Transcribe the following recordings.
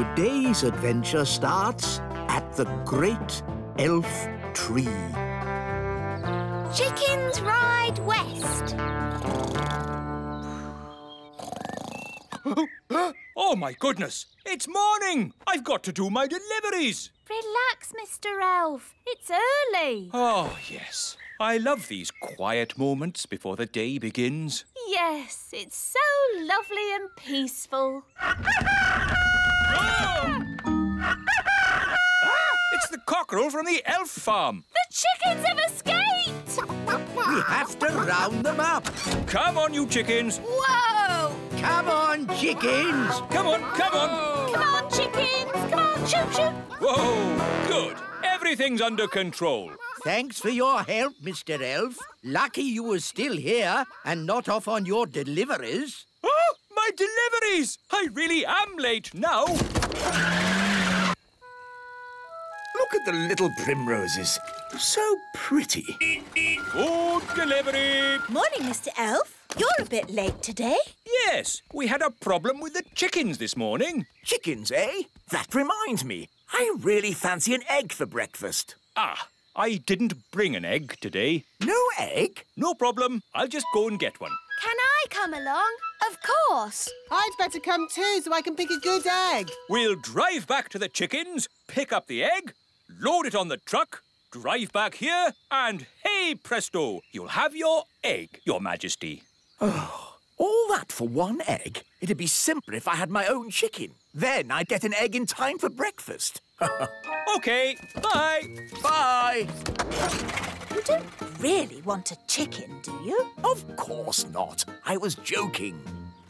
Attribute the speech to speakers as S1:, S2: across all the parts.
S1: Today's adventure starts at the Great Elf Tree.
S2: Chickens Ride West.
S3: Oh, my goodness! It's morning! I've got to do my deliveries!
S2: Relax, Mr. Elf. It's early.
S3: Oh, yes. I love these quiet moments before the day begins.
S2: Yes, it's so lovely and peaceful.
S3: It's the cockerel from the elf farm.
S2: The chickens have escaped!
S1: We have to round them up.
S3: Come on, you chickens.
S2: Whoa!
S1: Come on, chickens.
S3: Come on, come on.
S2: Come on, chickens! Come on, choo choo!
S3: Whoa, good. Everything's under control.
S1: Thanks for your help, Mr. Elf. Lucky you were still here and not off on your deliveries.
S3: Oh, my deliveries! I really am late now.
S4: Look at the little primroses. So pretty.
S3: Good delivery.
S5: Morning, Mr. Elf. You're a bit late today.
S3: Yes, we had a problem with the chickens this morning.
S4: Chickens, eh? That reminds me. I really fancy an egg for breakfast.
S3: Ah, I didn't bring an egg today.
S4: No egg?
S3: No problem. I'll just go and get one.
S2: Can I come along? Of course.
S6: I'd better come too so I can pick a good egg.
S3: We'll drive back to the chickens, pick up the egg, load it on the truck, drive back here, and hey presto, you'll have your egg, your majesty.
S4: Oh, All that for one egg? It'd be simpler if I had my own chicken. Then I'd get an egg in time for breakfast.
S3: Okay, bye.
S4: Bye.
S5: You don't really want a chicken, do you?
S4: Of course not. I was joking.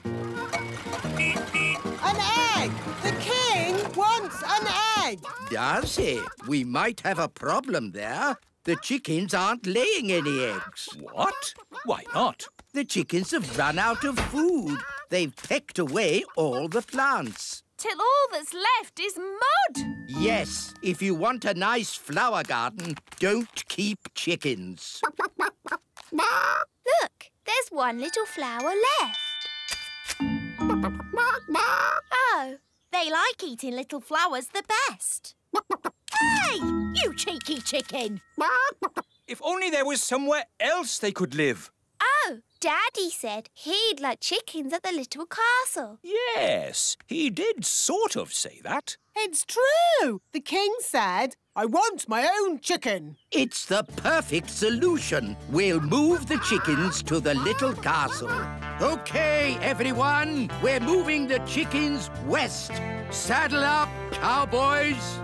S6: An egg! The king wants an egg!
S1: Does he? We might have a problem there. The chickens aren't laying any eggs.
S3: What? Why not?
S1: The chickens have run out of food. They've pecked away all the plants.
S2: Till all that's left is mud.
S1: Yes, if you want a nice flower garden, don't keep chickens.
S2: Look, there's one little flower left. Oh, they like eating little flowers the best.
S5: Hey, you cheeky chicken!
S3: If only there was somewhere else they could live.
S2: Oh, Daddy said he'd like chickens at the little castle.
S3: Yes, he did sort of say that.
S6: It's true! The king said, I want my own chicken.
S1: It's the perfect solution. We'll move the chickens to the little castle. Okay, everyone, we're moving the chickens west. Saddle up, cowboys.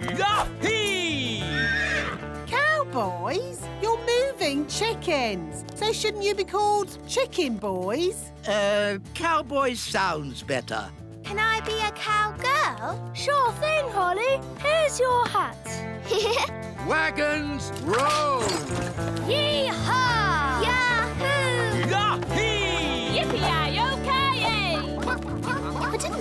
S3: Yahee!
S6: Cowboys? You're moving chickens. So shouldn't you be called chicken boys?
S1: Uh, cowboys sounds better.
S2: Can I be a cowgirl? Sure thing, Holly. Here's your hat.
S1: Wagons, roll!
S2: Yee-haw! Yahoo!
S3: Yahee!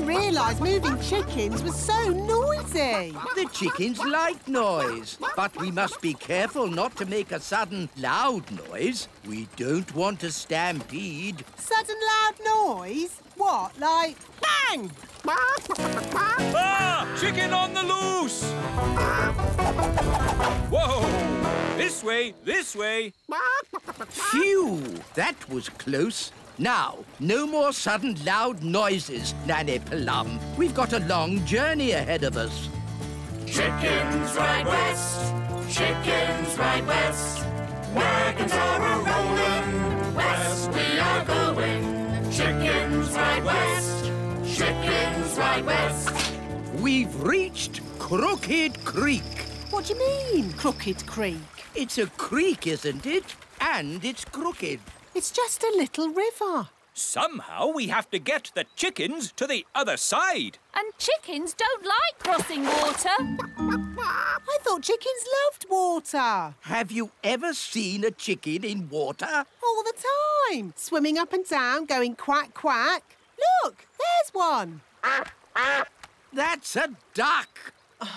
S6: Realise moving chickens was so noisy.
S1: The chickens like noise, but we must be careful not to make a sudden loud noise. We don't want a stampede.
S6: Sudden loud noise? What, like bang?
S3: Ah! Chicken on the loose! Whoa! This way, this way.
S1: Phew! That was close. Now, no more sudden loud noises, Nanny Plum. We've got a long journey ahead of us.
S7: Chickens ride west, chickens ride west. Wagons are a rolling, west we are going. Chickens ride west, chickens ride west.
S1: We've reached Crooked Creek.
S6: What do you mean, Crooked Creek?
S1: It's a creek, isn't it? And it's crooked.
S6: It's just a little river.
S3: Somehow we have to get the chickens to the other side.
S2: And chickens don't like crossing water.
S6: I thought chickens loved water.
S1: Have you ever seen a chicken in water?
S6: All the time. Swimming up and down, going quack, quack. Look, there's one.
S1: That's a duck.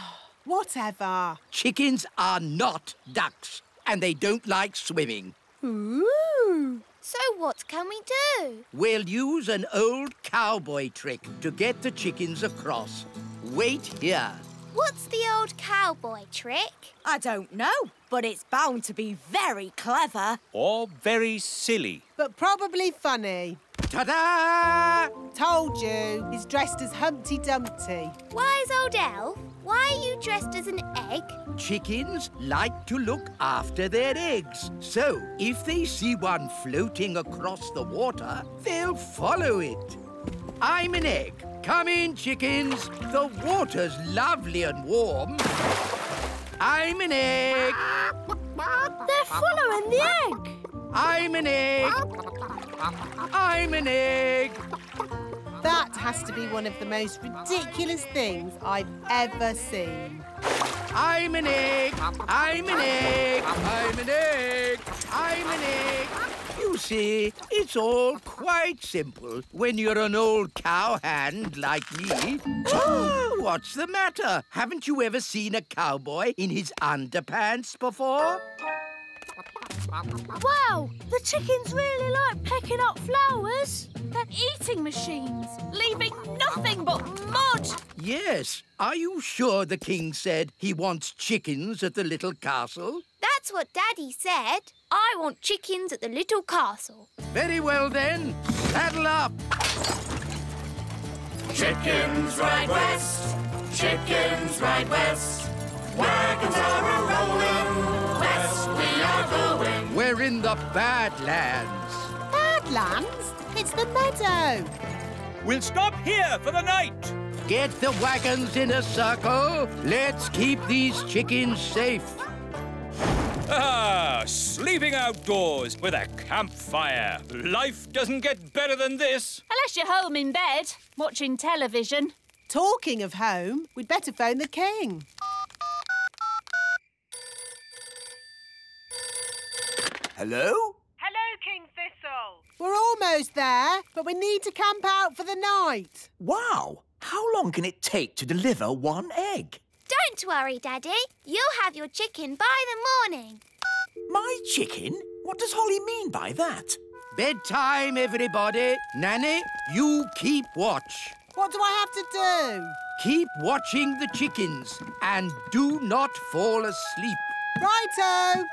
S6: Whatever.
S1: Chickens are not ducks, and they don't like swimming.
S6: Ooh.
S2: So what can we do?
S1: We'll use an old cowboy trick to get the chickens across. wait here.
S5: What's the old cowboy trick?
S8: I don't know, but it's bound to be very clever.
S3: Or very silly.
S6: But probably funny.
S1: Ta-da!
S6: Told you, he's dressed as Humpty Dumpty.
S5: Wise old elf, why are you dressed as an egg?
S1: Chickens like to look after their eggs. So, if they see one floating across the water, they'll follow it. I'm an egg. Come in, chickens. The water's lovely and warm. I'm an egg.
S5: They're following the egg.
S1: I'm an egg. I'm an egg.
S6: That has to be one of the most ridiculous things I've ever seen.
S1: I'm an egg. I'm an egg. I'm an egg. I'm an egg. You see, it's all quite simple when you're an old cowhand like me. What's the matter? Haven't you ever seen a cowboy in his underpants before?
S5: Wow, the chickens really like pecking up flowers. They're eating machines, leaving nothing but mud.
S1: Yes. Are you sure the king said he wants chickens at the little castle?
S5: That's what Daddy said. I want chickens at the little castle.
S1: Very well then. Saddle up.
S9: Chickens ride west, chickens ride west. Wagons are a
S1: We're in the Badlands.
S6: Badlands? It's the meadow.
S3: We'll stop here for the night.
S1: Get the wagons in a circle. Let's keep these chickens safe.
S3: Ah, sleeping outdoors with a campfire. Life doesn't get better than this.
S2: Unless you're home in bed, watching television.
S6: Talking of home, we'd better phone the king.
S10: Hello?
S11: Hello, King Thistle.
S6: We're almost there, but we need to camp out for the night.
S10: Wow! How long can it take to deliver one egg?
S5: Don't worry, Daddy. You'll have your chicken by the morning.
S10: My chicken? What does Holly mean by that?
S1: Bedtime, everybody. Nanny, you keep watch.
S6: What do I have to do?
S1: Keep watching the chickens and do not fall asleep.
S6: Righto!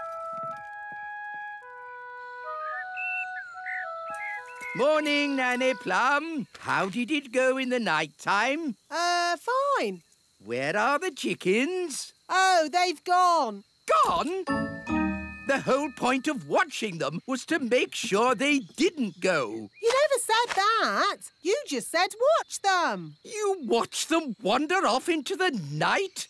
S1: Morning, Nanny Plum. How did it go in the night time?
S6: Uh, fine.
S1: Where are the chickens?
S6: Oh, they've gone.
S1: Gone? The whole point of watching them was to make sure they didn't go.
S6: You never said that. You just said watch them.
S1: You watch them wander off into the night?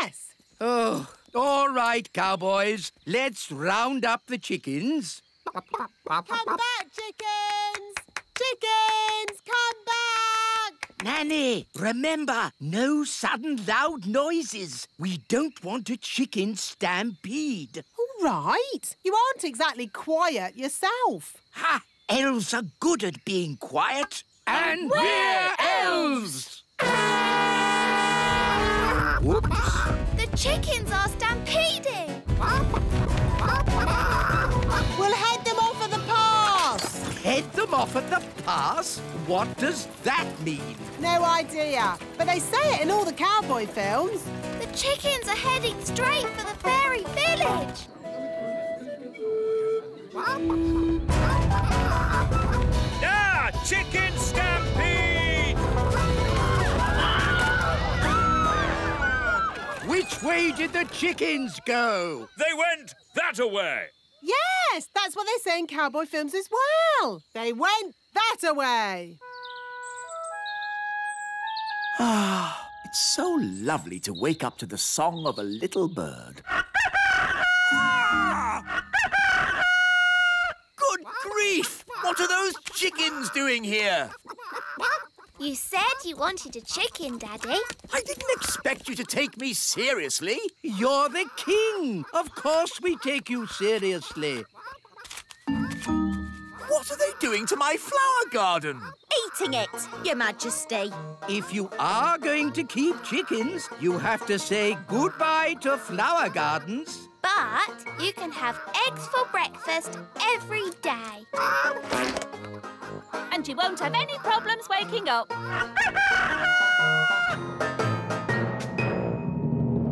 S6: Yes.
S1: Oh, all right, cowboys. Let's round up the chickens.
S6: Come back, chickens! Chickens, come back!
S1: Nanny, remember, no sudden loud noises. We don't want a chicken stampede.
S6: All right. You aren't exactly quiet yourself.
S1: Ha! Elves are good at being quiet. And we're elves! Whoops.
S5: The chickens are stampeding.
S6: Head them off at the pass?
S1: What does that mean?
S6: No idea. But they say it in all the cowboy films.
S5: The chickens are heading straight for the fairy village.
S3: Ah, chicken stampede!
S1: Which way did the chickens go?
S3: They went that away.
S6: Yes, that's what they say in cowboy films as well. They went that away.
S10: Ah, it's so lovely to wake up to the song of a little bird. Good grief! What are those chickens doing here?
S5: You said you wanted a chicken, Daddy.
S10: I didn't expect you to take me seriously.
S1: You're the king. Of course we take you seriously.
S10: What are they doing to my flower garden?
S8: Eating it, Your Majesty.
S1: If you are going to keep chickens, you have to say goodbye to flower gardens.
S5: But you can have eggs for breakfast every day.
S2: And you won't have any problems waking up.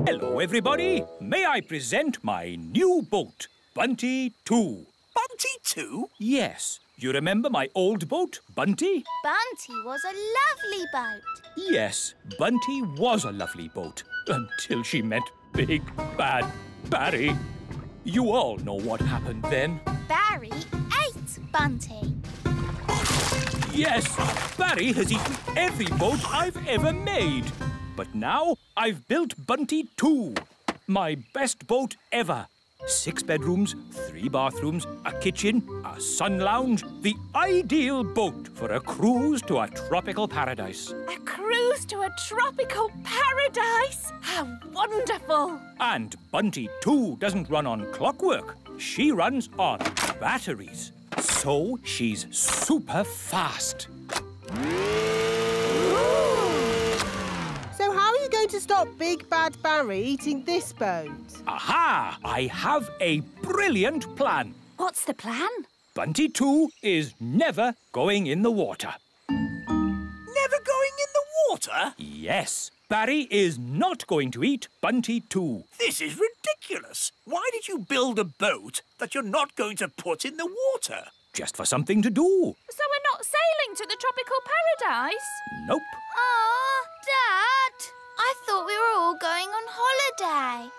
S3: Hello, everybody, may I present my new boat, Bunty 2.
S4: Bunty 2?
S3: Yes. You remember my old boat, Bunty?
S5: Bunty was a lovely boat.
S3: Yes, Bunty was a lovely boat until she met Big Bad Barry. You all know what happened then.
S5: Barry ate Bunty.
S3: Yes, Barry has eaten every boat I've ever made. But now I've built Bunty 2, my best boat ever. Six bedrooms, three bathrooms, a kitchen, a sun lounge. The ideal boat for a cruise to a tropical paradise.
S2: A cruise to a tropical paradise? How wonderful!
S3: And Bunty 2, doesn't run on clockwork. She runs on batteries. So she's super fast.
S6: So to stop Big Bad Barry eating this boat?
S3: Aha! I have a brilliant plan.
S12: What's the plan?
S3: Bunty 2 is never going in the water.
S4: Never going in the water?
S3: Yes, Barry is not going to eat Bunty 2.
S4: This is ridiculous. Why did you build a boat that you're not going to put in the water?
S3: Just for something to do.
S2: So we're not sailing to the tropical paradise?
S3: Nope.
S5: Oh, Dad! I thought we were all going on holiday.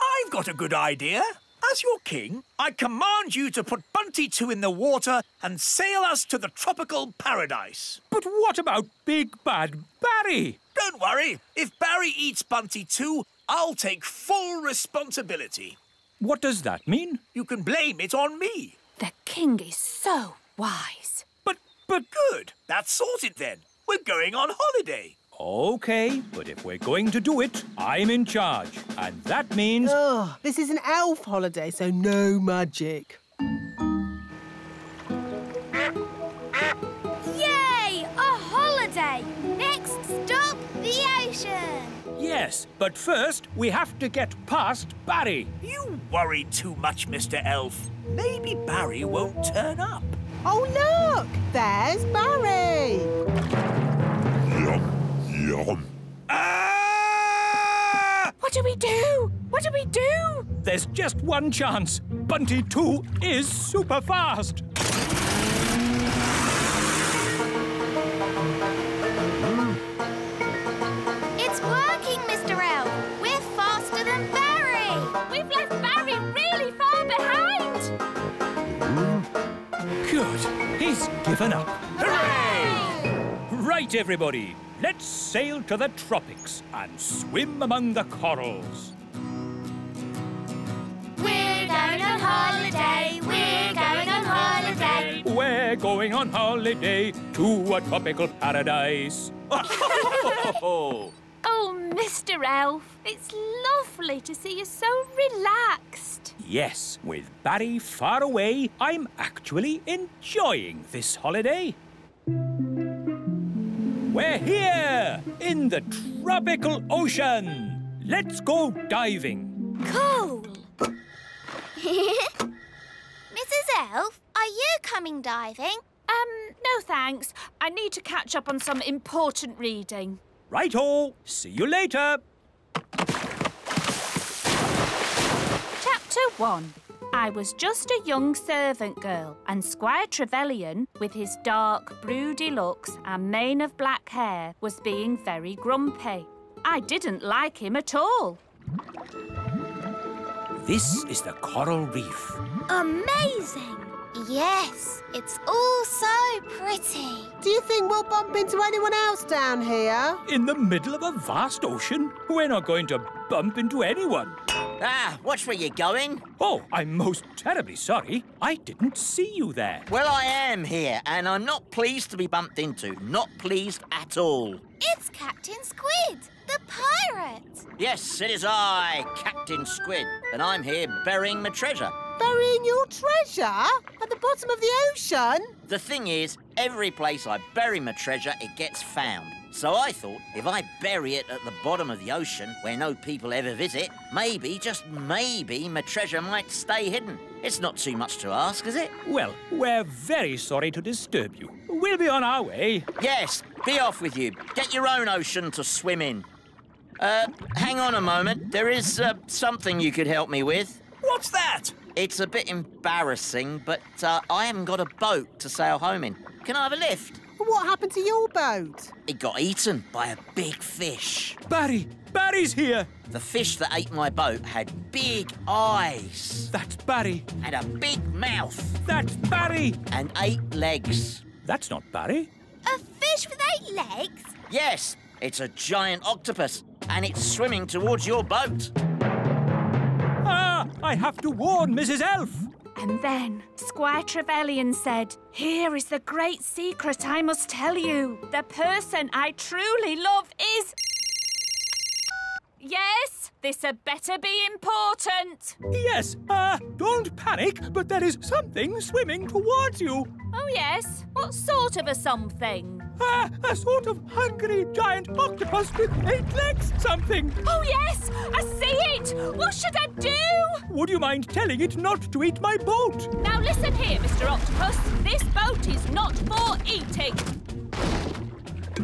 S4: I've got a good idea. As your king, I command you to put Bunty 2 in the water and sail us to the tropical paradise.
S3: But what about Big Bad Barry?
S4: Don't worry. If Barry eats Bunty 2, I'll take full responsibility.
S3: What does that mean?
S4: You can blame it on me.
S2: The king is so wise.
S3: But, but...
S4: Good. That's sorted then. We're going on holiday.
S3: OK, but if we're going to do it, I'm in charge. And that means...
S6: Ugh, this is an elf holiday, so no magic.
S5: Yay! A holiday! Next stop, the ocean!
S3: Yes, but first we have to get past Barry.
S4: You worry too much, Mr. Elf. Maybe Barry won't turn up.
S6: Oh, look! There's Barry!
S3: Ah!
S2: What do we do? What do we do?
S3: There's just one chance. Bunty 2 is super fast.
S5: It's working, Mr. Elf! We're faster than Barry!
S2: We've left Barry really far behind!
S3: Good. He's given up.
S5: Hooray!
S3: Right, everybody. Let's sail to the tropics and swim among the corals.
S5: We're going on holiday! We're going on holiday!
S3: We're going on holiday to a tropical paradise.
S2: Oh, Mr. Elf, it's lovely to see you so relaxed.
S3: yes, with Barry far away, I'm actually enjoying this holiday. We're here in the tropical ocean. Let's go diving.
S5: Cool! Mrs. Elf, are you coming diving?
S2: Um, no thanks. I need to catch up on some important reading.
S3: Righto. See you later.
S2: Chapter 1 I was just a young servant girl, and Squire Trevelyan, with his dark, broody looks and mane of black hair, was being very grumpy. I didn't like him at all.
S3: This is the coral reef.
S5: Amazing! Yes, it's all so pretty.
S6: Do you think we'll bump into anyone else down here?
S3: In the middle of a vast ocean? We're not going to bump into anyone.
S13: Ah, watch where you're going.
S3: Oh, I'm most terribly sorry. I didn't see you there.
S13: Well, I am here, and I'm not pleased to be bumped into. Not pleased at all.
S5: It's Captain Squid, the pirate.
S13: Yes, it is I, Captain Squid, and I'm here burying my treasure.
S6: Burying your treasure? At the bottom of the ocean?
S13: The thing is, every place I bury my treasure, it gets found. So I thought if I bury it at the bottom of the ocean where no people ever visit, maybe, just maybe, my treasure might stay hidden. It's not too much to ask, is it?
S3: Well, we're very sorry to disturb you. We'll be on our way.
S13: Yes, be off with you. Get your own ocean to swim in. Uh, hang on a moment. There is uh, something you could help me with.
S4: What's that?
S13: It's a bit embarrassing, but uh, I haven't got a boat to sail home in. Can I have a lift?
S6: What happened to your boat?
S13: It got eaten by a big fish.
S3: Barry! Barry's here!
S13: The fish that ate my boat had big eyes
S3: That's Barry!
S13: and a big mouth
S3: That's Barry!
S13: and eight legs.
S3: That's not Barry.
S5: A fish with eight legs?
S13: Yes, it's a giant octopus, and it's swimming towards your boat.
S3: I have to warn Mrs. Elf!
S2: And then Squire Trevelyan said, Here is the great secret I must tell you. The person I truly love is. Yes, this had better be important.
S3: Yes, uh, don't panic, but there is something swimming towards you.
S2: Oh, yes. What sort of a something?
S3: Ah, a sort of hungry giant octopus with eight legs something.
S2: Oh, yes, I see it. What should I do?
S3: Would you mind telling it not to eat my boat?
S2: Now, listen here, Mr. Octopus. This boat is not for eating.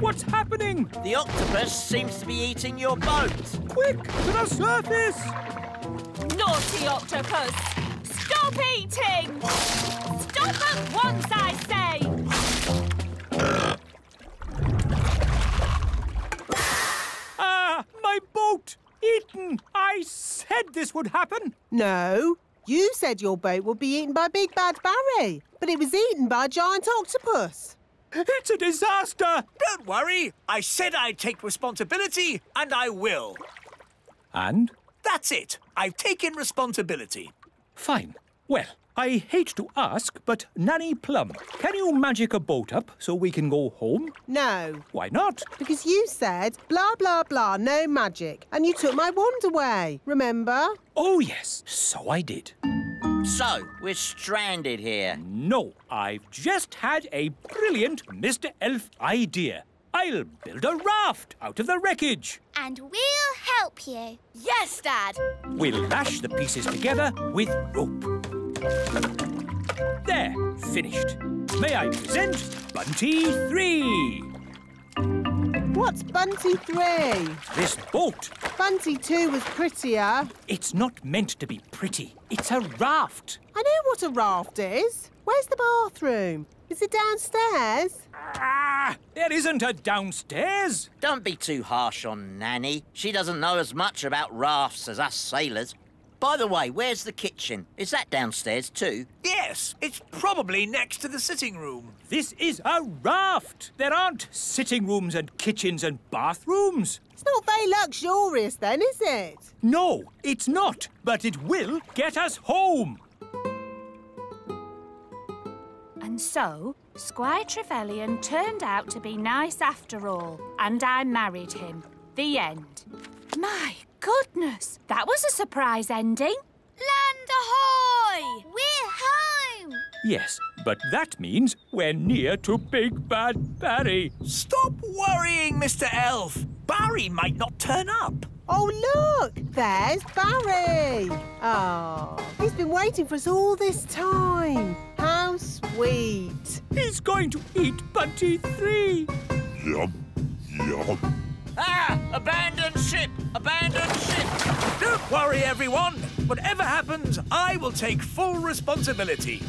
S3: What's happening?
S13: The octopus seems to be eating your boat.
S3: Quick, to the surface!
S2: Naughty octopus! Stop eating! Stop at once, I say!
S3: Ah, my boat! Eaten! I said this would happen!
S6: No, you said your boat would be eaten by Big Bad Barry, but it was eaten by a giant octopus.
S3: It's a disaster!
S4: Don't worry. I said I'd take responsibility, and I will.
S3: And?
S4: That's it. I've taken responsibility.
S3: Fine. Well, I hate to ask, but Nanny Plum, can you magic a boat up so we can go home?
S6: No,
S3: Why not?
S6: because you said blah blah blah, no magic, and you took my wand away. Remember?
S3: Oh, yes, so I did.
S13: So, we're stranded here.
S3: No, I've just had a brilliant Mr. Elf idea. I'll build a raft out of the wreckage.
S5: And we'll help you.
S12: Yes, Dad.
S3: We'll lash the pieces together with rope. There, finished. May I present Bunty 3?
S6: What's Bunty 3?
S3: This boat,
S6: Bunty 2 was prettier.
S3: it's not meant to be pretty. It's a raft.
S6: I know what a raft is. Where's the bathroom? Is it downstairs?
S3: Ah, there isn't a downstairs.
S13: Don't be too harsh on Nanny. She doesn't know as much about rafts as us sailors. By the way, where's the kitchen? Is that downstairs too?
S4: Yes, it's probably next to the sitting room.
S3: This is a raft. There aren't sitting rooms and kitchens and bathrooms.
S6: It's not very luxurious then, is it?
S3: No, it's not, but it will get us home.
S2: And so, Squire Trevelyan turned out to be nice after all, and I married him. The end. My goodness, that was a surprise ending.
S5: Land ahoy! We're home!
S3: Yes, but that means we're near to Big Bad Barry.
S4: Stop worrying, Mr. Elf. Barry might not turn up.
S6: Oh, look! There's Barry! Oh, he's been waiting for us all this time. How sweet.
S3: He's going to eat Bunty 3.
S14: Yum, yum.
S13: Ah! Abandoned ship! Abandoned ship!
S4: Don't worry, everyone. Whatever happens, I will take full responsibility.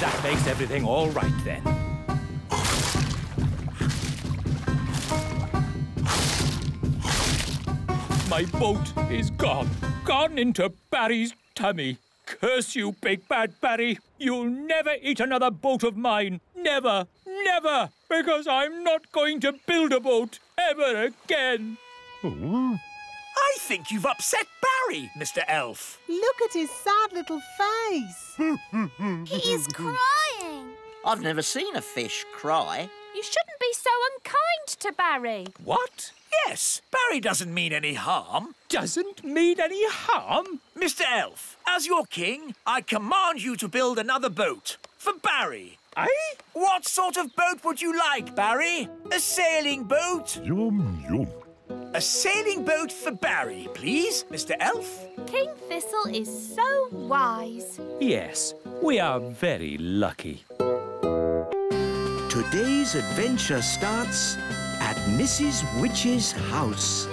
S3: That makes everything all right then. My boat is gone. Gone into Barry's tummy. Curse you, Big Bad Barry. You'll never eat another boat of mine. Never, never. Because I'm not going to build a boat ever again.
S4: I think you've upset Barry, Mr. Elf.
S6: Look at his sad little face.
S5: He is crying.
S13: I've never seen a fish cry.
S2: You shouldn't be so unkind to Barry.
S3: What?
S4: Yes, Barry doesn't mean any harm.
S3: Doesn't mean any harm?
S4: Mr. Elf, as your king, I command you to build another boat for Barry.
S3: I?
S4: What sort of boat would you like, Barry? A sailing boat?
S14: Yum, yum.
S4: A sailing boat for Barry, please, Mr. Elf.
S2: King Thistle is so wise.
S3: Yes, we are very lucky.
S1: Today's adventure starts at Mrs. Witch's house.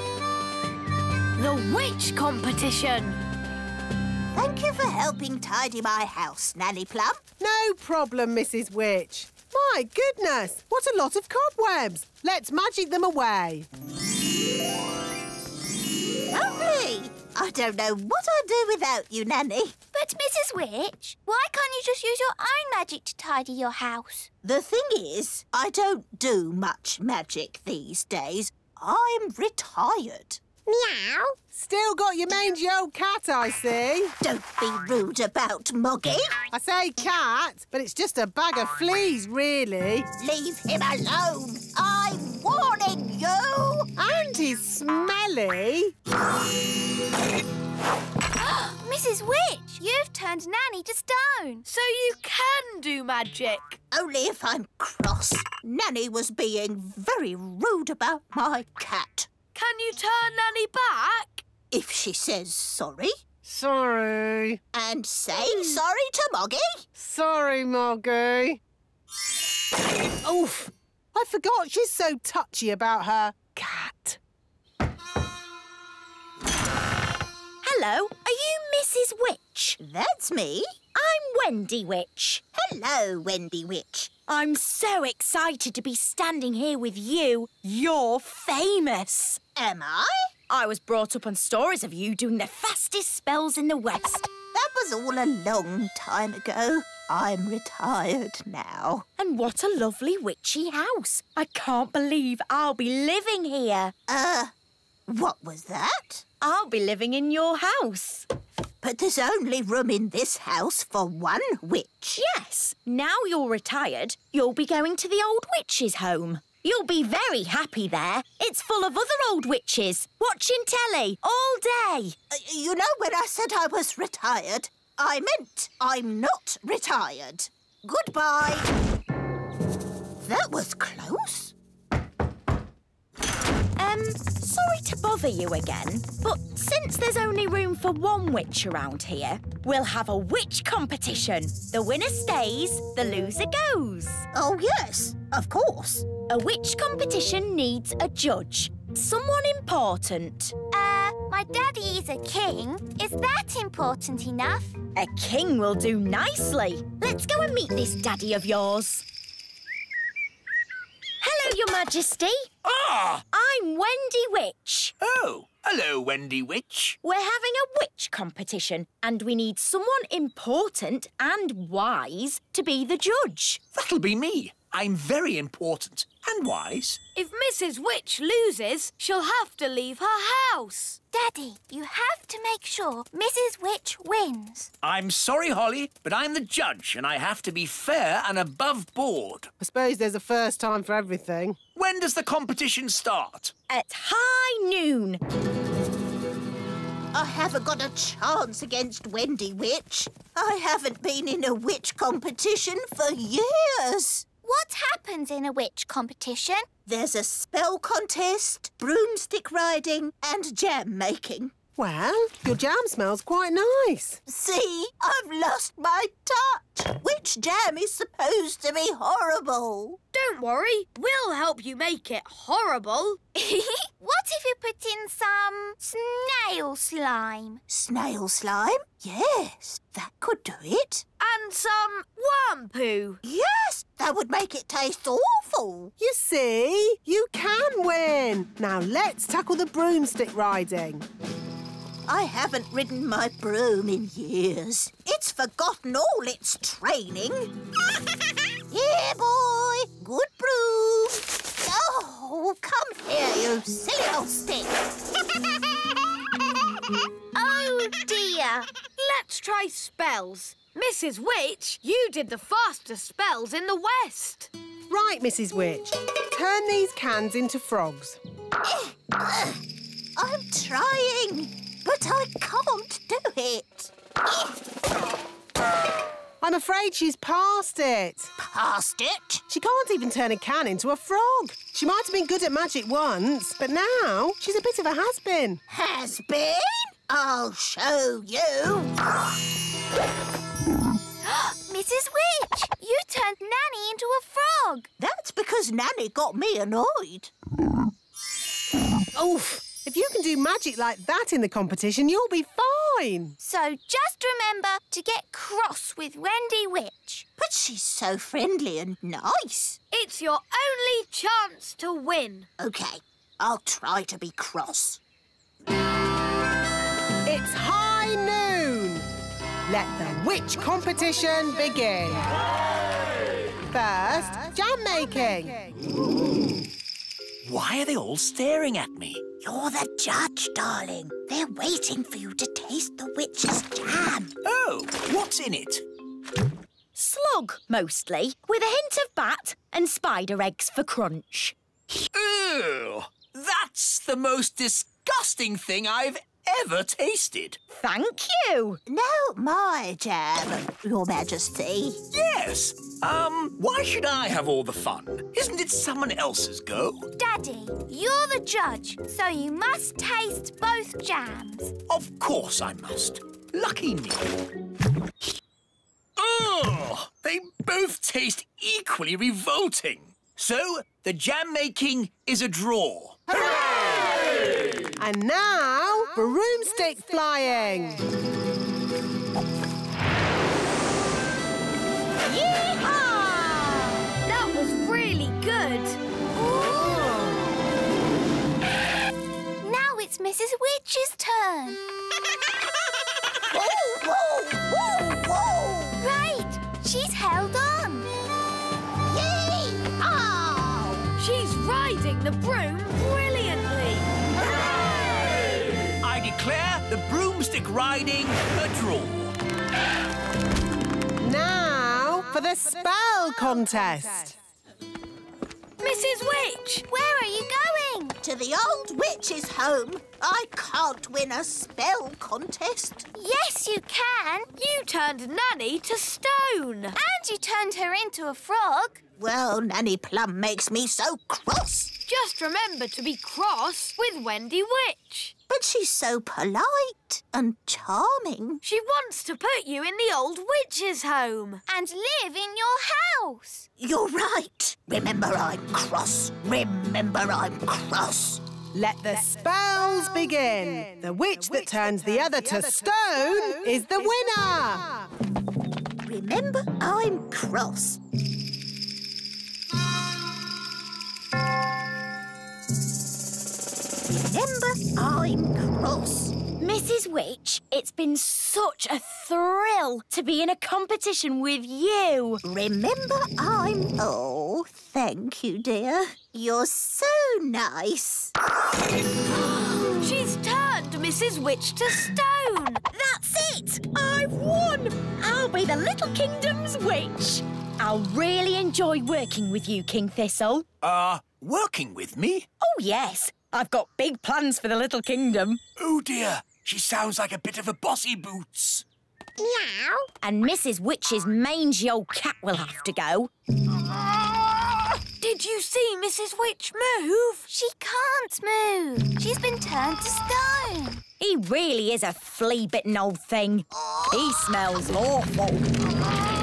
S9: The witch competition.
S8: Thank you for helping tidy my house, Nanny Plum.
S6: No problem, Mrs. Witch. My goodness, what a lot of cobwebs. Let's magic them away.
S8: Lovely. I don't know what I'd do without you, Nanny.
S5: But, Mrs. Witch, why can't you just use your own magic to tidy your house?
S8: The thing is, I don't do much magic these days. I'm retired.
S5: Meow.
S6: Still got your mangy old cat, I see.
S8: Don't be rude about Moggy.
S6: I say cat, but it's just a bag of fleas, really.
S8: Leave him alone. I'm warning you.
S6: And he's smelly.
S5: Mrs. Witch, you've turned Nanny to stone.
S9: So you can do magic.
S8: Only if I'm cross. Nanny was being very rude about my cat.
S9: Can you turn Nanny back?
S8: If she says sorry.
S6: Sorry.
S8: And say sorry to Moggy.
S6: Sorry, Moggy. Oof. I forgot she's so touchy about her cat.
S15: Hello, are you Mrs. Witch?
S8: That's me.
S15: I'm Wendy Witch.
S8: Hello, Wendy Witch.
S15: I'm so excited to be standing here with you. You're famous.
S8: Am I?
S15: I was brought up on stories of you doing the fastest spells in the West.
S8: That was all a long time ago. I'm retired now.
S15: And what a lovely witchy house. I can't believe I'll be living here.
S8: Uh, what was that?
S15: I'll be living in your house.
S8: But there's only room in this house for one witch.
S15: Yes. Now you're retired, you'll be going to the old witch's home. You'll be very happy there. It's full of other old witches, watching telly all day.
S8: Uh, you know, when I said I was retired, I meant I'm not retired. Goodbye. That was close.
S15: Um, sorry to bother you again, but since there's only room for one witch around here, we'll have a witch competition. The winner stays, the loser goes.
S8: Oh, yes, of course.
S15: A witch competition needs a judge. Someone important.
S5: Uh, my daddy is a king. Is that important enough?
S15: A king will do nicely. Let's go and meet this daddy of yours. Hello, Your Majesty.
S4: Ah!
S15: I'm Wendy Witch.
S4: Oh, hello, Wendy Witch.
S15: We're having a witch competition and we need someone important and wise to be the judge.
S4: That'll be me. I'm very important and wise.
S9: If Mrs. Witch loses, she'll have to leave her house.
S5: Daddy, you have to make sure Mrs. Witch wins.
S4: I'm sorry, Holly, but I'm the judge and I have to be fair and above board.
S6: I suppose there's a first time for everything.
S4: When does the competition start?
S15: At high noon.
S8: I haven't got a chance against Wendy Witch. I haven't been in a witch competition for years.
S5: What happens in a witch competition?
S8: There's a spell contest, broomstick riding, and jam making.
S6: Well, your jam smells quite nice.
S8: See, I've lost my touch. Which jam is supposed to be horrible.
S9: Don't worry, we'll help you make it horrible.
S5: what if you put in some snail slime?
S8: Snail slime? Yes, that could do it.
S9: And some worm poo.
S8: Yes, that would make it taste awful.
S6: You see, you can win. Now let's tackle the broomstick riding.
S8: I haven't ridden my broom in years. It's forgotten all its training. Here, boy. Good broom. Oh, come here, you silly old stick.
S5: oh, dear.
S9: Let's try spells. Mrs. Witch, you did the fastest spells in the West.
S6: Right, Mrs. Witch. Turn these cans into frogs.
S8: I'm trying, but I can't do it.
S6: I'm afraid she's past it.
S8: Past it?
S6: She can't even turn a can into a frog. She might have been good at magic once, but now she's a bit of a has-been.
S8: Has-been? I'll show you.
S5: Mrs. Witch, you turned Nanny into a frog.
S8: That's because Nanny got me annoyed.
S6: Oof! If you can do magic like that in the competition, you'll be fine.
S5: So just remember to get cross with Wendy Witch.
S8: But she's so friendly and nice.
S9: It's your only chance to win.
S8: OK, I'll try to be cross.
S6: It's high noon. Let the witch competition begin. First, jam making.
S10: Why are they all staring at me?
S8: You're the judge, darling. They're waiting for you to taste the witch's jam.
S10: Oh, what's in it?
S15: Slug, mostly, with a hint of bat and spider eggs for crunch.
S10: Ew! That's the most disgusting thing I've ever tasted.
S15: Thank you.
S8: No, my jam, Your Majesty.
S10: Yes. Um, why should I have all the fun? Isn't it someone else's go?
S5: Daddy, you're the judge, so you must taste both jams.
S10: Of course I must. Lucky me. Ugh! They both taste equally revolting. So, the jam making is a draw.
S6: And now, broomstick flying.
S9: Yeehaw! That was really good.
S5: Now it's Mrs. Witch's turn.
S8: Whoa, whoa, whoa, whoa!
S5: Right, she's held on.
S8: Yee-haw!
S9: Ah, she's riding the broom
S10: riding a draw.
S6: Now for the spell contest.
S9: Mrs. Witch!
S5: Where are you going?
S8: To the old witch's home. I can't win a spell contest.
S5: Yes, you can.
S9: You turned Nanny to stone.
S5: And you turned her into a frog.
S8: Well, Nanny Plum makes me so cross.
S9: Just remember to be cross with Wendy Witch.
S8: But she's so polite and charming.
S9: She wants to put you in the old witch's home.
S5: And live in your house.
S8: You're right. Remember I'm cross. Remember I'm cross.
S6: Let the spells begin. The witch that turns the other to stone is the winner.
S8: Remember I'm cross. Remember I'm cross.
S15: Mrs. Witch, it's been such a thrill to be in a competition with you.
S8: Remember I'm... Oh, thank you, dear. You're so nice.
S9: She's turned Mrs. Witch to stone.
S15: That's it! I've won! I'll be the Little Kingdom's witch. I'll really enjoy working with you, King Thistle.
S10: Uh, working with me?
S15: Oh, yes. I've got big plans for the Little Kingdom.
S10: Oh, dear. She sounds like a bit of a bossy boots.
S15: Meow. And Mrs. Witch's mangy old cat will have to go.
S9: Did you see Mrs. Witch move?
S5: She can't move. She's been turned to stone.
S15: He really is a flea-bitten old thing. He smells awful.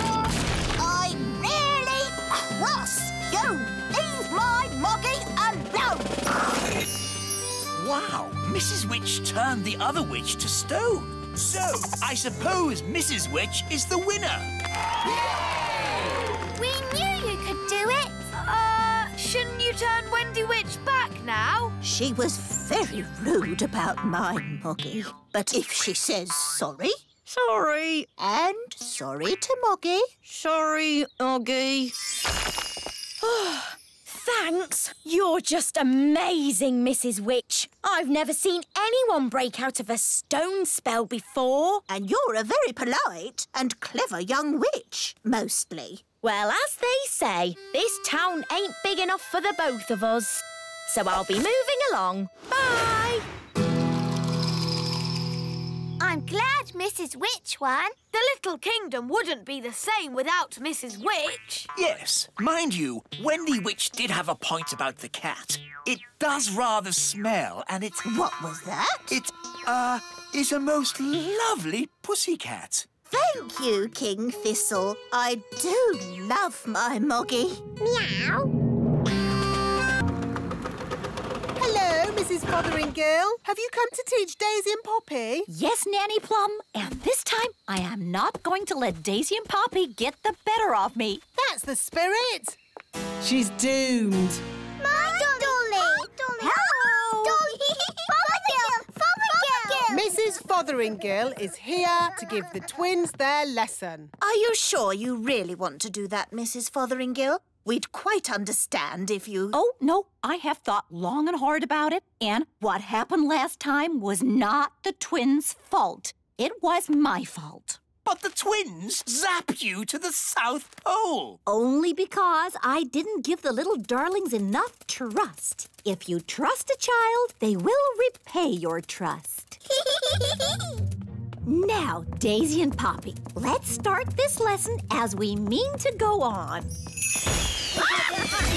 S10: Wow, Mrs. Witch turned the other witch to stone. So, I suppose Mrs. Witch is the winner.
S5: We knew you could do it.
S9: Uh, shouldn't you turn Wendy Witch back now?
S8: She was very rude about my moggy. But if she says sorry...
S15: Sorry.
S8: And sorry to Moggy.
S15: Sorry, Oggy. Thanks. You're just amazing, Mrs. Witch. I've never seen anyone break out of a stone spell before.
S8: And you're a very polite and clever young witch, mostly.
S15: Well, as they say, this town ain't big enough for the both of us. So I'll be moving along. Bye.
S5: I'm glad Mrs. Witch won.
S9: The little kingdom wouldn't be the same without Mrs. Witch.
S10: Yes, mind you, Wendy Witch did have a point about the cat. It does rather smell, and it's...
S8: What was that?
S10: It, uh, is a most lovely pussycat.
S8: Thank you, King Thistle. I do love my Moggy.
S5: Meow.
S6: Mrs. Fothergill. Have you come to teach Daisy and Poppy?
S15: Yes, Nanny Plum. And this time, I am not going to let Daisy and Poppy get the better of me.
S6: That's the spirit. She's doomed.
S12: My Dolly! Dolly!
S15: Hello!
S12: Dolly! Fothergill! Fothergill!
S6: Mrs. Fothergill is here to give the twins their lesson.
S8: Are you sure you really want to do that, Mrs. Fothergill? We'd quite understand if you...
S15: Oh, no, I have thought long and hard about it. And what happened last time was not the twins' fault. It was my fault.
S10: But the twins zapped you to the South Pole.
S15: Only because I didn't give the little darlings enough trust. If you trust a child, they will repay your trust. now, Daisy and Poppy, let's start this lesson as we mean to go on.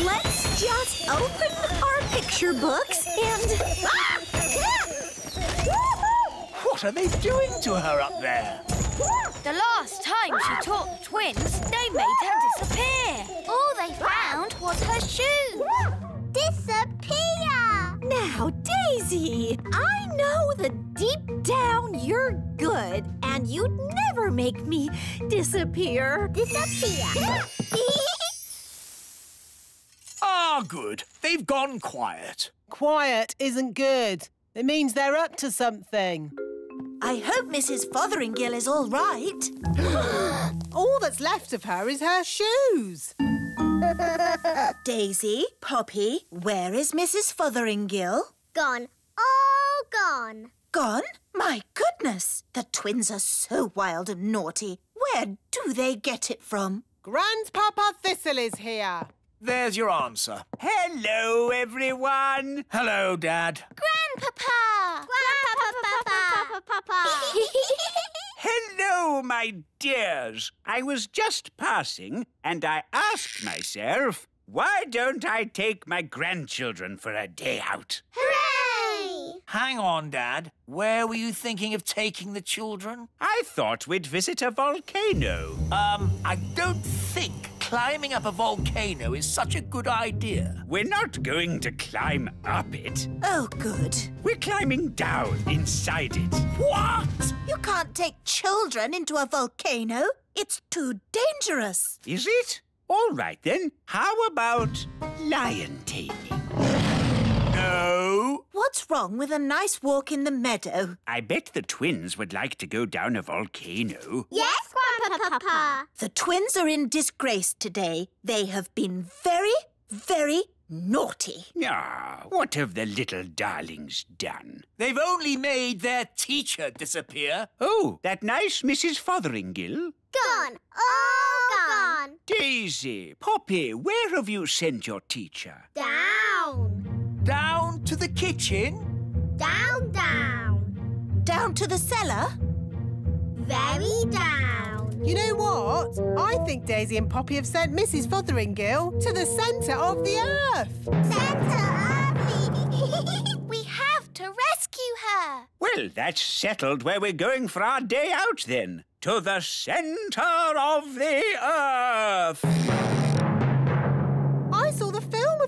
S15: Let's just open our picture books and...
S10: What are they doing to her up there?
S9: The last time she taught the twins, they made her disappear.
S12: All they found was her shoes. Disappear!
S15: Now, Daisy, I know that deep down you're good and you'd never make me disappear.
S12: Disappear!
S10: Ah, good. They've gone quiet.
S6: Quiet isn't good. It means they're up to something.
S8: I hope Mrs. Fothergill is all right.
S6: All that's left of her is her shoes.
S8: Daisy, Poppy, where is Mrs. Fothergill?
S12: gone. All gone.
S8: Gone? My goodness! The twins are so wild and naughty. Where do they get it from?
S6: Grandpapa Thistle is here.
S10: There's your answer.
S16: Hello, everyone.
S10: Hello, Dad.
S12: Grandpapa! Grandpapa! Papa!
S16: Hello, my dears. I was just passing and I asked myself, why don't I take my grandchildren for a day out?
S12: Hooray!
S10: Hang on, Dad. Where were you thinking of taking the children?
S16: I thought we'd visit a volcano.
S10: Um, I don't think climbing up a volcano is such a good idea.
S16: We're not going to climb up it.
S8: Oh, good.
S16: We're climbing down inside it.
S10: What?
S8: You can't take children into a volcano. It's too dangerous.
S16: Is it? All right then. How about lion taming?
S10: No.
S8: What's wrong with a nice walk in the meadow?
S16: I bet the twins would like to go down a volcano.
S12: Yes, Grandpapa!
S8: The twins are in disgrace today. They have been very, very naughty.
S16: Ah, what have the little darlings done?
S10: They've only made their teacher disappear.
S16: Oh, that nice Mrs. Fothergill?
S12: Gone. All gone.
S16: Daisy, Poppy, where have you sent your teacher?
S12: Down.
S10: Down to the kitchen.
S12: Down, down.
S8: Down to the cellar?
S12: Very down.
S6: You know what? I think Daisy and Poppy have sent Mrs. Fothergill to the centre of the earth.
S12: Centre Santa We have to rescue her.
S16: Well, that's settled where we're going for our day out then. To the centre of the earth.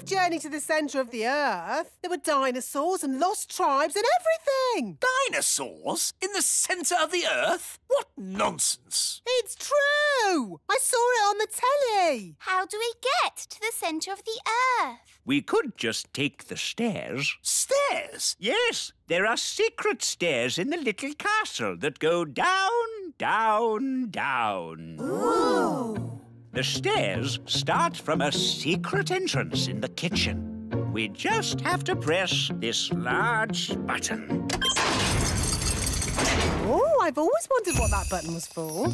S6: Journey to the Centre of the Earth. There were dinosaurs and lost tribes and everything.
S10: Dinosaurs in the centre of the earth? What nonsense.
S6: It's true. I saw it on the telly.
S12: How do we get to the centre of the earth?
S16: We could just take the stairs.
S10: Stairs?
S16: Yes, there are secret stairs in the little castle that go down, down, down.
S6: Ooh.
S16: The stairs start from a secret entrance in the kitchen. We just have to press this large button.
S6: Oh, I've always wondered what that button was for.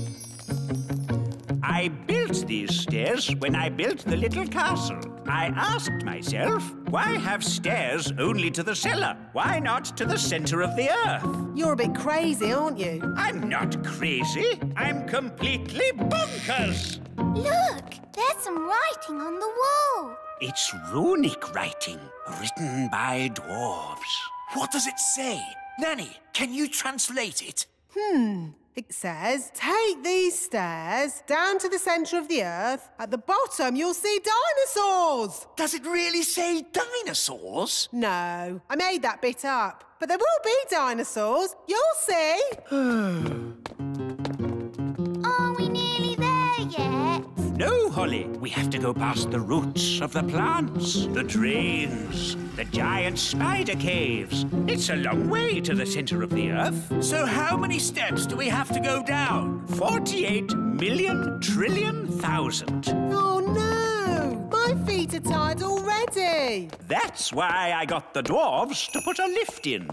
S16: I built these stairs when I built the little castle. I asked myself, why have stairs only to the cellar? Why not to the center of the earth?
S6: You're a bit crazy, aren't you?
S16: I'm not crazy. I'm completely bonkers.
S12: Look, there's some writing on the wall.
S16: It's runic writing, written by dwarves.
S10: What does it say? Nanny, can you translate it?
S6: Hmm. It says, take these stairs down to the centre of the earth. At the bottom, you'll see dinosaurs.
S10: Does it really say dinosaurs?
S6: No, I made that bit up. But there will be dinosaurs. You'll see.
S16: No, Holly. We have to go past the roots of the plants, the drains, the giant spider caves. It's a long way to the centre of the earth.
S10: So how many steps do we have to go down?
S16: 48 million trillion thousand.
S6: Oh no! My feet are tired already.
S16: That's why I got the dwarves to put a lift in.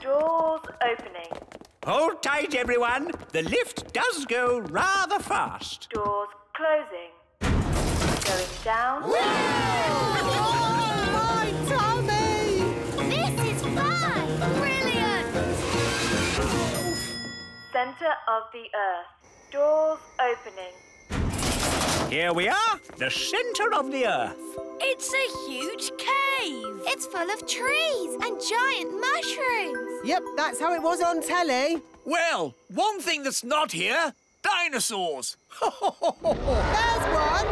S17: Doors opening.
S16: Hold tight, everyone. The lift does go rather fast.
S17: Doors closing. Going down.
S6: My tummy!
S5: This is fun! Brilliant!
S17: Center of the earth. Doors opening.
S16: Here we are, the centre of the earth.
S9: It's a huge cave.
S5: It's full of trees and giant mushrooms.
S6: Yep, that's how it was on telly.
S10: Well, one thing that's not here dinosaurs.
S6: There's one.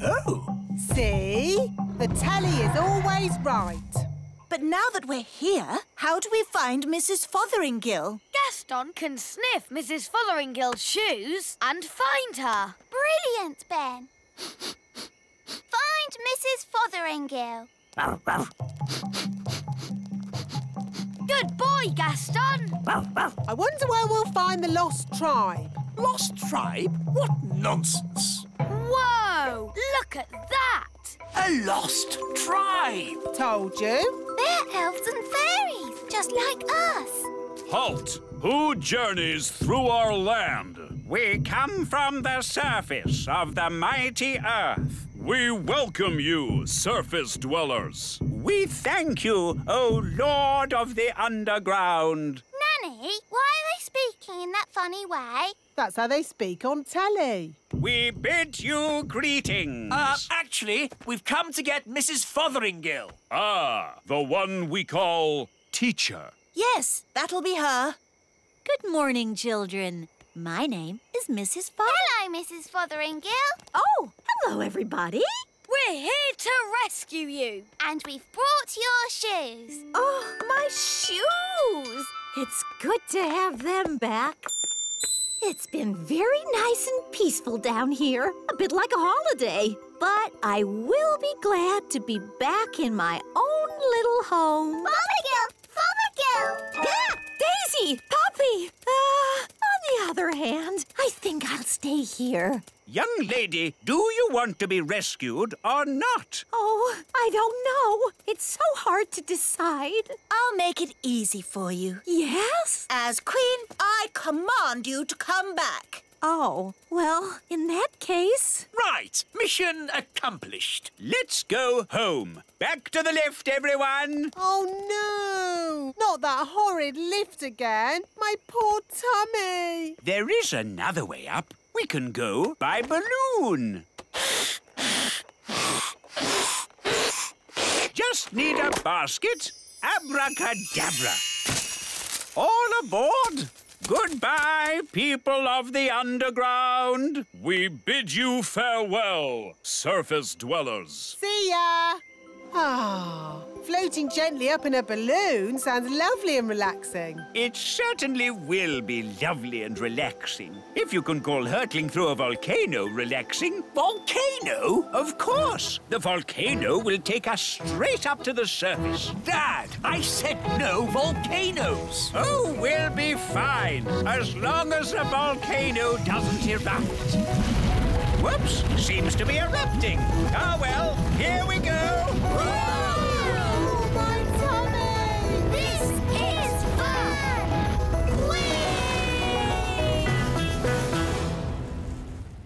S10: Oh.
S6: See? The telly is always right.
S8: But now that we're here, how do we find Mrs. Fothergill?
S9: Gaston can sniff Mrs. Fothergill's shoes and find her.
S5: Brilliant, Ben. Find Mrs. Fothergill.
S9: Good boy, Gaston.
S6: I wonder where we'll find the lost tribe.
S10: Lost tribe? What nonsense.
S9: Whoa! Look at that!
S10: A lost tribe.
S6: Told you.
S5: They're elves and fairies, just like us.
S18: Halt! Who journeys through our land?
S16: We come from the surface of the mighty earth.
S18: We welcome you, surface dwellers.
S16: We thank you, O Lord of the Underground.
S5: Nanny, why are they speaking in that funny way?
S6: That's how they speak on telly.
S16: We bid you greetings.
S10: Uh, actually, we've come to get Mrs. Fothergill.
S18: Ah, the one we call teacher.
S8: Yes, that'll be her.
S15: Good morning, children. My name is Mrs. Fox.
S5: Hello, Mrs. Fothergill.
S15: Oh, hello, everybody.
S9: We're here to rescue you.
S5: And we've brought your shoes.
S15: Oh, my shoes. It's good to have them back. It's been very nice and peaceful down here, a bit like a holiday. But I will be glad to be back in my own little home.
S5: Fothergill! Fothergill!
S15: Ah, Daisy! Poppy! Uh, on the other hand, I think I'll stay here.
S16: Young lady, do you want to be rescued or not?
S15: Oh, I don't know. It's so hard to decide.
S8: I'll make it easy for you.
S15: Yes?
S8: As Queen, I command you to come back.
S15: Oh, well, in that case.
S10: Right, mission accomplished.
S16: Let's go home. Back to the lift, everyone.
S6: Oh no! Not that horrid lift again. My poor tummy.
S16: There is another way up. We can go by balloon. Just need a basket. Abracadabra. All aboard. Goodbye, people of the underground.
S18: We bid you farewell, surface dwellers.
S6: See ya. Ah, floating gently up in a balloon sounds lovely and relaxing.
S16: It certainly will be lovely and relaxing. If you can call hurtling through a volcano relaxing.
S10: Volcano?
S16: Of course. The volcano will take us straight up to the surface.
S10: Dad, I said no volcanoes.
S16: Oh, we'll be fine, as long as the volcano doesn't erupt. Whoops, seems to be erupting. Ah, well, here we go.
S5: Oh, my tummy! This is fun!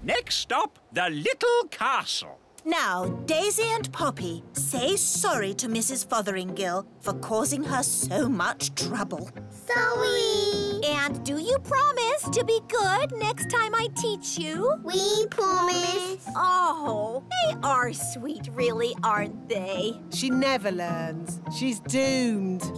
S16: Next stop, the little castle.
S8: Now, Daisy and Poppy, say sorry to Mrs. Fothergill for causing her so much trouble.
S5: Sorry.
S15: And do you promise to be good next time I teach you?
S5: We promise.
S15: Oh, they are sweet, really, aren't they?
S6: She never learns. She's doomed.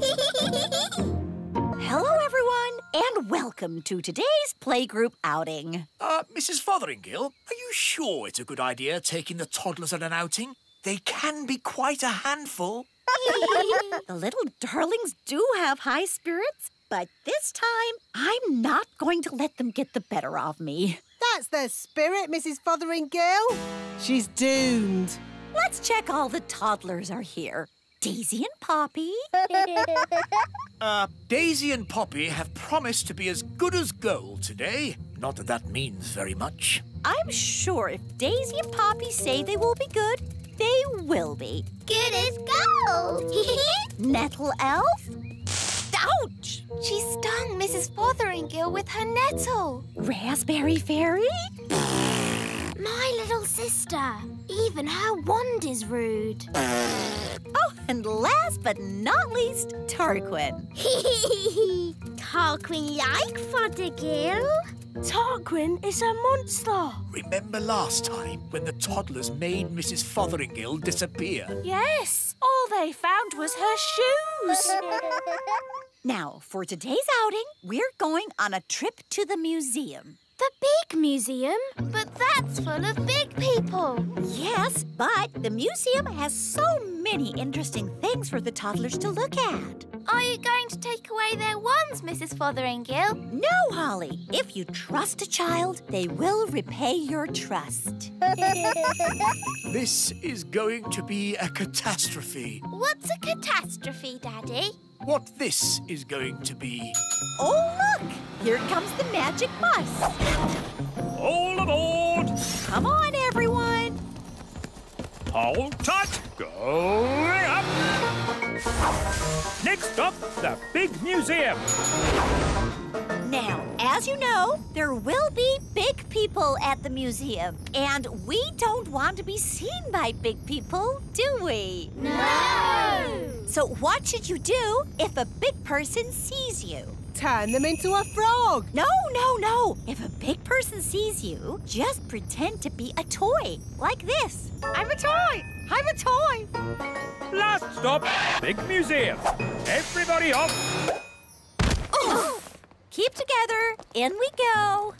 S15: Hello, everyone, and welcome to today's playgroup outing.
S10: Uh, Mrs. Fothergill, are you sure it's a good idea taking the toddlers on an outing? They can be quite a handful.
S15: the little darlings do have high spirits, but this time I'm not going to let them get the better of me.
S6: That's the spirit, Mrs. Fothergill. She's doomed.
S15: Let's check all the toddlers are here. Daisy and Poppy.
S10: uh, Daisy and Poppy have promised to be as good as gold today. Not that that means very much.
S15: I'm sure if Daisy and Poppy say they will be good, they will be.
S12: Good as gold.
S15: Nettle elf? Ouch!
S12: She stung Mrs. Fothergill with her nettle.
S15: Raspberry fairy?
S12: My little sister. Even her wand is rude.
S15: oh, and last but not least, Tarquin.
S12: Tarquin like Fothergill.
S9: Tarquin is a monster.
S10: Remember last time when the toddlers made Mrs. Fothergill disappear?
S2: Yes. All they found was her shoes.
S15: now, for today's outing, we're going on a trip to the museum.
S12: The big museum? But that's full of big people.
S15: Yes, but the museum has so many interesting things for the toddlers to look at.
S12: Are you going to take away their wands, Mrs. Fothergill?
S15: No, Holly. If you trust a child, they will repay your trust.
S10: this is going to be a catastrophe.
S12: What's a catastrophe, Daddy?
S10: What this is going to be.
S15: Oh, look! Here comes the magic bus.
S3: All aboard!
S15: Come on, everyone.
S3: Hold tight. Going up. Next up, the big museum.
S15: Now, as you know, there will be big people at the museum. And we don't want to be seen by big people, do we?
S12: No!
S15: So what should you do if a big person sees you?
S6: Turn them into a frog.
S15: No, no, no. If a big person sees you, just pretend to be a toy, like this.
S6: I'm a toy. I'm a toy.
S3: Last stop, big museum. Everybody off.
S15: Oh. Keep together. In we go.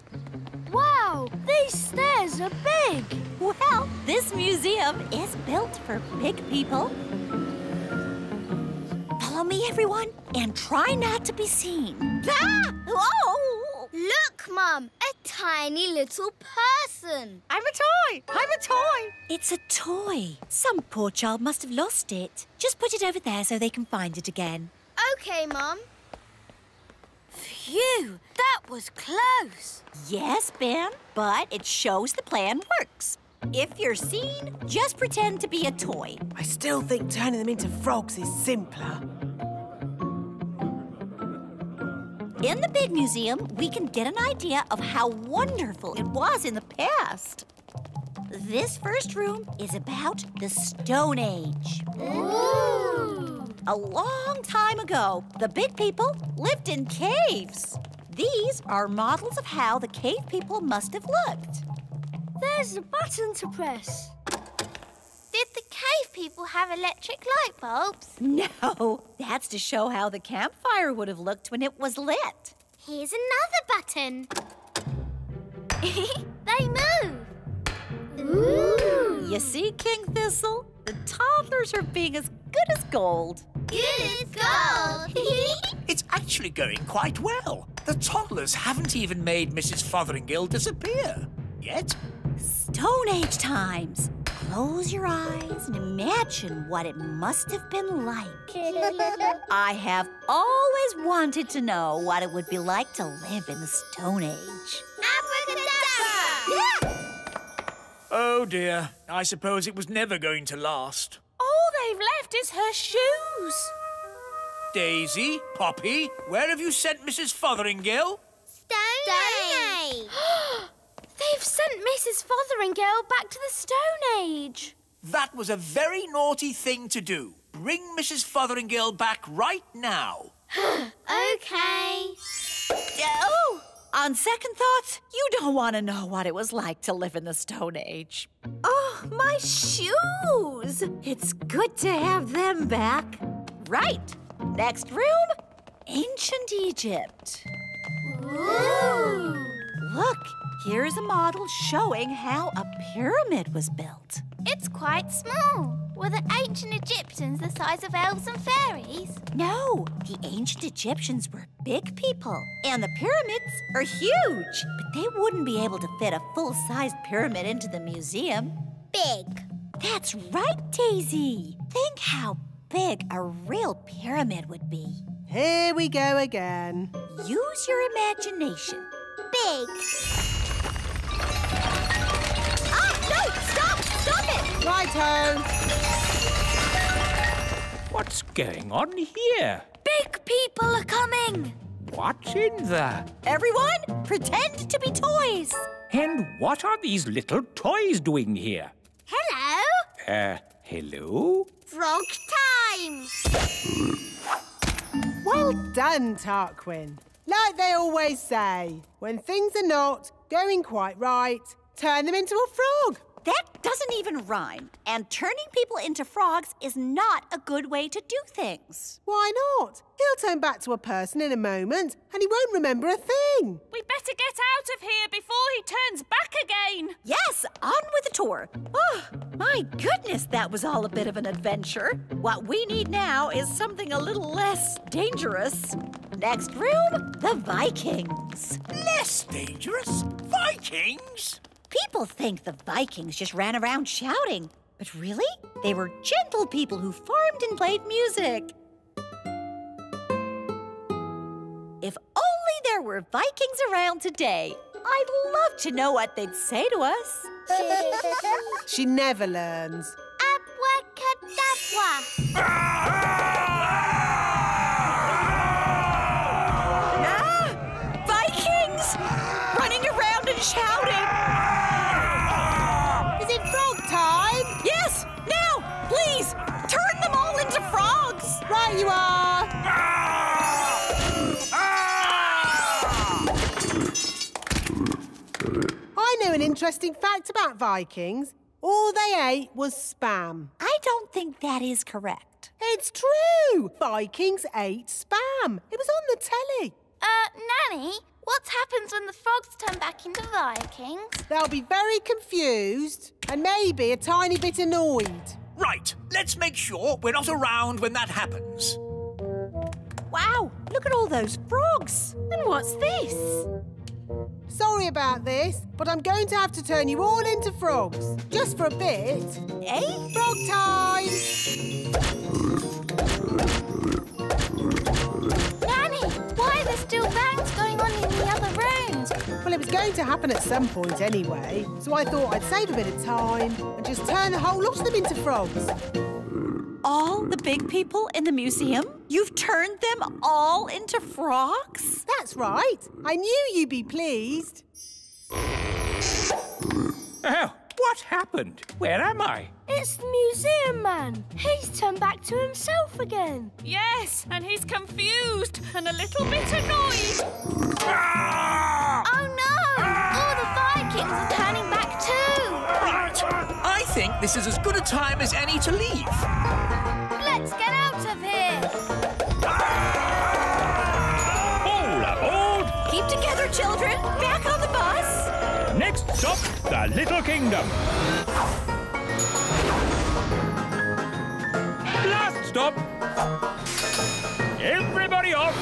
S9: Wow, these stairs are big.
S15: Well, this museum is built for big people. Follow me, everyone, and try not to be seen. Ah! Oh!
S12: Look, Mum, a tiny little person.
S6: I'm a toy. I'm a toy.
S15: It's a toy. Some poor child must have lost it. Just put it over there so they can find it again.
S12: Okay, Mum. Phew, that was close.
S15: Yes, Ben, but it shows the plan works. If you're seen, just pretend to be a toy.
S6: I still think turning them into frogs is simpler.
S15: In the big museum, we can get an idea of how wonderful it was in the past. This first room is about the Stone Age.
S12: Ooh.
S15: A long time ago, the big people lived in caves. These are models of how the cave people must have looked.
S9: There's a button to press.
S12: Did the cave people have electric light bulbs?
S15: No, that's to show how the campfire would have looked when it was lit.
S12: Here's another button. they move.
S15: Ooh. You see, King Thistle? The toddlers are being as good as gold.
S12: Good as gold.
S10: it's actually going quite well. The toddlers haven't even made Mrs. Fothergill disappear. Yet.
S15: Stone Age times. Close your eyes and imagine what it must have been like. I have always wanted to know what it would be like to live in the Stone Age.
S12: Abracadabra!
S10: Oh dear, I suppose it was never going to last.
S2: All they've left is her shoes.
S10: Daisy, Poppy, where have you sent Mrs. Fothergill?
S12: Stone Age.
S9: They've sent Mrs. Fothergill back to the Stone Age.
S10: That was a very naughty thing to do. Bring Mrs. Fothergill back right now.
S12: okay.
S15: Oh! On second thoughts, you don't want to know what it was like to live in the Stone Age.
S19: Oh, my shoes! It's good to have them back.
S15: Right. Next room, ancient Egypt.
S5: Ooh.
S15: Look, here's a model showing how a pyramid was built.
S5: It's quite small. Were the ancient Egyptians the size of elves and fairies?
S15: No, the ancient Egyptians were big people, and the pyramids are huge. But they wouldn't be able to fit a full-sized pyramid into the museum.
S5: Big.
S15: That's right, Daisy. Think how big a real pyramid would be.
S6: Here we go again.
S15: Use your imagination.
S5: Big.
S9: Ah, no! Stop! Stop it!
S6: Righto.
S3: What's going on here?
S9: Big people are coming!
S3: What's in there?
S15: Everyone, pretend to be toys.
S3: And what are these little toys doing here?
S5: Hello.
S3: Uh, hello?
S5: Frog time.
S6: Well done, Tarquin. Like they always say, when things are not going quite right, turn them into a frog.
S15: That doesn't even rhyme. And turning people into frogs is not a good way to do things.
S6: Why not? He'll turn back to a person in a moment and he won't remember a thing.
S2: We better get out of here before he turns back again.
S15: Yes, on with the tour. Oh, my goodness, that was all a bit of an adventure. What we need now is something a little less dangerous. Next room, the Vikings.
S4: Less dangerous? Vikings?
S15: People think the Vikings just ran around shouting, but really, they were gentle people who farmed and played music. If only there were Vikings around today. I'd love to know what they'd say to us.
S6: She never learns.
S5: Abracadabra.
S15: Ah! Vikings! Running around and shouting!
S6: Right you are. I know an interesting fact about Vikings. All they ate was spam.
S15: I don't think that is correct.
S6: It's true. Vikings ate spam. It was on the telly.
S5: Uh, Nanny, what happens when the frogs turn back into Vikings?
S6: They'll be very confused and maybe a tiny bit annoyed.
S4: Right, let's make sure we're not around when that happens.
S15: Wow, look at all those frogs.
S2: And what's this?
S6: Sorry about this, but I'm going to have to turn you all into frogs. Just for a bit.
S15: Eh?
S6: Frog time!
S5: Nanny, why are there still bangs going on in the other rooms?
S6: Well, it was going to happen at some point anyway, so I thought I'd save a bit of time and just turn the whole lot of them into frogs.
S15: All the big people in the museum? You've turned them all into frogs?
S6: That's right. I knew you'd be pleased.
S3: Oh, what happened? Where am I?
S12: It's the museum man. He's turned back to himself again.
S2: Yes, and he's confused and a little bit annoyed. Ah!
S5: Oh no! All the Vikings are turning back too.
S4: Right, I think this is as good a time as any to leave.
S5: Let's get out of here. Ah!
S3: All aboard!
S15: Keep together, children.
S3: Stop, the Little Kingdom. Last stop. Everybody off.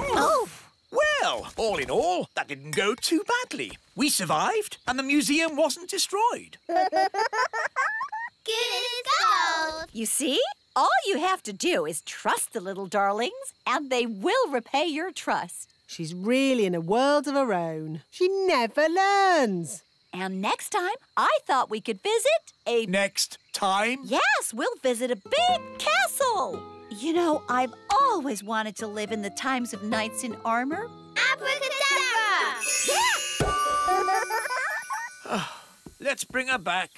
S15: Oh,
S4: Well, all in all, that didn't go too badly. We survived, and the museum wasn't destroyed.
S5: Good as gold.
S15: you see? All you have to do is trust the little darlings, and they will repay your trust.
S6: She's really in a world of her own. She never learns.
S15: And next time, I thought we could visit a.
S4: Next time?
S15: Yes, we'll visit a big castle. You know, I've always wanted to live in the times of knights in armor.
S5: Abracadabra.
S4: Ah, let's bring her back.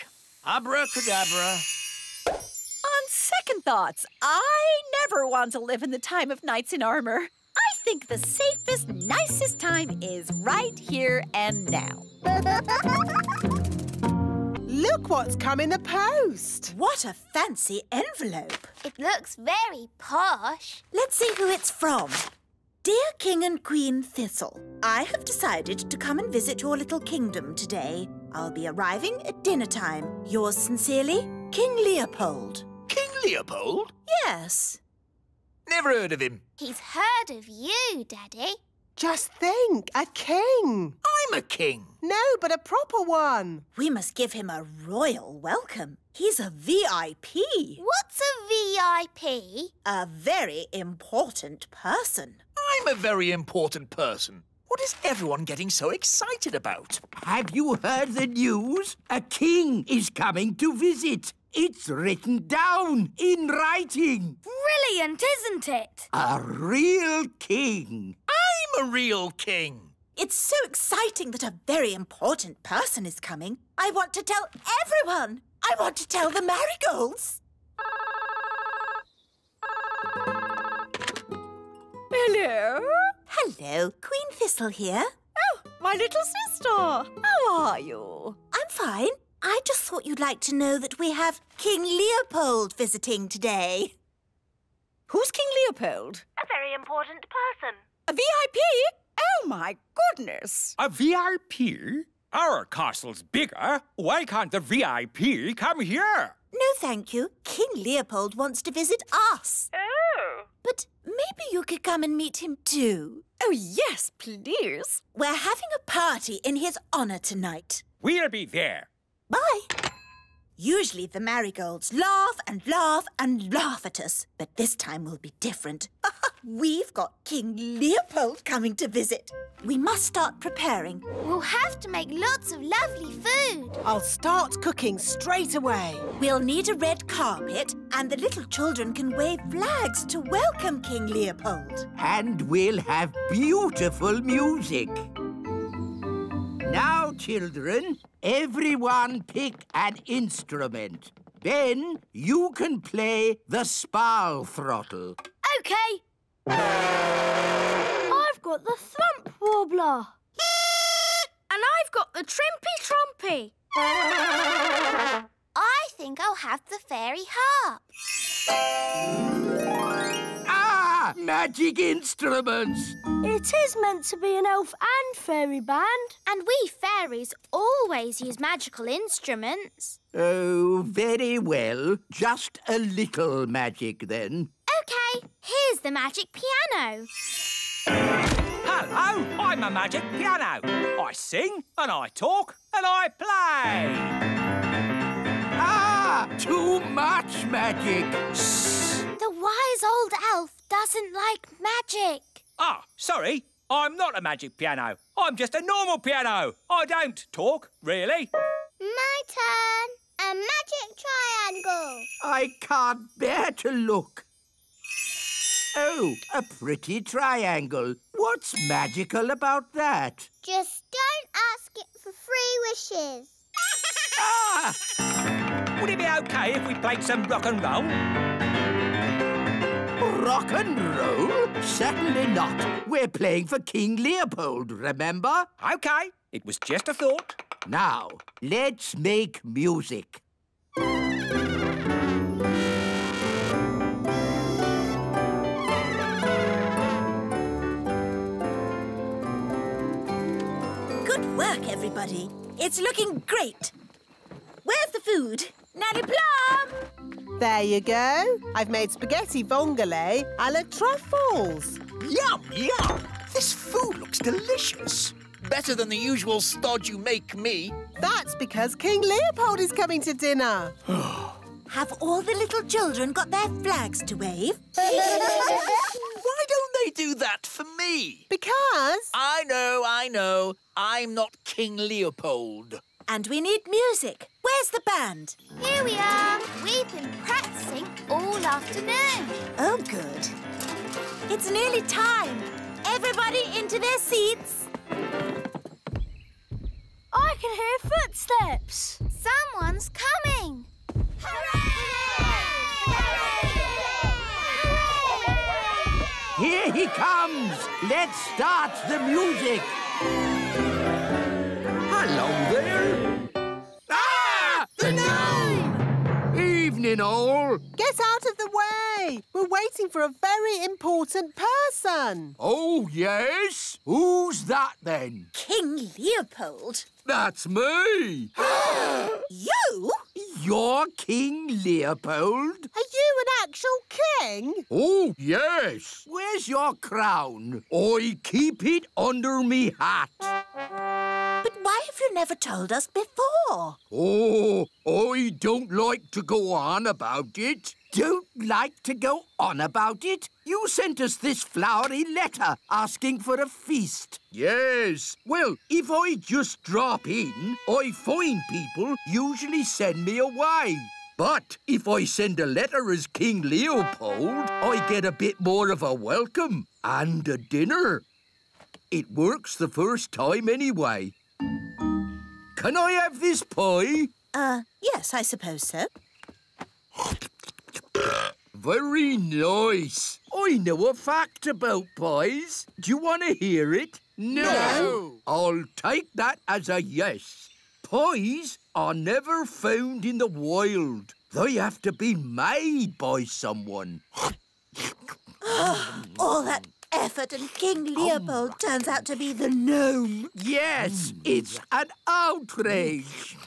S4: Abracadabra.
S15: On second thoughts, I never want to live in the time of knights in armor. I think the safest, nicest time is right here and now.
S6: Look Look what's come in the post.
S8: What a fancy envelope.
S5: It looks very posh.
S8: Let's see who it's from. Dear King and Queen Thistle, I have decided to come and visit your little kingdom today. I'll be arriving at dinner time. Yours sincerely, King Leopold.
S10: King Leopold?
S8: Yes.
S10: Never heard of him.
S5: He's heard of you, Daddy.
S6: Just think, a king.
S10: I'm a king.
S6: No, but a proper one.
S8: We must give him a royal welcome. He's a VIP.
S5: What's a VIP?
S8: A very important person.
S10: I'm a very important person. What is everyone getting so excited about?
S1: Have you heard the news? A king is coming to visit. It's written down in writing.
S5: Brilliant, isn't it?
S1: A real king.
S10: I'm a real king.
S8: It's so exciting that a very important person is coming. I want to tell everyone. I want to tell the marigolds.
S15: Hello?
S8: Hello, Queen Thistle here.
S15: Oh, my little sister. How are you?
S8: I'm fine. I just thought you'd like to know that we have King Leopold visiting today.
S15: Who's King Leopold?
S17: A very important person.
S15: A VIP? Oh, my goodness.
S3: A VIP? Our castle's bigger. Why can't the VIP come here?
S8: No, thank you. King Leopold wants to visit us.
S17: Oh.
S8: But maybe you could come and meet him too.
S15: Oh, yes, please.
S8: We're having a party in his honour tonight.
S3: We'll be there.
S8: Bye. Usually the marigolds laugh and laugh and laugh at us, but this time will be different. We've got King Leopold coming to visit. We must start preparing.
S5: We'll have to make lots of lovely food.
S6: I'll start cooking straight away.
S8: We'll need a red carpet, and the little children can wave flags to welcome King Leopold.
S1: And we'll have beautiful music. Now, children, everyone pick an instrument. Then you can play the spal throttle.
S5: OK. I've got the thump warbler. and I've got the trimpy trompy. I think I'll have the fairy harp.
S1: Magic instruments!
S5: It is meant to be an elf and fairy band. And we fairies always use magical instruments.
S1: Oh, very well. Just a little magic, then.
S5: OK, here's the magic piano.
S3: Hello, I'm a magic piano. I sing and I talk and I play.
S1: Ah! Too much magic!
S5: The wise old elf doesn't like magic.
S3: Ah, sorry. I'm not a magic piano. I'm just a normal piano. I don't talk, really.
S5: My turn. A magic triangle.
S1: I can't bear to look. Oh, a pretty triangle. What's magical about that?
S5: Just don't ask it for free wishes.
S3: Ah! Would it be OK if we played some rock and roll?
S1: Rock and roll? Certainly not. We're playing for King Leopold, remember?
S3: OK. It was just a thought.
S1: Now, let's make music.
S8: Good work, everybody. It's looking great. Where's the food? Nanny Plum!
S6: There you go. I've made spaghetti vongole a la truffles.
S10: Yum, yum! This food looks delicious. Better than the usual stodge you make me.
S6: That's because King Leopold is coming to dinner.
S8: Have all the little children got their flags to wave?
S10: Why don't they do that for me?
S6: Because...
S10: I know, I know. I'm not King Leopold.
S8: And we need music. Where's the band?
S5: Here we are. We've been practicing all afternoon.
S8: Oh, good. It's nearly time. Everybody into their seats.
S5: I can hear footsteps. Someone's coming. Hooray!
S1: Here he comes! Let's start the music! Hello there! And all.
S6: Get out of the way! We're waiting for a very important person.
S1: Oh, yes? Who's that then?
S8: King Leopold.
S1: That's me.
S8: You?
S1: You're King Leopold?
S6: Are you an actual king?
S1: Oh, yes. Where's your crown? I keep it under me hat.
S8: But why have you never told us before?
S1: Oh, I don't like to go on about it. Don't like to go on about it? You sent us this flowery letter asking for a feast. Yes. Well, if I just drop in, I find people usually send me away. But if I send a letter as King Leopold, I get a bit more of a welcome and a dinner. It works the first time anyway. Can I have this pie?
S8: Uh, yes, I suppose so.
S1: Very nice. I know a fact about pies. Do you want to hear it?
S8: No.
S1: I'll take that as a yes. Pies are never found in the wild. They have to be made by someone.
S8: All that effort and King oh. Leopold turns out to be the gnome.
S1: Yes, hmm. it's an outrage.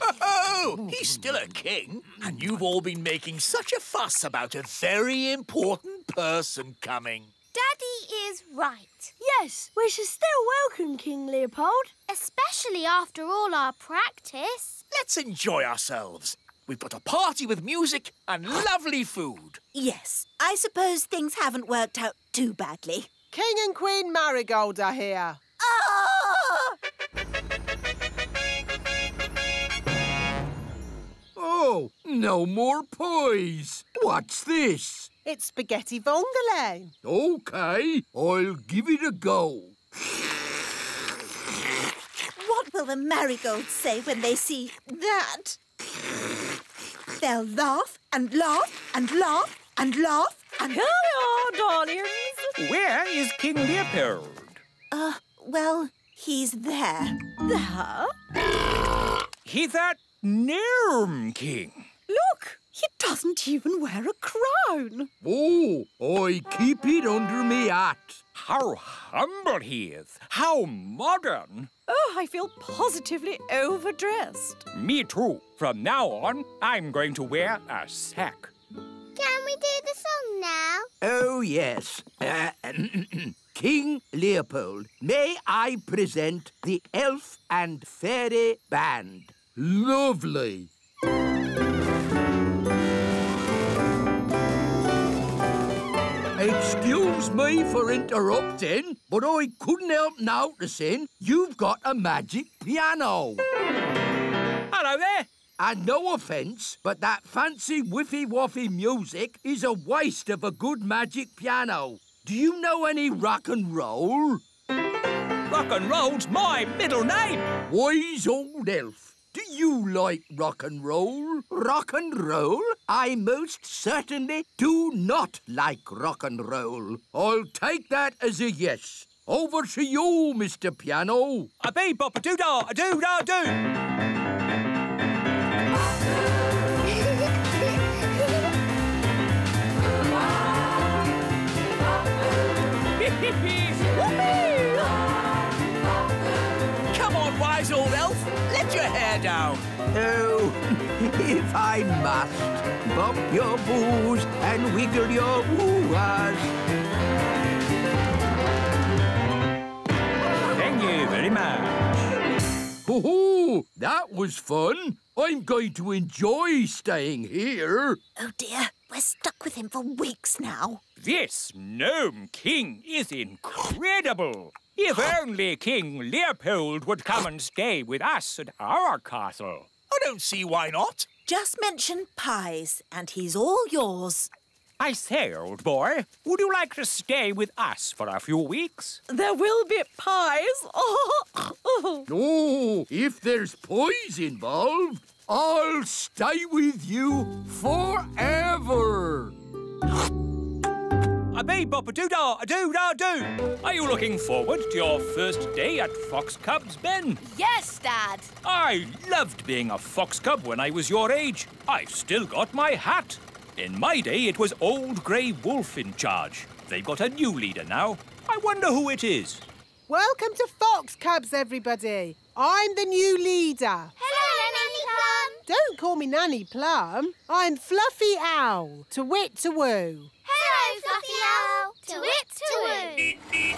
S4: Oh, he's still a king, and you've all been making such a fuss about a very important person coming.
S12: Daddy is right.
S9: Yes, we should still welcome King Leopold.
S12: Especially after all our practice.
S4: Let's enjoy ourselves. We've got a party with music and lovely food.
S8: Yes, I suppose things haven't worked out too badly.
S6: King and Queen Marigold are here.
S8: Ah!
S1: Oh, no more pies. What's this?
S6: It's spaghetti vongole.
S1: OK, I'll give it a go.
S8: What will the marigolds say when they see that? They'll laugh and laugh and laugh and laugh and...
S9: Hello, darlings.
S3: Where is King Leopold?
S8: Uh, well, he's there.
S9: There?
S3: He's that gnome king.
S20: Look, he doesn't even wear a crown.
S1: Oh, I keep it under me hat.
S3: How humble he is. How modern.
S20: Oh, I feel positively overdressed.
S3: Me too. From now on, I'm going to wear a sack.
S5: Can we do the song now?
S1: Oh, yes. Uh, King Leopold, may I present the Elf and Fairy Band? Lovely. Excuse me for interrupting, but I couldn't help noticing you've got a magic piano.
S3: Hello there.
S1: And no offence, but that fancy whiffy-waffy music is a waste of a good magic piano. Do you know any rock and roll?
S3: Rock and roll's my middle name.
S1: Wise old elf. Do you like rock and roll? Rock and roll? I most certainly do not like rock and roll. I'll take that as a yes. Over to you, Mr. Piano.
S3: A bee bop a doo da a doo da doo.
S4: Wise old elf. Let your hair down.
S1: Oh, if I must, bump your boos and wiggle your woo-ahs.
S3: Thank you very much.
S1: Hoo-hoo! That was fun. I'm going to enjoy staying here.
S8: Oh dear, we're stuck with him for weeks now.
S3: This gnome king is incredible. If only King Leopold would come and stay with us at our castle.
S4: I don't see why not.
S8: Just mention pies, and he's all yours.
S3: I say, old boy, would you like to stay with us for a few weeks?
S20: There will be pies. Oh,
S1: Oh, if there's pies involved, I'll stay with you forever.
S3: A bee bop a doo da a doo da doo. Are you looking forward to your first day at Fox Cubs, Ben?
S9: Yes, Dad.
S3: I loved being a fox cub when I was your age. I've still got my hat. In my day, it was Old Grey Wolf in charge. They've got a new leader now. I wonder who it is.
S6: Welcome to Fox Cubs, everybody. I'm the new leader.
S12: Hello, Nanny Plum.
S6: Don't call me Nanny Plum. I'm Fluffy Owl, to wit to woo.
S12: Hello, Fluffy Owl. To wit to woo.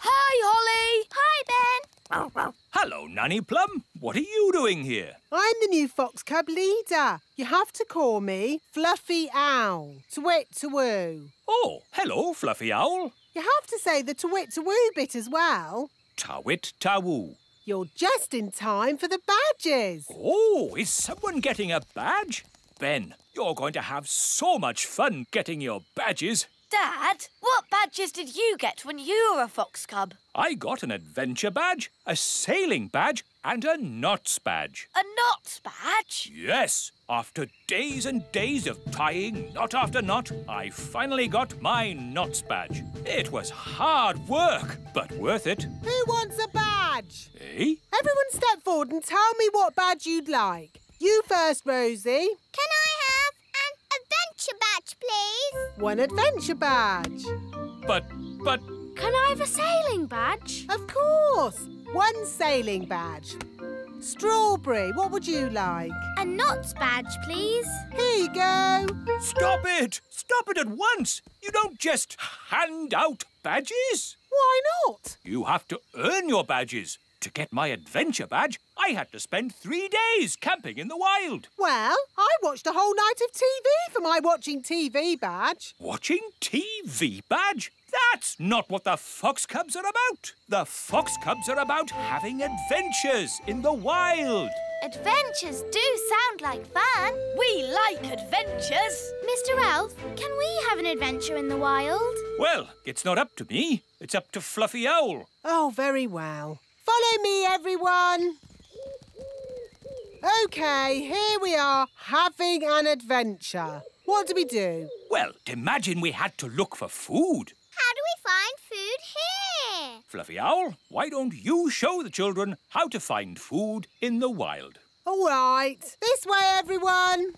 S9: Hi, Holly.
S12: Hi, Ben.
S3: Hello, Nanny Plum. What are you doing here?
S6: I'm the new Fox Cub leader. You have to call me Fluffy Owl, to wit to woo.
S3: Oh, hello, Fluffy Owl.
S6: You have to say the to wit to woo bit as well.
S3: Tawit Tawoo.
S6: You're just in time for the badges.
S3: Oh, is someone getting a badge? Ben, you're going to have so much fun getting your badges.
S9: Dad, what badges did you get when you were a fox cub?
S3: I got an adventure badge, a sailing badge, and a knots badge.
S9: A knots badge?
S3: Yes, after days and days of tying knot after knot, I finally got my knots badge. It was hard work, but worth it.
S6: Who wants a badge?
S3: Eh?
S6: Everyone step forward and tell me what badge you'd like. You first, Rosie.
S5: Can I have an adventure badge, please?
S6: One adventure badge.
S3: But, but...
S12: Can I have a sailing badge?
S6: Of course. One sailing badge. Strawberry, what would you like?
S12: A knots badge, please.
S6: Here you go.
S3: Stop it! Stop it at once! You don't just hand out badges.
S6: Why not?
S3: You have to earn your badges. To get my adventure badge, I had to spend three days camping in the wild.
S6: Well, I watched a whole night of TV for my watching TV badge.
S3: Watching TV badge? That's not what the Fox Cubs are about. The Fox Cubs are about having adventures in the wild.
S12: Adventures do sound like fun.
S9: We like adventures.
S12: Mr. Elf, can we have an adventure in the wild?
S3: Well, it's not up to me. It's up to Fluffy Owl.
S6: Oh, very well. Follow me, everyone. OK, here we are, having an adventure. What do we do?
S3: Well, imagine we had to look for food.
S5: How do we find food here?
S3: Fluffy Owl, why don't you show the children how to find food in the wild?
S6: All right. This way, everyone.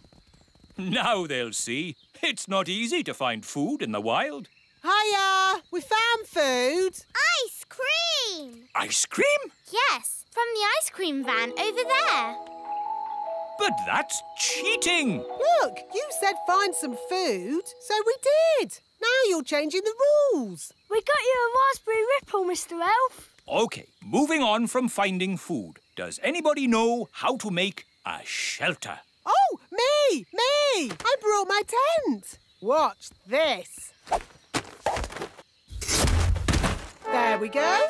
S3: Now they'll see. It's not easy to find food in the wild.
S6: Hiya! We found food.
S5: Ice cream!
S3: Ice cream?
S12: Yes, from the ice cream van over there.
S3: But that's cheating.
S6: Look, you said find some food, so we did. Now you're changing the rules.
S12: We got you a raspberry ripple, Mr. Elf.
S3: OK, moving on from finding food. Does anybody know how to make a shelter?
S6: Oh, me! Me! I brought my tent. Watch this. There we go.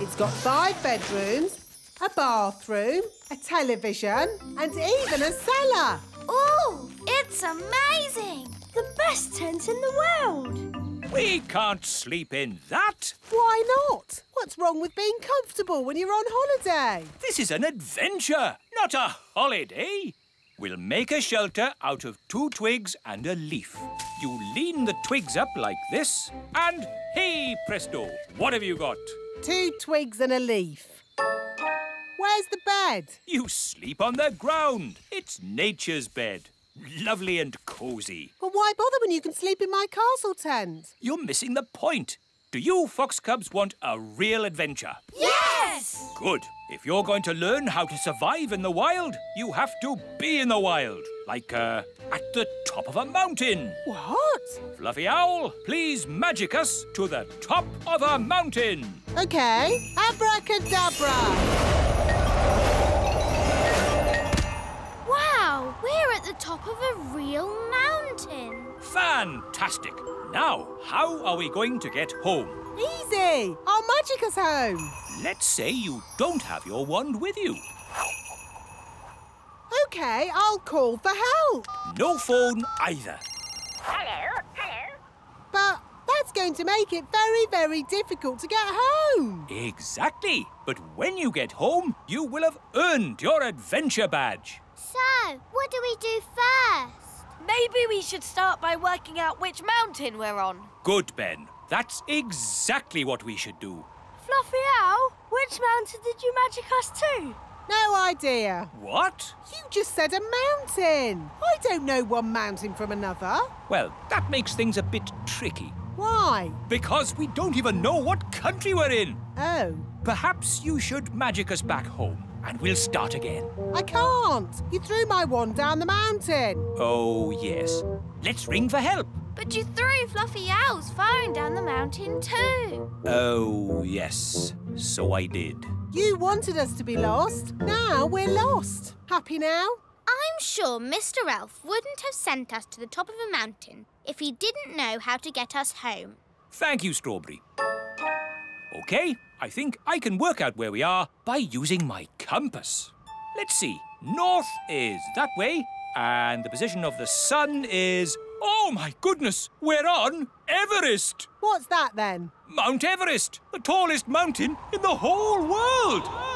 S6: It's got five bedrooms, a bathroom, a television, and even a cellar.
S12: Oh, it's amazing! The best tent in the world.
S3: We can't sleep in that.
S6: Why not? What's wrong with being comfortable when you're on holiday?
S3: This is an adventure, not a holiday. We'll make a shelter out of two twigs and a leaf. You lean the twigs up like this, and hey presto, what have you got?
S6: Two twigs and a leaf. Where's the bed?
S3: You sleep on the ground. It's nature's bed. Lovely and cosy.
S6: But why bother when you can sleep in my castle tent?
S3: You're missing the point. Do you Fox Cubs want a real adventure?
S9: Yes!
S3: Good. If you're going to learn how to survive in the wild, you have to be in the wild. Like, uh, at the top of a mountain.
S6: What?
S3: Fluffy Owl, please magic us to the top of a mountain.
S6: OK. Abracadabra.
S12: Wow, we're at the top of a real mountain.
S3: Fantastic. Now, how are we going to get home?
S6: Easy. I'll magic us home.
S3: Let's say you don't have your wand with you.
S6: OK, I'll call for help.
S3: No phone either.
S5: Hello, hello.
S6: But that's going to make it very, very difficult to get home.
S3: Exactly. But when you get home, you will have earned your adventure badge.
S5: So, what do we do first?
S9: Maybe we should start by working out which mountain we're on.
S3: Good, Ben. That's exactly what we should do.
S12: Fluffy Owl, which mountain did you magic us to?
S6: No idea.
S3: What?
S6: You just said a mountain. I don't know one mountain from another.
S3: Well, that makes things a bit tricky.
S6: Why?
S3: Because we don't even know what country we're in.
S6: Oh.
S3: Perhaps you should magic us back home and we'll start again.
S6: I can't. You threw my wand down the mountain.
S3: Oh, yes. Let's ring for help.
S12: But you threw Fluffy Owl's phone down the mountain too.
S3: Oh, yes. So I did.
S6: You wanted us to be lost. Now we're lost. Happy now?
S12: I'm sure Mr. Elf wouldn't have sent us to the top of a mountain if he didn't know how to get us home.
S3: Thank you, Strawberry. OK, I think I can work out where we are by using my compass. Let's see. North is that way, and the position of the sun is... Oh, my goodness! We're on Everest!
S6: What's that, then?
S3: Mount Everest, the tallest mountain in the whole world!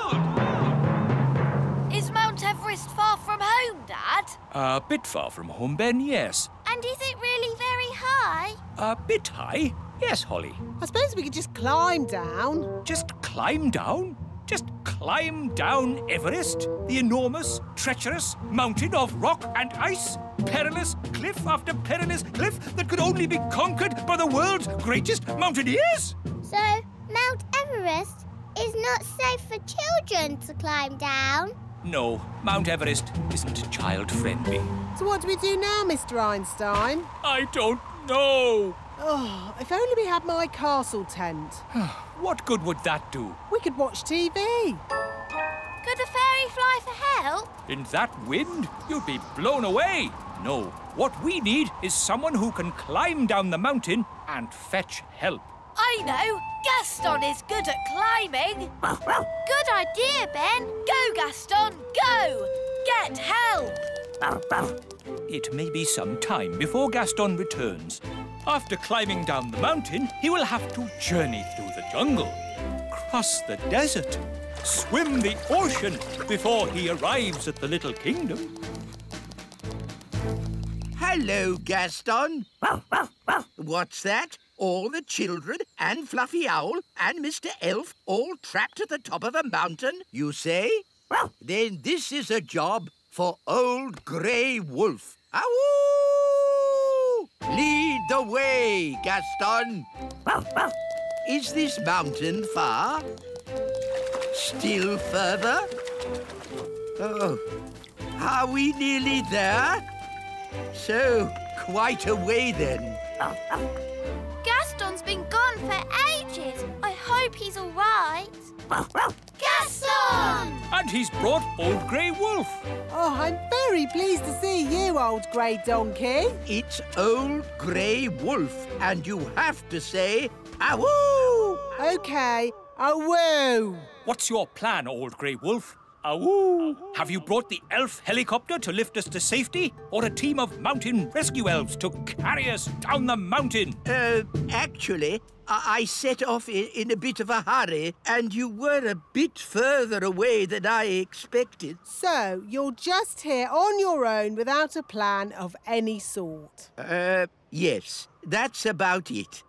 S9: Home, Dad?
S3: A bit far from home, Ben, yes.
S12: And is it really very high?
S3: A bit high, yes, Holly.
S6: I suppose we could just climb down.
S3: Just climb down? Just climb down Everest, the enormous, treacherous mountain of rock and ice? Perilous cliff after perilous cliff that could only be conquered by the world's greatest mountaineers?
S5: So, Mount Everest is not safe for children to climb down?
S3: No, Mount Everest isn't child-friendly.
S6: So what do we do now, Mr Einstein?
S3: I don't know.
S6: Oh, if only we had my castle tent.
S3: what good would that do?
S6: We could watch TV.
S12: Could a fairy fly for help?
S3: In that wind, you'd be blown away. No, what we need is someone who can climb down the mountain and fetch help.
S9: I know! Gaston is good at climbing!
S12: Good idea, Ben!
S9: Go, Gaston, go! Get help!
S3: It may be some time before Gaston returns. After climbing down the mountain, he will have to journey through the jungle, cross the desert, swim the ocean before he arrives at the little kingdom.
S1: Hello, Gaston. What's that? All the children and Fluffy Owl and Mr. Elf all trapped at the top of a mountain, you say? Well, then this is a job for Old Grey Wolf. Awoo! Lead the way, Gaston. Is this mountain far? Still further? Oh, are we nearly there? So, quite a way then.
S12: Gaston's been gone for ages. I hope he's all right. Gaston!
S3: And he's brought Old Grey Wolf.
S6: Oh, I'm very pleased to see you, old grey donkey.
S1: It's Old Grey Wolf, and you have to say, awoo!
S6: OK, awoo.
S3: What's your plan, Old Grey Wolf? Awoo! Have you brought the elf helicopter to lift us to safety? Or a team of mountain rescue elves to carry us down the mountain?
S1: Uh, actually, I, I set off in, in a bit of a hurry, and you were a bit further away than I expected.
S6: So, you're just here on your own without a plan of any sort?
S1: Uh, yes, that's about it.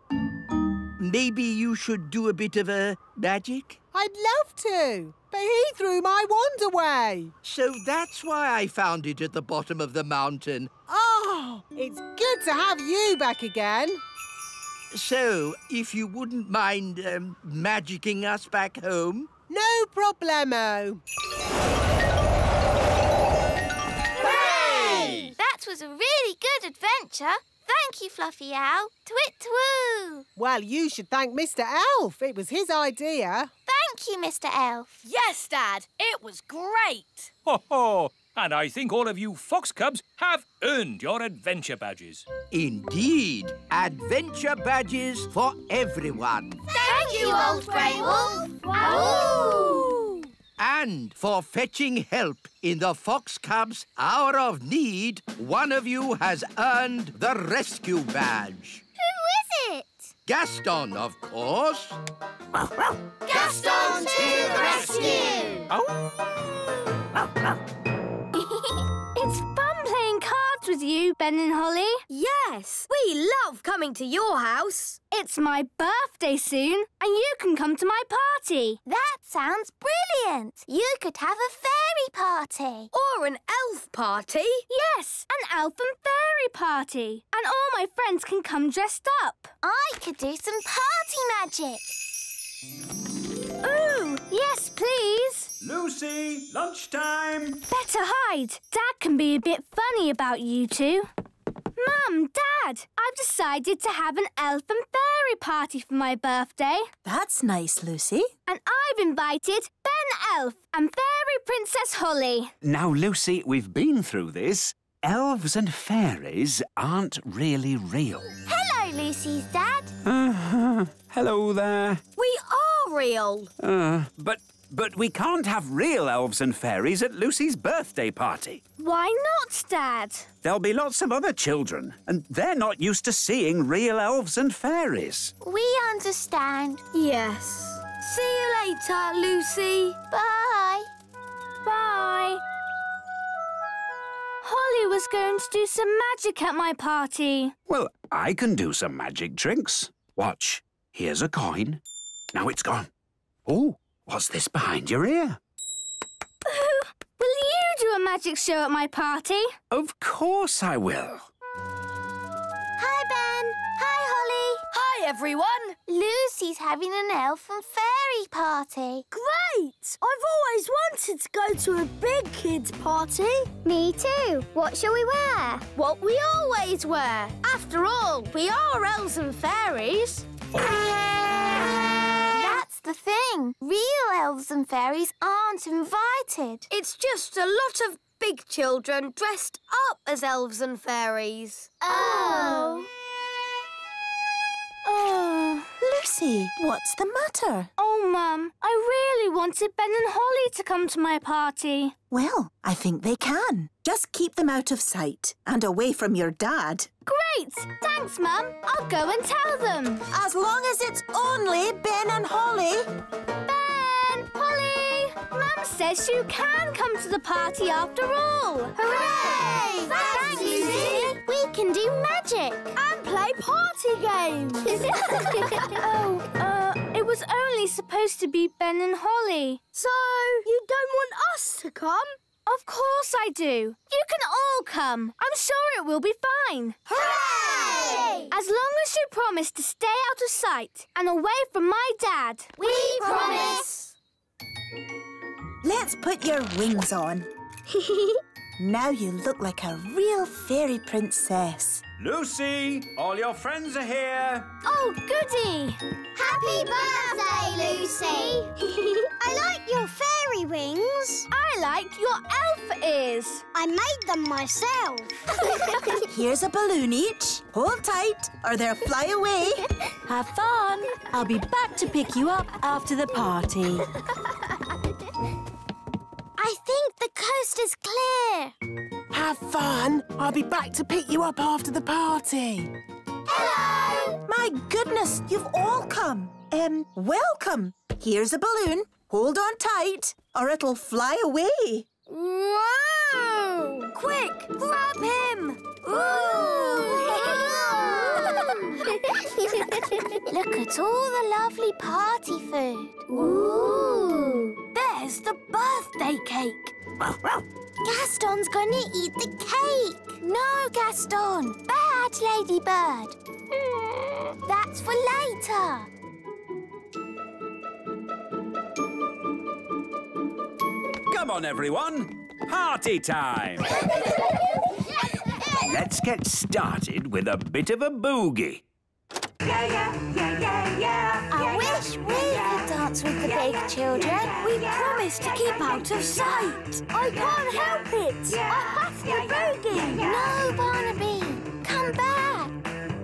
S1: Maybe you should do a bit of a magic?
S6: I'd love to, but he threw my wand away.
S1: So that's why I found it at the bottom of the mountain.
S6: Oh, it's good to have you back again.
S1: So, if you wouldn't mind um, magicking us back home?
S6: No problemo.
S12: Hooray! That was a really good adventure. Thank you, Fluffy Owl. Twit twoo!
S6: Well, you should thank Mr. Elf. It was his idea.
S12: Thank you, Mr. Elf.
S9: Yes, Dad. It was great.
S3: Ho ho! And I think all of you fox cubs have earned your adventure badges.
S1: Indeed. Adventure badges for everyone.
S12: Thank you, Old Grey Wolf. Wahoo!
S1: And for fetching help in the Fox Cubs' hour of need, one of you has earned the rescue badge.
S12: Who is it?
S1: Gaston, of course.
S12: Gaston to the rescue!
S2: it's cards
S21: with you, Ben and Holly?
S9: Yes, we love coming to your house.
S21: It's my birthday soon, and you can come to my party.
S5: That sounds brilliant. You could have a fairy party.
S9: Or an elf party.
S21: Yes, an elf and fairy party. And all my friends can come dressed up.
S5: I could do some party magic.
S21: Ooh, yes, please.
S16: Lucy, lunchtime.
S21: Better hide. Dad can be a bit funny about you two. Mum, Dad, I've decided to have an elf and fairy party for my birthday.
S8: That's nice, Lucy.
S21: And I've invited Ben Elf and Fairy Princess Holly.
S16: Now, Lucy, we've been through this. Elves and fairies aren't really real.
S5: Hello, Lucy's dad.
S16: Uh, hello there.
S9: We are real.
S16: Uh, but but we can't have real elves and fairies at Lucy's birthday party.
S21: Why not, Dad?
S16: There'll be lots of other children, and they're not used to seeing real elves and fairies.
S5: We understand.
S9: Yes. See you later, Lucy.
S5: Bye.
S21: Bye. Holly was going to do some magic at my party.
S16: Well, I can do some magic tricks. Watch. Here's a coin. Now it's gone. Oh, what's this behind your ear?
S21: Will you do a magic show at my party?
S16: Of course I will.
S5: Hi, Ben. Hi, Holly.
S9: Hi, everyone.
S5: Lucy's having an elf and fairy party.
S12: Great! I've always wanted to go to a big kids' party.
S5: Me too. What shall we wear?
S9: What we always wear. After all, we are elves and fairies.
S5: That's the thing. Real elves and fairies aren't invited.
S9: It's just a lot of big children dressed up as elves and fairies.
S5: Oh.
S21: Oh.
S8: Lucy, what's the matter?
S21: Oh, Mum, I really wanted Ben and Holly to come to my party.
S8: Well, I think they can. Just keep them out of sight and away from your dad.
S21: Great! Thanks, Mum. I'll go and tell them.
S8: As long as it's only Ben and Holly.
S21: Ben! Holly! Mum says you can come to the party after all.
S5: Hooray! Thanks, Lucy. We can do magic.
S12: And play party games.
S21: oh, uh, it was only supposed to be Ben and Holly.
S12: So, you don't want us to come?
S21: Of course I do. You can all come. I'm sure it will be fine.
S5: Hooray!
S21: As long as you promise to stay out of sight and away from my dad.
S5: We promise.
S8: Let's put your wings on. now you look like a real fairy princess.
S16: Lucy, all your friends are here.
S21: Oh, goody!
S5: Happy birthday, Lucy!
S12: I like your fairy wings.
S21: I like your elf ears.
S12: I made them myself.
S8: Here's a balloon each. Hold tight or they'll fly away. Have fun. I'll be back to pick you up after the party.
S5: I the coast is clear.
S6: Have fun. I'll be back to pick you up after the party.
S5: Hello!
S8: My goodness, you've all come. Um, welcome. Here's a balloon. Hold on tight or it'll fly away.
S9: Whoa! Quick, grab him! Ooh!
S5: Look at all the lovely party food.
S9: Ooh! There's the birthday cake.
S5: Gaston's gonna eat the cake. No, Gaston. Bad, Ladybird. That's for later.
S16: Come on, everyone. Party time. Let's get started with a bit of a boogie.
S5: I wish we could dance with the big children.
S9: We promised to keep out of sight.
S12: I can't help it. I have to boogie.
S5: No, Barnaby. Come back.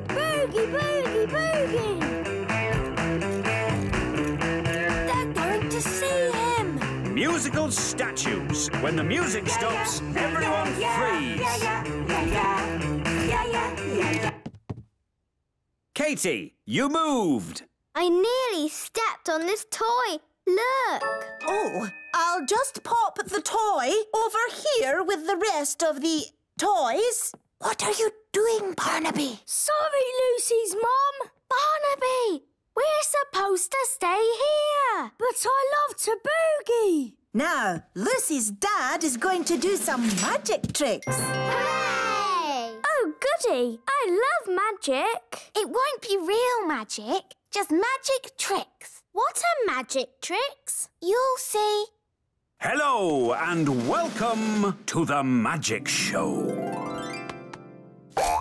S12: Boogie, boogie, boogie.
S9: They're going to see him.
S16: Musical statues. When the music stops, everyone freeze. Katie, you moved.
S12: I nearly stepped on this toy. Look.
S8: Oh, I'll just pop the toy over here with the rest of the toys. What are you doing, Barnaby?
S21: Sorry, Lucy's mum. Barnaby, we're supposed to stay here. But I love to boogie.
S8: Now, Lucy's dad is going to do some magic tricks.
S21: Hooray! Goody. I love magic.
S5: It won't be real magic, just magic tricks.
S12: What are magic tricks?
S5: You'll see.
S16: Hello and welcome to the Magic Show.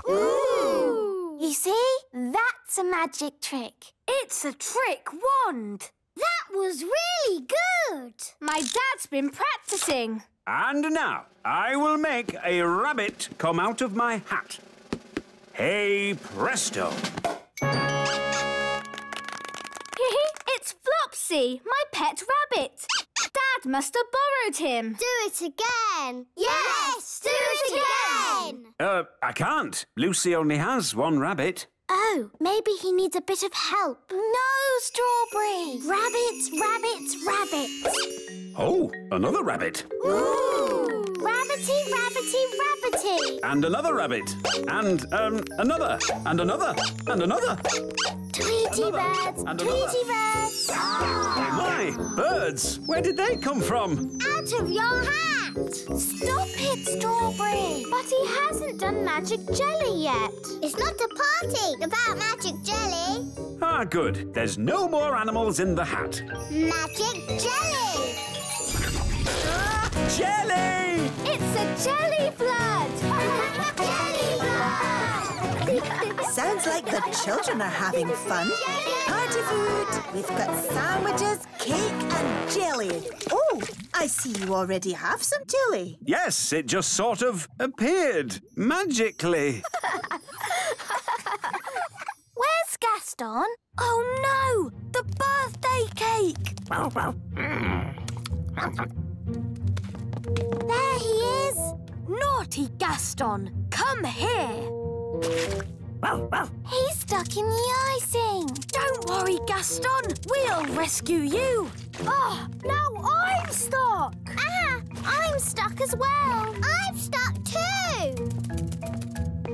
S5: Ooh! You see? That's a magic trick.
S21: It's a trick wand.
S12: That was really good.
S21: My dad's been practicing.
S16: And now I will make a rabbit come out of my hat. Hey presto!
S21: it's Flopsy, my pet rabbit. Dad must have borrowed him.
S12: Do it again. Yes, do it again.
S16: Uh, I can't. Lucy only has one rabbit.
S5: Oh, maybe he needs a bit of help. No, Strawberry. Rabbits, rabbits, rabbits.
S16: Oh, another rabbit.
S5: Ooh. Rabbity, rabbity, rabbity.
S16: And another rabbit. And, um, another. And another. And another.
S5: Tweety
S16: Another.
S5: birds,
S16: And
S5: Tweety birds.
S16: My, birds. Where did they come from?
S12: Out of your hat.
S5: Stop it, Strawberry.
S12: But he hasn't done magic jelly yet. It's not a party about magic jelly.
S16: Ah, good. There's no more animals in the hat.
S12: Magic jelly.
S16: Jelly!
S21: It's a jelly flood.
S12: jelly
S8: Sounds like the children are having fun. Party food. We've got sandwiches, cake and jelly. Oh, I see you already have some jelly.
S16: Yes, it just sort of appeared magically.
S5: Where's Gaston? Oh no, the birthday cake.
S12: There he is.
S21: Naughty Gaston, come here.
S5: He's stuck in the icing.
S21: Don't worry, Gaston. We'll rescue you. Oh, now I'm stuck.
S12: Ah, I'm stuck as well. I'm stuck too.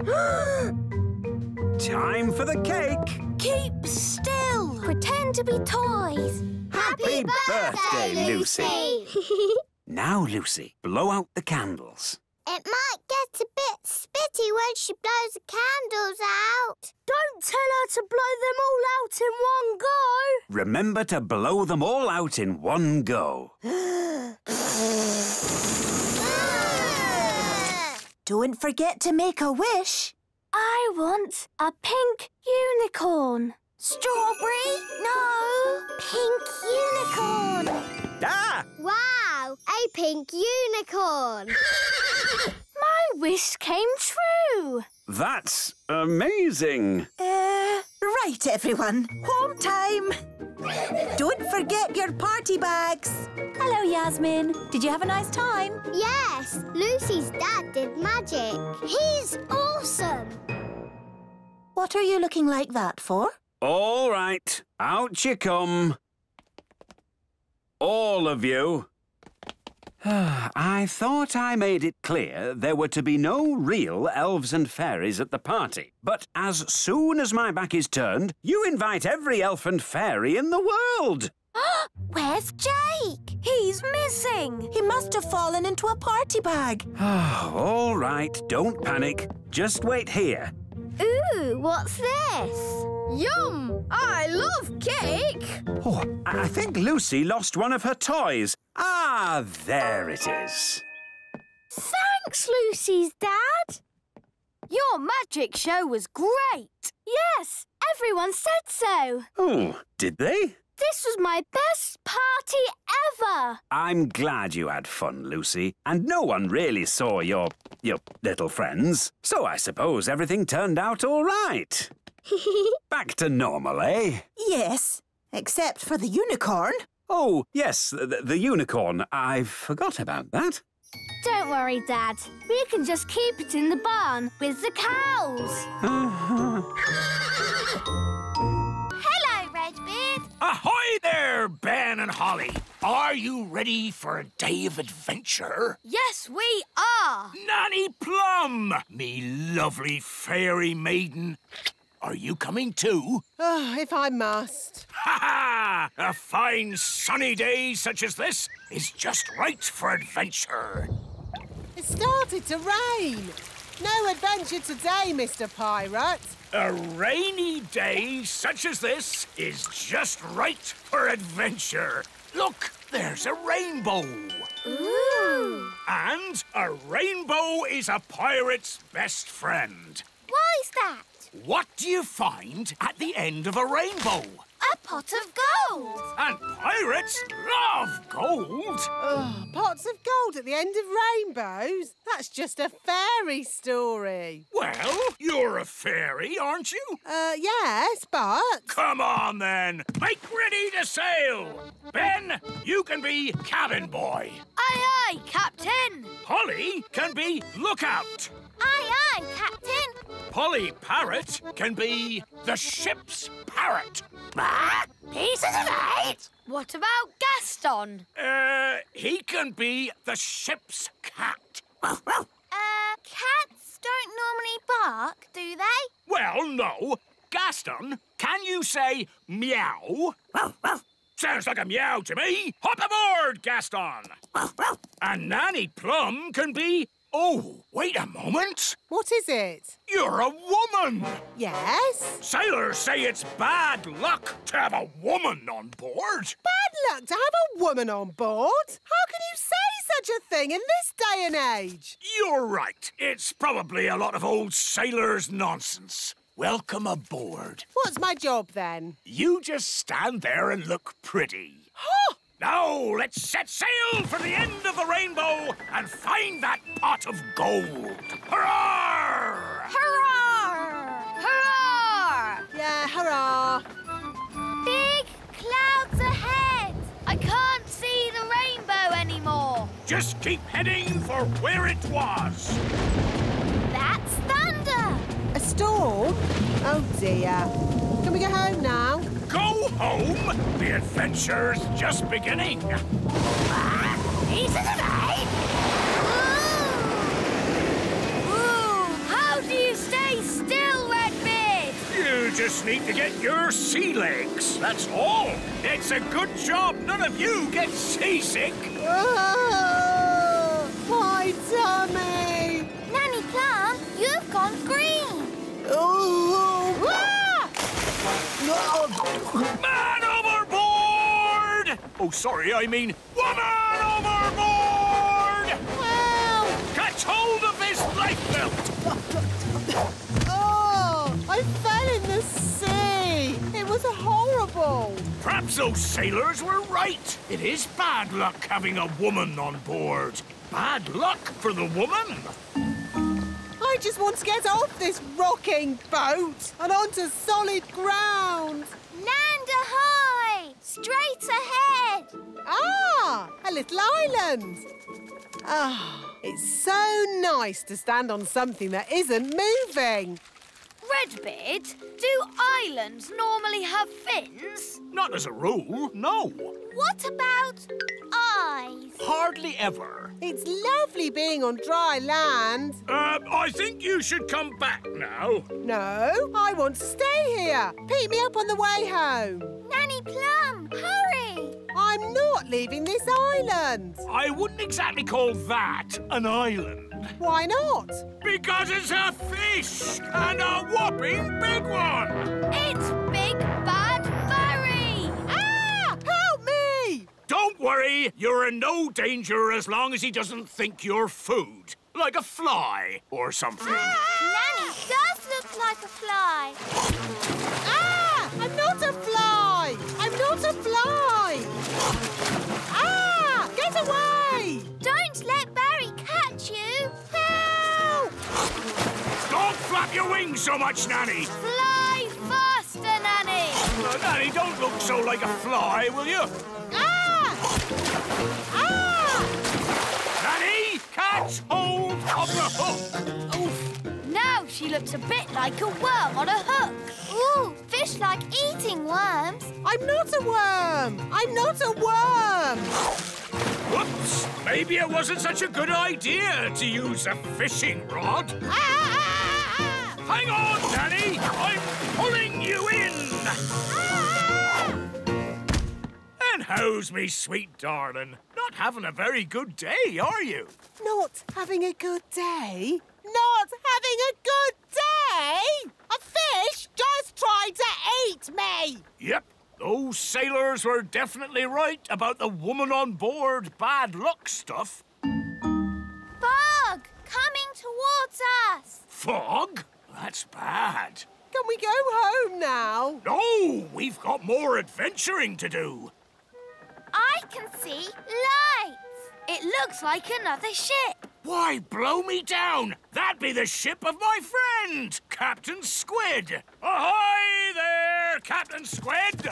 S16: Time for the cake.
S21: Keep still.
S5: Pretend to be toys.
S16: Happy birthday, Lucy. Now, Lucy, blow out the candles.
S12: It might get a bit spitty when she blows the candles out.
S21: Don't tell her to blow them all out in one go.
S16: Remember to blow them all out in one go.
S8: Don't forget to make a wish.
S21: I want a pink unicorn.
S5: Strawberry? No. Pink unicorn.
S16: Ah!
S12: Wow, a pink unicorn.
S21: My wish came true.
S16: That's amazing.
S8: Uh, right, everyone. Home time. Don't forget your party bags.
S15: Hello, Yasmin. Did you have a nice time?
S12: yes, Lucy's dad did magic. He's awesome.
S8: What are you looking like that for?
S16: All right, out you come. All of you. I thought I made it clear there were to be no real elves and fairies at the party. But as soon as my back is turned, you invite every elf and fairy in the world.
S5: Where's Jake?
S21: He's missing.
S8: He must have fallen into a party bag.
S16: All right, don't panic. Just wait here.
S12: Ooh, what's this?
S9: Yum! I love cake.
S16: Oh, I I think Lucy lost one of her toys. Ah, there it is.
S21: Thanks, Lucy's dad. Your magic show was great. Yes, everyone said so.
S16: Oh, did they?
S21: This was my best party ever.
S16: I'm glad you had fun, Lucy. And no one really saw your your little friends. So I suppose everything turned out all right. Back to normal, eh?
S8: Yes, except for the unicorn.
S16: Oh, yes, the, the unicorn. I forgot about that.
S21: Don't worry, Dad. We can just keep it in the barn with the cows.
S5: Hello,
S4: Ahoy there, Ben and Holly. Are you ready for a day of adventure?
S9: Yes, we are.
S4: Nanny Plum, me lovely fairy maiden. Are you coming too?
S6: Oh, if I must.
S4: Ha ha! A fine sunny day such as this is just right for adventure.
S6: It started to rain. No adventure today, Mr. Pirate.
S4: A rainy day such as this is just right for adventure. Look, there's a rainbow.
S12: Ooh.
S4: And a rainbow is a pirate's best friend.
S12: Why's that?
S4: What do you find at the end of a rainbow?
S12: A pot of gold.
S4: And pirates love gold.
S6: Oh, pots of gold at the end of rainbows? That's just a fairy story.
S4: Well, you're a fairy, aren't you?
S6: Uh, yes, but...
S4: Come on, then. Make ready to sail. Ben, you can be cabin boy.
S9: Aye, aye, Captain.
S4: Polly can be lookout.
S12: Aye, aye, Captain.
S4: Polly Parrot can be the ship's parrot.
S12: Ah, pieces of eight.
S9: What about Gaston?
S4: Uh, he can be the ship's cat.
S12: Uh, cats don't normally bark, do they?
S4: Well, no. Gaston, can you say meow? Sounds like a meow to me. Hop aboard, Gaston. and Nanny Plum can be... Oh, wait a moment.
S6: What is it?
S4: You're a woman.
S6: Yes?
S4: Sailors say it's bad luck to have a woman on board.
S6: Bad luck to have a woman on board? How can you say such a thing in this day and age?
S4: You're right. It's probably a lot of old sailors' nonsense. Welcome aboard.
S6: What's my job then?
S4: You just stand there and look pretty. Now let's set sail for the end of the rainbow and find that pot of gold. Hurrah!
S9: Hurrah! Hurrah!
S6: Yeah, hurrah!
S12: Big clouds ahead.
S9: I can't see the rainbow anymore.
S4: Just keep heading for where it was.
S12: That's thunder.
S6: A storm? Oh dear. Can we go home now?
S4: Go home? The adventure's just beginning.
S12: Pieces of eight.
S9: Ooh, how do you stay still, Redbeard?
S4: You just need to get your sea legs. That's all. It's a good job none of you get seasick.
S6: Oh, my tummy!
S12: Nanny Plum, you've gone green.
S4: Man overboard! Oh, sorry, I mean woman overboard!
S6: Help!
S4: Catch hold of this lifebelt!
S6: Oh, I fell in the sea. It was horrible.
S4: Perhaps those sailors were right. It is bad luck having a woman on board. Bad luck for the woman.
S6: I just want to get off this rocking boat and onto solid ground.
S12: Land ahoy! Straight ahead.
S6: Ah, a little island. Ah, it's so nice to stand on something that isn't moving.
S9: Redbeard, do islands normally have fins?
S4: Not as a rule, no.
S12: What about eyes?
S4: Hardly ever.
S6: It's lovely being on dry land.
S4: Uh, I think you should come back now.
S6: No, I want to stay here. Pick me up on the way home.
S12: Nanny Plum, hurry!
S6: I'm not leaving this island.
S4: I wouldn't exactly call that an island.
S6: Why not?
S4: Because it's a fish, and a whopping big one.
S9: It's Big Bad
S4: worry, you're in no danger as long as he doesn't think you're food. Like a fly or something.
S12: Nanny does look like a fly.
S6: Ah! I'm not a fly! I'm not a fly! Ah! Get away!
S12: Don't let Barry catch you.
S6: Help!
S4: Don't flap your wings so much, Nanny.
S9: Fly faster, Nanny!
S4: Uh, Nanny, don't look so like a fly, will you?
S6: Ah! Ah!
S4: Nanny, catch hold of the hook.
S9: Oof! Now she looks a bit like a worm on a hook.
S12: Ooh, fish fish like eating worms.
S6: I'm not a worm! I'm not a worm!
S4: Whoops! Maybe it wasn't such a good idea to use a fishing rod. Ah, ah, ah, Hang on, Nanny! I'm pulling you in! And how's me sweet darling? Not having a very good day, are you?
S6: Not having a good day? Not having a good day? A fish just tried to eat me!
S4: Yep, those sailors were definitely right about the woman on board bad luck stuff.
S12: Fog! Coming towards us!
S4: Fog? That's bad.
S6: Can we go home now?
S4: No, we've got more adventuring to do.
S12: I can see lights. It looks like another ship.
S4: Why, blow me down! That'd be the ship of my friend, Captain Squid. Ahoy there, Captain Squid!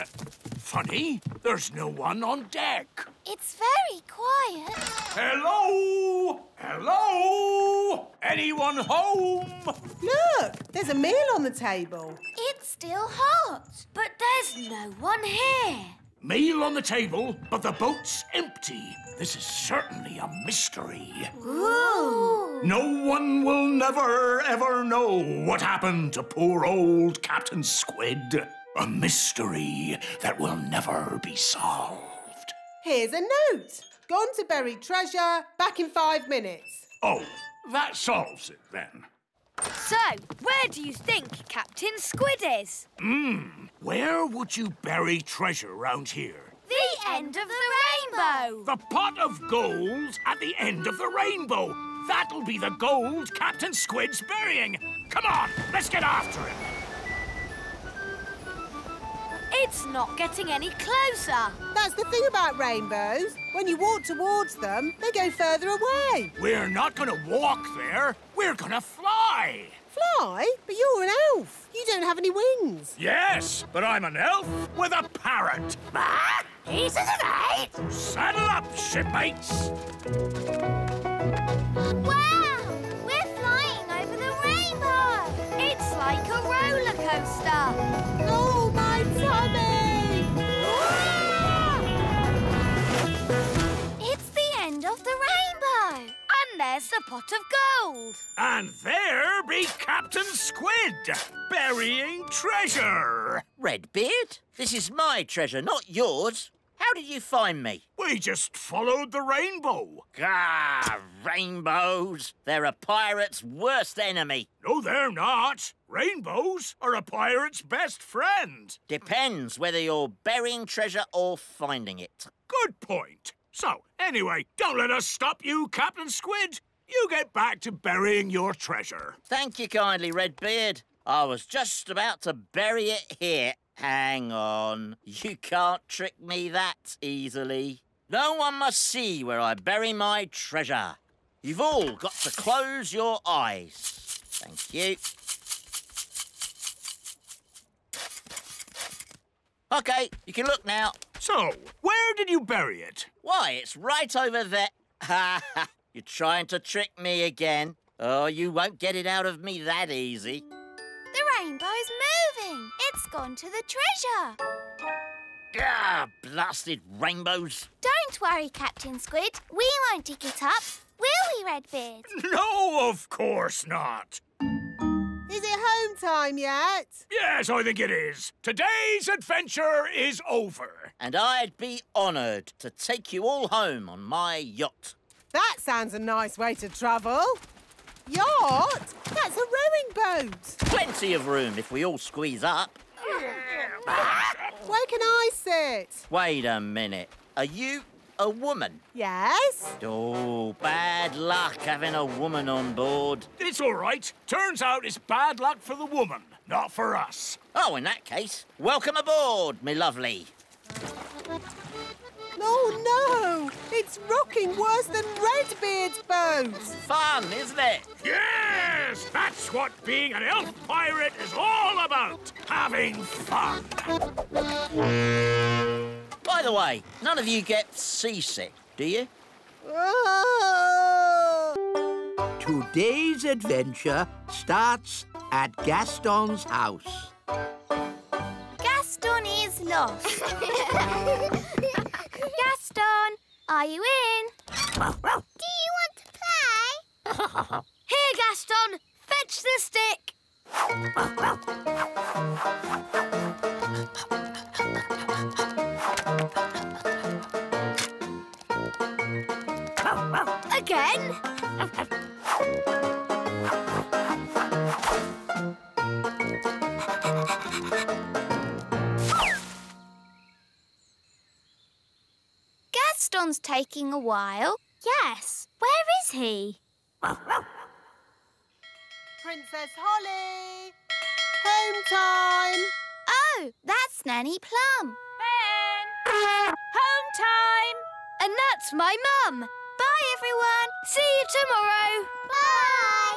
S4: Funny, there's no one on deck.
S12: It's very quiet.
S4: Hello? Hello? Anyone home?
S6: Look, there's a meal on the table.
S12: It's still hot, but there's no one here.
S4: Meal on the table, but the boat's empty. This is certainly a mystery.
S12: Ooh.
S4: No one will never, ever know what happened to poor old Captain Squid. A mystery that will never be solved.
S6: Here's a note. Gone to bury treasure, back in five minutes.
S4: Oh, that solves it then.
S9: So, where do you think Captain Squid is?
S4: Hmm, where would you bury treasure round here?
S12: The end of the rainbow.
S4: The pot of gold at the end of the rainbow. That'll be the gold Captain Squid's burying. Come on, let's get after him.
S9: It's not getting any closer.
S6: That's the thing about rainbows. When you walk towards them, they go further away.
S4: We're not gonna walk there. We're gonna fly.
S6: Fly? But you're an elf. You don't have any wings.
S4: Yes, but I'm an elf with a parrot.
S12: Ah, he's right.
S4: Saddle up, shipmates.
S12: Wow! We're flying over the rainbow.
S9: It's like a roller coaster.
S6: Oh, my tummy!
S12: It's the end of the rainbow.
S9: And there's the pot of gold.
S4: And there be Captain Squid burying treasure.
S13: Redbeard, this is my treasure, not yours. How did you find me?
S4: We just followed the rainbow.
S13: Ah, rainbows. They're a pirate's worst enemy.
S4: No, they're not. Rainbows are a pirate's best friend.
S13: Depends whether you're burying treasure or finding it.
S4: Good point. So, anyway, don't let us stop you, Captain Squid. You get back to burying your treasure.
S13: Thank you kindly, Redbeard. I was just about to bury it here. Hang on. You can't trick me that easily. No one must see where I bury my treasure. You've all got to close your eyes. Thank you. OK, you can look now.
S4: So, where did you bury it?
S13: Why, it's right over there. Ha ha! You're trying to trick me again. Oh, you won't get it out of me that easy.
S12: The rainbow's moving. It's gone to the treasure.
S13: Ah, blasted rainbows.
S12: Don't worry, Captain Squid. We won't dig it up. Will we, Redbeard?
S4: No, of course not.
S6: Is it home time yet?
S4: Yes, I think it is. Today's adventure is over.
S13: And I'd be honoured to take you all home on my yacht.
S6: That sounds a nice way to travel. Yacht? That's a rowing boat.
S13: Plenty of room if we all squeeze up.
S6: Where can I sit?
S13: Wait a minute. Are you a woman?
S6: Yes?
S13: Oh, bad luck having a woman on board.
S4: It's all right. Turns out it's bad luck for the woman, not for us.
S13: Oh, in that case, welcome aboard, me lovely.
S6: Oh, no! It's rocking worse than Redbeard's boat!
S13: Fun, isn't it?
S4: Yes! That's what being an elf pirate is all about! Having fun!
S13: By the way, none of you get seasick, do you? Oh!
S1: Today's adventure starts at Gaston's house.
S5: Gaston is lost. Gaston, are you in?
S12: Do you want to play?
S9: Here, Gaston, fetch the stick. Again.
S5: Gaston's taking a while. Yes. Where is he?
S6: Princess Holly! Home time!
S5: Oh, that's Nanny Plum. Ben! Home time!
S9: And that's my mum.
S5: Bye, everyone.
S9: See you tomorrow.
S5: Bye!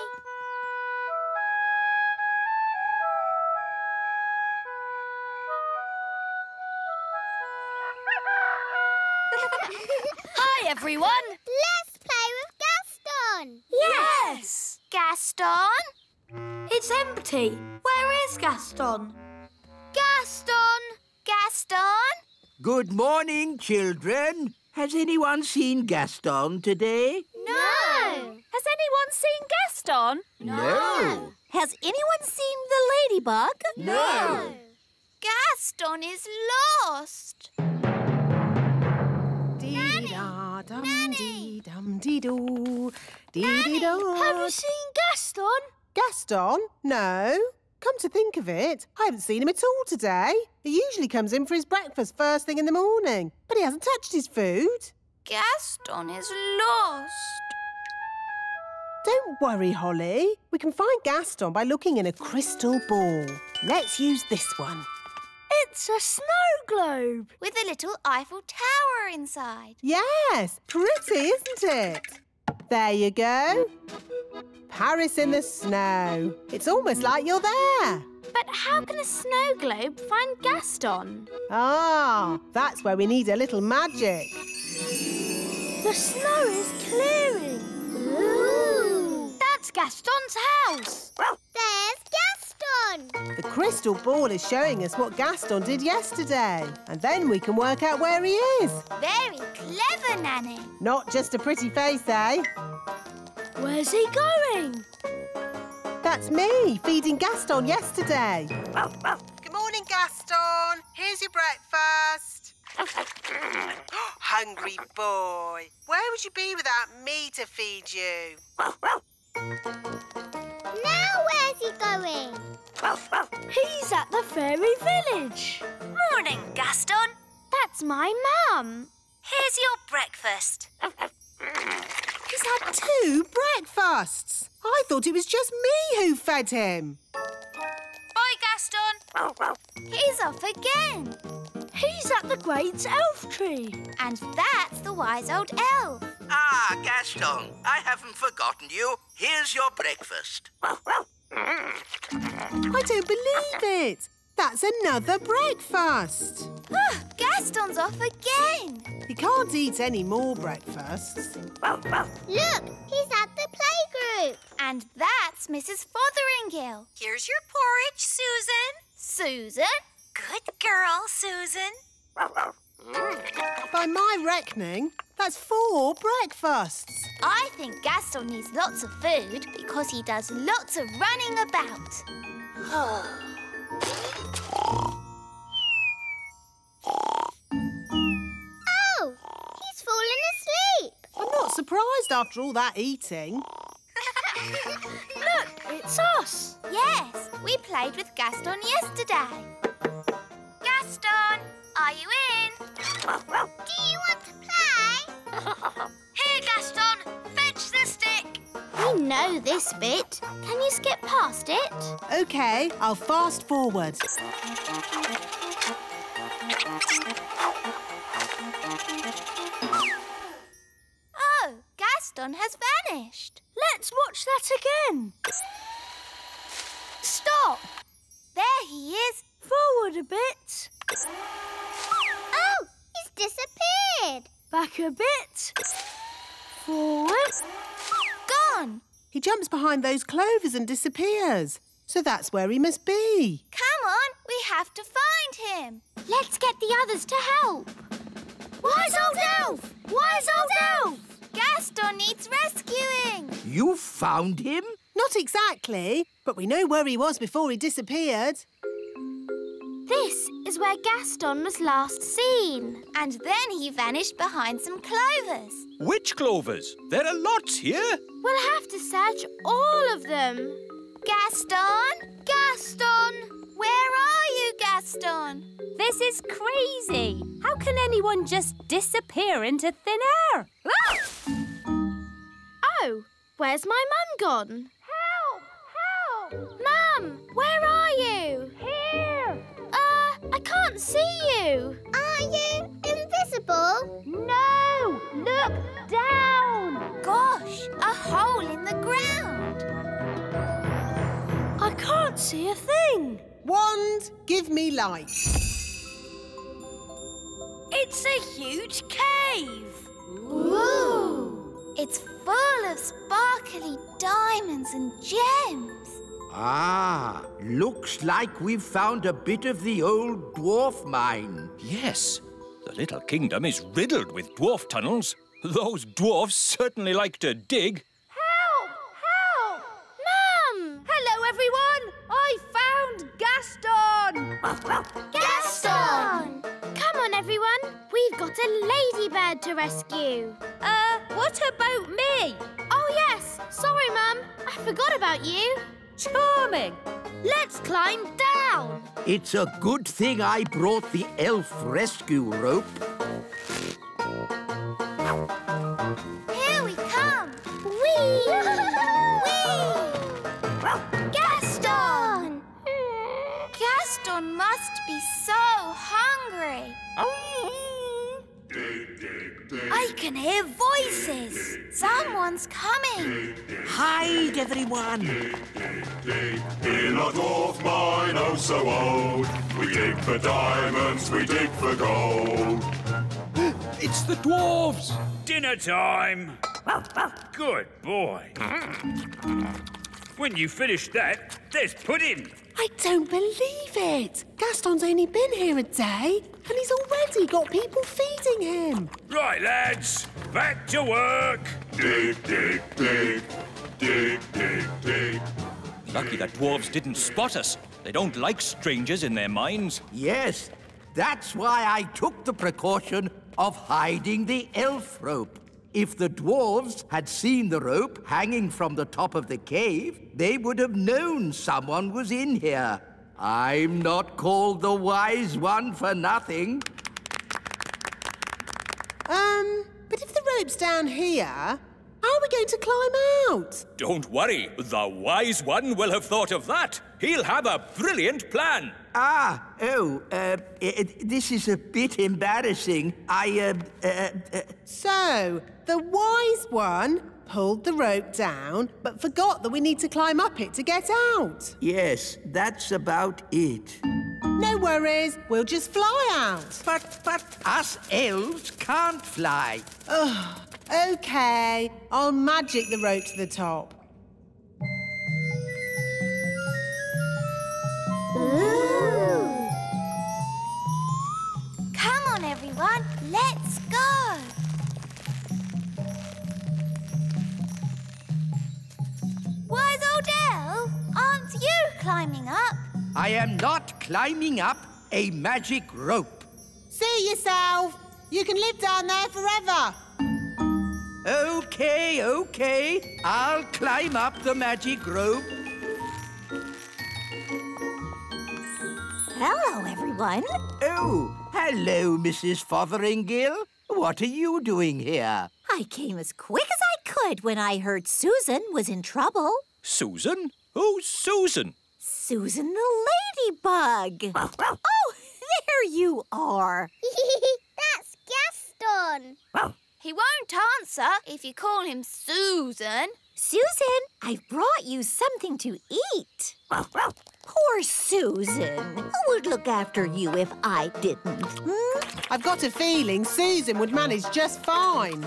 S9: Everyone.
S12: Let's play with Gaston.
S9: Yes.
S5: Gaston?
S9: It's empty. Where is Gaston?
S5: Gaston! Gaston?
S1: Good morning, children. Has anyone seen Gaston today?
S5: No! Has anyone seen Gaston?
S1: No.
S8: Has anyone seen the ladybug?
S1: No.
S5: Gaston is lost.
S6: Dee doo. Dee dee.
S9: Have you seen Gaston?
S6: Gaston? No. Come to think of it, I haven't seen him at all today. He usually comes in for his breakfast first thing in the morning, but he hasn't touched his food.
S5: Gaston is lost.
S6: Don't worry, Holly. We can find Gaston by looking in a crystal ball. Let's use this one.
S9: It's a snow globe.
S5: With a little Eiffel Tower inside.
S6: Yes, pretty, isn't it? There you go. Paris in the snow. It's almost like you're there.
S5: But how can a snow globe find Gaston?
S6: Ah, that's where we need a little magic.
S9: The snow is clearing.
S5: Ooh.
S9: That's Gaston's house.
S12: There's Gaston.
S6: The crystal ball is showing us what Gaston did yesterday, and then we can work out where he is.
S5: Very clever, Nanny.
S6: Not just a pretty face, eh?
S9: Where's he going?
S6: That's me feeding Gaston yesterday. Good morning, Gaston. Here's your breakfast. Hungry boy. Where would you be without me to feed you?
S12: Now where's he going?
S9: He's at the fairy village.
S8: Morning, Gaston.
S5: That's my mum.
S8: Here's your breakfast.
S6: He's had two breakfasts. I thought it was just me who fed him.
S5: Bye, Gaston. He's off again.
S9: He's at the great elf tree.
S5: And that's the wise old elf.
S1: Ah, Gaston, I haven't forgotten you. Here's your breakfast.
S6: I don't believe it. That's another breakfast.
S5: Ah, Gaston's off again.
S6: He can't eat any more breakfasts.
S12: Look, he's at the playgroup.
S5: And that's Mrs. Fothergill.
S8: Here's your porridge, Susan.
S5: Susan?
S8: Good girl, Susan.
S6: By my reckoning, that's four breakfasts.
S5: I think Gaston needs lots of food because he does lots of running about.
S12: Oh, he's fallen asleep.
S6: I'm not surprised after all that eating.
S9: Look, it's us.
S5: Yes, we played with Gaston yesterday. Gaston, are you in?
S12: Do you want to play?
S9: Here, Gaston, fetch the stick.
S5: We know this bit. Can you skip past it?
S6: OK, I'll fast forward.
S5: Oh, Gaston has vanished.
S9: Let's watch that again. Stop.
S5: There he is.
S9: Forward a bit.
S12: Oh, he's disappeared.
S9: Back a bit. Forward.
S5: Gone.
S6: He jumps behind those clovers and disappears. So that's where he must be.
S5: Come on, we have to find him.
S12: Let's get the others to help. Wise old elf! Wise old elf!
S5: Gaston needs rescuing.
S1: You found him?
S6: Not exactly, but we know where he was before he disappeared.
S12: This is where Gaston was last seen.
S5: And then he vanished behind some clovers.
S3: Which clovers? There are lots here.
S12: We'll have to search all of them.
S5: Gaston?
S12: Gaston!
S5: Where are you, Gaston?
S2: This is crazy. How can anyone just disappear into thin air? Ah!
S12: Oh, where's my mum gone?
S5: Help! Help!
S12: Mum, where are you?
S5: Here!
S12: I can't see you.
S5: Are you invisible?
S12: No! Look down!
S5: Gosh, a hole in the ground.
S12: I can't see a thing.
S6: Wand, give me light.
S9: It's a huge cave.
S5: Ooh! It's full of sparkly diamonds and gems.
S1: Ah, looks like we've found a bit of the old dwarf mine.
S3: Yes, the little kingdom is riddled with dwarf tunnels. Those dwarfs certainly like to dig.
S5: Help! Help!
S12: Mum!
S9: Hello, everyone. I found Gaston.
S5: Gaston!
S12: Come on, everyone. We've got a ladybird to rescue.
S9: Uh, what about me?
S12: Oh, yes. Sorry, Mum. I forgot about you.
S9: Charming. Let's climb down.
S1: It's a good thing I brought the elf rescue rope.
S5: Here we come. Whee! Whee! Gaston! Gaston must be so hungry. Oh, I can hear voices. Someone's coming.
S1: Hide, everyone.
S14: In our dwarf mine, oh so old, we dig for diamonds, we dig for gold.
S3: It's the dwarves!
S4: Dinner time! Good boy. When you finish that, there's pudding.
S6: I don't believe it. Gaston's only been here a day and he's already got people feeding him.
S4: Right, lads, back to work.
S14: Dig, dig, dig, dig, dig, dig.
S3: Lucky the dwarves didn't spot us. They don't like strangers in their mines.
S1: Yes, that's why I took the precaution of hiding the elf rope. If the dwarves had seen the rope hanging from the top of the cave, they would have known someone was in here. I'm not called the wise one for nothing.
S6: Um, but if the rope's down here, how are we going to climb out?
S3: Don't worry, the wise one will have thought of that. He'll have a brilliant plan.
S1: Ah, oh, uh, it, this is a bit embarrassing. I, uh, uh, uh,
S6: So, the wise one pulled the rope down, but forgot that we need to climb up it to get out.
S1: yes, that's about it.
S6: No worries, we'll just fly out.
S1: But, but us elves can't fly.
S6: Ugh, okay, I'll magic the rope to the top.
S5: Ooh. Come on, everyone. Let's go. Wise old elf, aren't you climbing up?
S1: I am not climbing up a magic rope.
S6: See yourself. You can live down there forever.
S1: Okay, okay. I'll climb up the magic rope.
S15: Hello, everyone.
S1: Oh, hello, Mrs. Fothergill. What are you doing here?
S15: I came as quick as I could when I heard Susan was in trouble.
S3: Susan? Who's Susan?
S15: Susan the ladybug. oh, there you are.
S5: That's Gaston. He won't answer if you call him Susan.
S15: Susan, I've brought you something to eat. Poor Susan. Who would look after you if I didn't? Hmm?
S6: I've got a feeling Susan would manage just fine.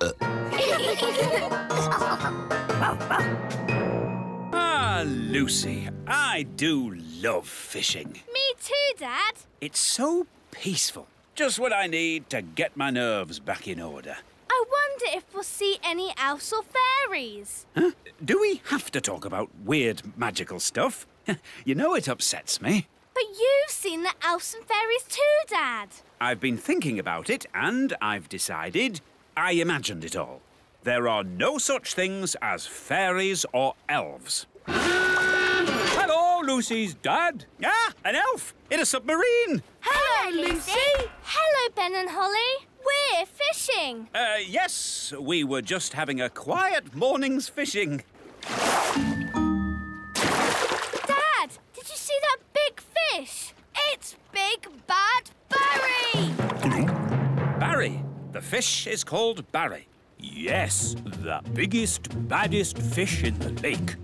S4: Ah, Lucy, I do love fishing.
S9: Me
S21: too, Dad.
S16: It's so peaceful. Just what I need to get my nerves back in order.
S21: I wonder if we'll see any elves or fairies.
S16: Huh? Do we have to talk about weird magical stuff? you know it upsets me.
S21: But you've seen the elves and fairies too, Dad.
S16: I've been thinking about it and I've decided I imagined it all. There are no such things as fairies or elves.
S3: Hello, Lucy's dad.
S16: Ah, an elf in a submarine.
S21: Hello, Lucy. Hello, Ben and Holly. We're fishing.
S16: Uh, yes, we were just having a quiet morning's fishing.
S21: Fish? It's Big Bad Barry.
S16: Barry. The fish is called Barry.
S3: Yes, the biggest, baddest fish in the lake.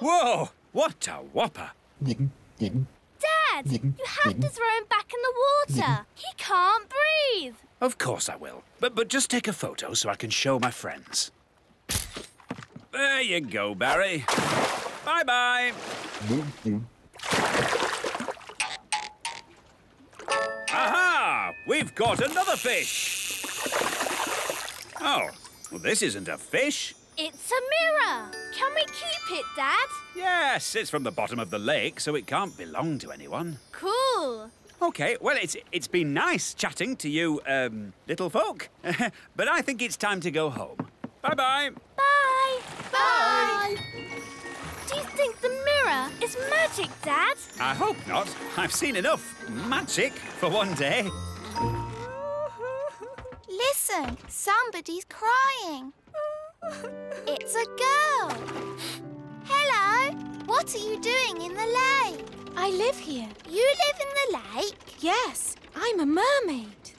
S16: Whoa! What a whopper!
S21: Dad, you have to throw him back in the water. He can't breathe.
S16: Of course I will. But, but just take a photo so I can show my friends. There you go, Barry. Bye-bye. Aha! We've got another fish. Oh, well, this isn't a fish.
S21: It's a mirror. Can we keep it, Dad?
S16: Yes, it's from the bottom of the lake, so it can't belong to anyone.
S21: Cool.
S16: Okay, well, it's it's been nice chatting to you, um, little folk. but I think it's time to go home. Bye-bye.
S21: Bye. Bye. Do you think the mirror is magic, Dad?
S16: I hope not. I've seen enough magic for one day.
S5: Listen, somebody's crying. It's a girl. Hello. What are you doing in the lake?
S22: I live here.
S5: You live in the lake?
S22: Yes, I'm a mermaid.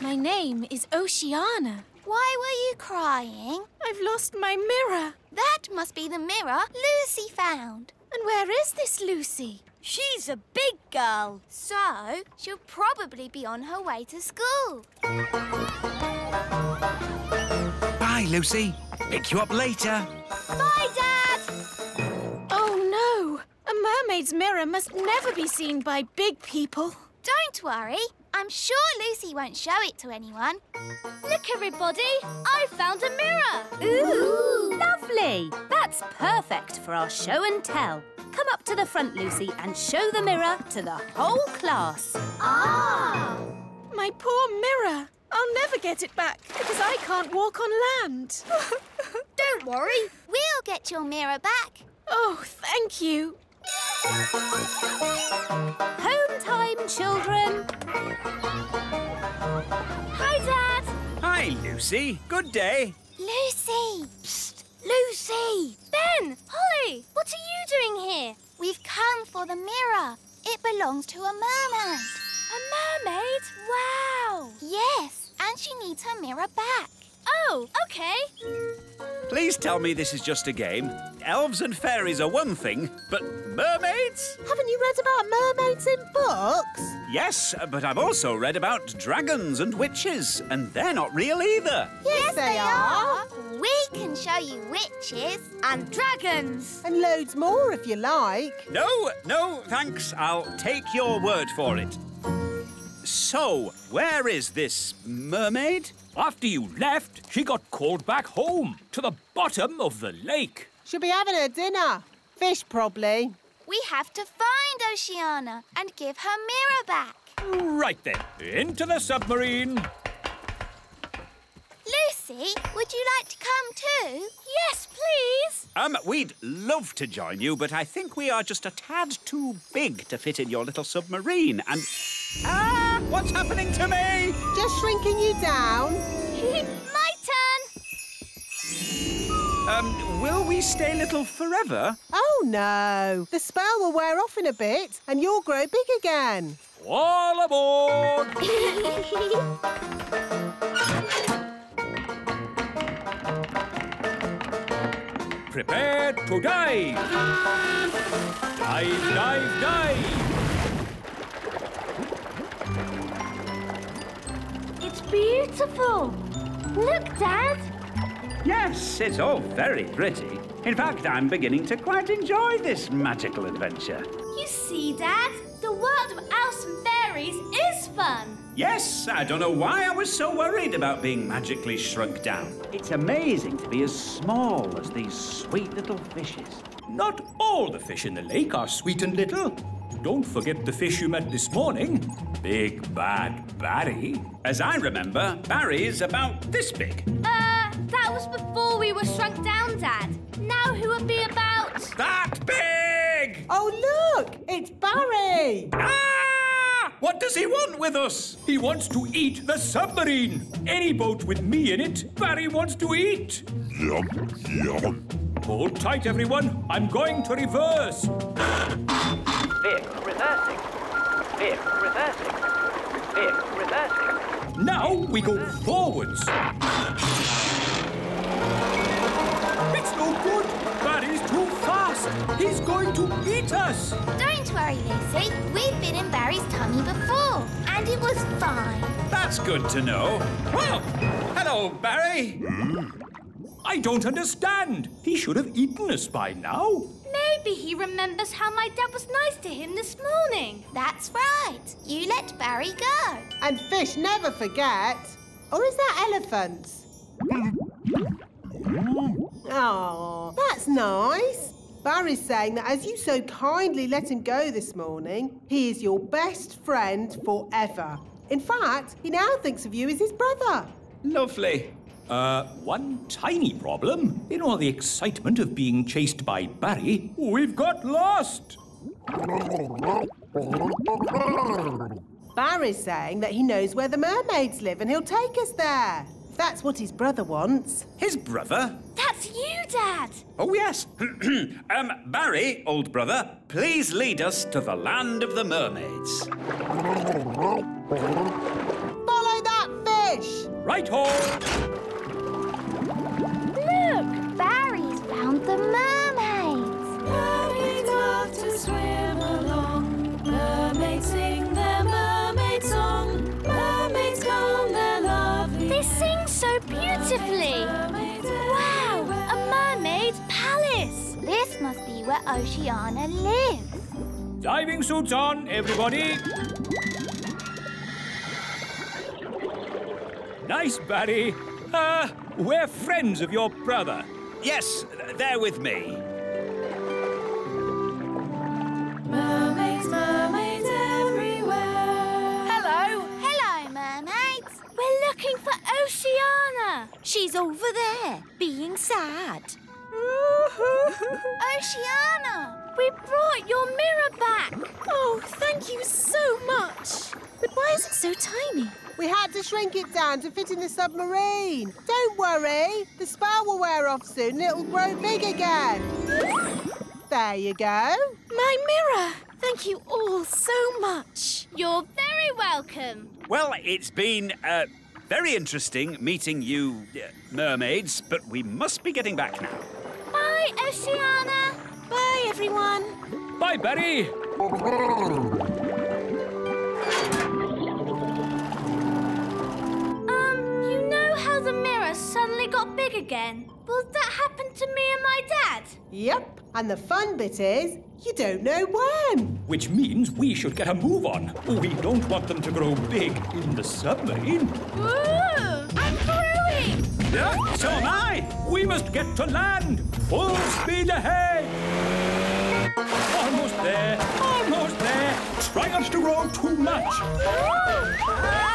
S22: My name is Oceana.
S5: Why were you crying?
S22: I've lost my mirror.
S5: That must be the mirror Lucy found.
S22: And where is this Lucy?
S21: She's a big girl.
S5: So, she'll probably be on her way to school.
S16: Bye, Lucy. Pick you up later.
S21: Bye, Dad.
S22: Oh, no. A mermaid's mirror must never be seen by big people.
S5: Don't worry. I'm sure Lucy won't show it to anyone.
S21: Look, everybody. I found a mirror.
S15: Ooh, lovely. That's perfect for our show and tell. Come up to the front, Lucy, and show the mirror to the whole class.
S5: Ah!
S22: My poor mirror. I'll never get it back because I can't walk on land.
S5: Don't worry. We'll get your mirror back.
S22: Oh, thank you.
S15: Home time, children.
S21: Hi, Dad.
S16: Hi, Lucy. Good day.
S5: Lucy!
S21: Psst, Lucy. Ben, Holly, what are you doing here?
S5: We've come for the mirror. It belongs to a mermaid.
S21: A mermaid? Wow.
S5: Yes, and she needs her mirror back.
S21: Oh, okay.
S16: Please tell me this is just a game. Elves and fairies are one thing, but mermaids?
S6: Haven't you read about mermaids in books?
S16: Yes, but I've also read about dragons and witches, and they're not real either.
S5: Yes, they are. We can show you witches
S21: and dragons.
S6: And loads more if you like.
S16: No, no, thanks. I'll take your word for it. So, where is this mermaid?
S3: After you left, she got called back home to the bottom of the lake.
S6: She'll be having her dinner. Fish, probably.
S5: We have to find Oceana and give her mirror back.
S3: Right then, into the submarine.
S5: Lucy, would you like to come too?
S21: Yes, please.
S16: Um, we'd love to join you, but I think we are just a tad too big to fit in your little submarine, and... Ah! What's happening to me?
S6: Just shrinking you down.
S21: My turn.
S16: Um, will we stay little forever?
S6: Oh, no. The spell will wear off in a bit, and you'll grow big again.
S3: All aboard! Prepare to dive! Dive, dive, dive!
S21: Beautiful. Look, Dad.
S16: Yes, it's all very pretty. In fact, I'm beginning to quite enjoy this magical adventure.
S21: You see, Dad, the world of elves and fairies is fun.
S16: Yes, I don't know why I was so worried about being magically shrunk down. It's amazing to be as small as these sweet little fishes.
S3: Not all the fish in the lake are sweet and little. Don't forget the fish you met this morning. Big Bad Barry.
S16: As I remember, Barry's about this big.
S21: Uh, that was before we were shrunk down, Dad. Now who would be about...
S16: That big!
S6: Oh, look! It's Barry!
S16: Ah! What does he want with us?
S3: He wants to eat the submarine. Any boat with me in it, Barry wants to eat.
S14: Yum, yum.
S3: Hold tight, everyone. I'm going to reverse.
S23: Vehicle reversing. Vehicle reversing. Vehicle reversing.
S3: Now we go forwards. It's no good. Barry's too fast. He's going to eat us.
S5: Don't worry, Lucy. We've been in Barry's tummy before, and it was fine.
S16: That's good to know. Well, hello, Barry. Hmm.
S3: I don't understand. He should have eaten us by now.
S21: Maybe he remembers how my dad was nice to him this morning.
S5: That's right. You let Barry go.
S6: And fish never forget. Or is that elephants? Oh, that's nice. Barry's saying that as you so kindly let him go this morning, he is your best friend forever. In fact, he now thinks of you as his brother.
S16: Lovely.
S3: Uh, one tiny problem. In all the excitement of being chased by Barry, we've got lost.
S6: Barry's saying that he knows where the mermaids live and he'll take us there. If that's what his brother wants.
S16: His brother?
S21: That's you, Dad.
S16: Oh, yes. um, Barry, old brother, please lead us to the land of the mermaids.
S6: Follow that fish!
S3: Right home.
S21: Beautifully. Wow, a mermaid's palace.
S5: This must be where Oceana lives.
S3: Diving suits on, everybody. Nice, Barry. Uh, we're friends of your brother.
S16: Yes, they're with me.
S21: Looking for Oceana.
S15: She's over there, being sad.
S5: Oceana!
S21: We brought your mirror back.
S22: Oh, thank you so much. But why is it so tiny?
S6: We had to shrink it down to fit in the submarine. Don't worry. The spell will wear off soon and it'll grow big again. There you go.
S22: My mirror. Thank you all so much.
S21: You're very welcome.
S16: Well, it's been uh, very interesting meeting you, uh, mermaids, but we must be getting back now.
S21: Bye, Oceana.
S22: Bye, everyone.
S3: Bye, Betty.
S21: Um, you know how the mirror suddenly got big again? Will that happen to me and my dad?
S6: Yep. And the fun bit is, you don't know when.
S3: Which means we should get a move on. We don't want them to grow big in the submarine.
S21: Ooh, I'm growing.
S3: Yeah, so am I. We must get to land. Full speed ahead. Almost there. Almost there. Try not to grow too much. Ah.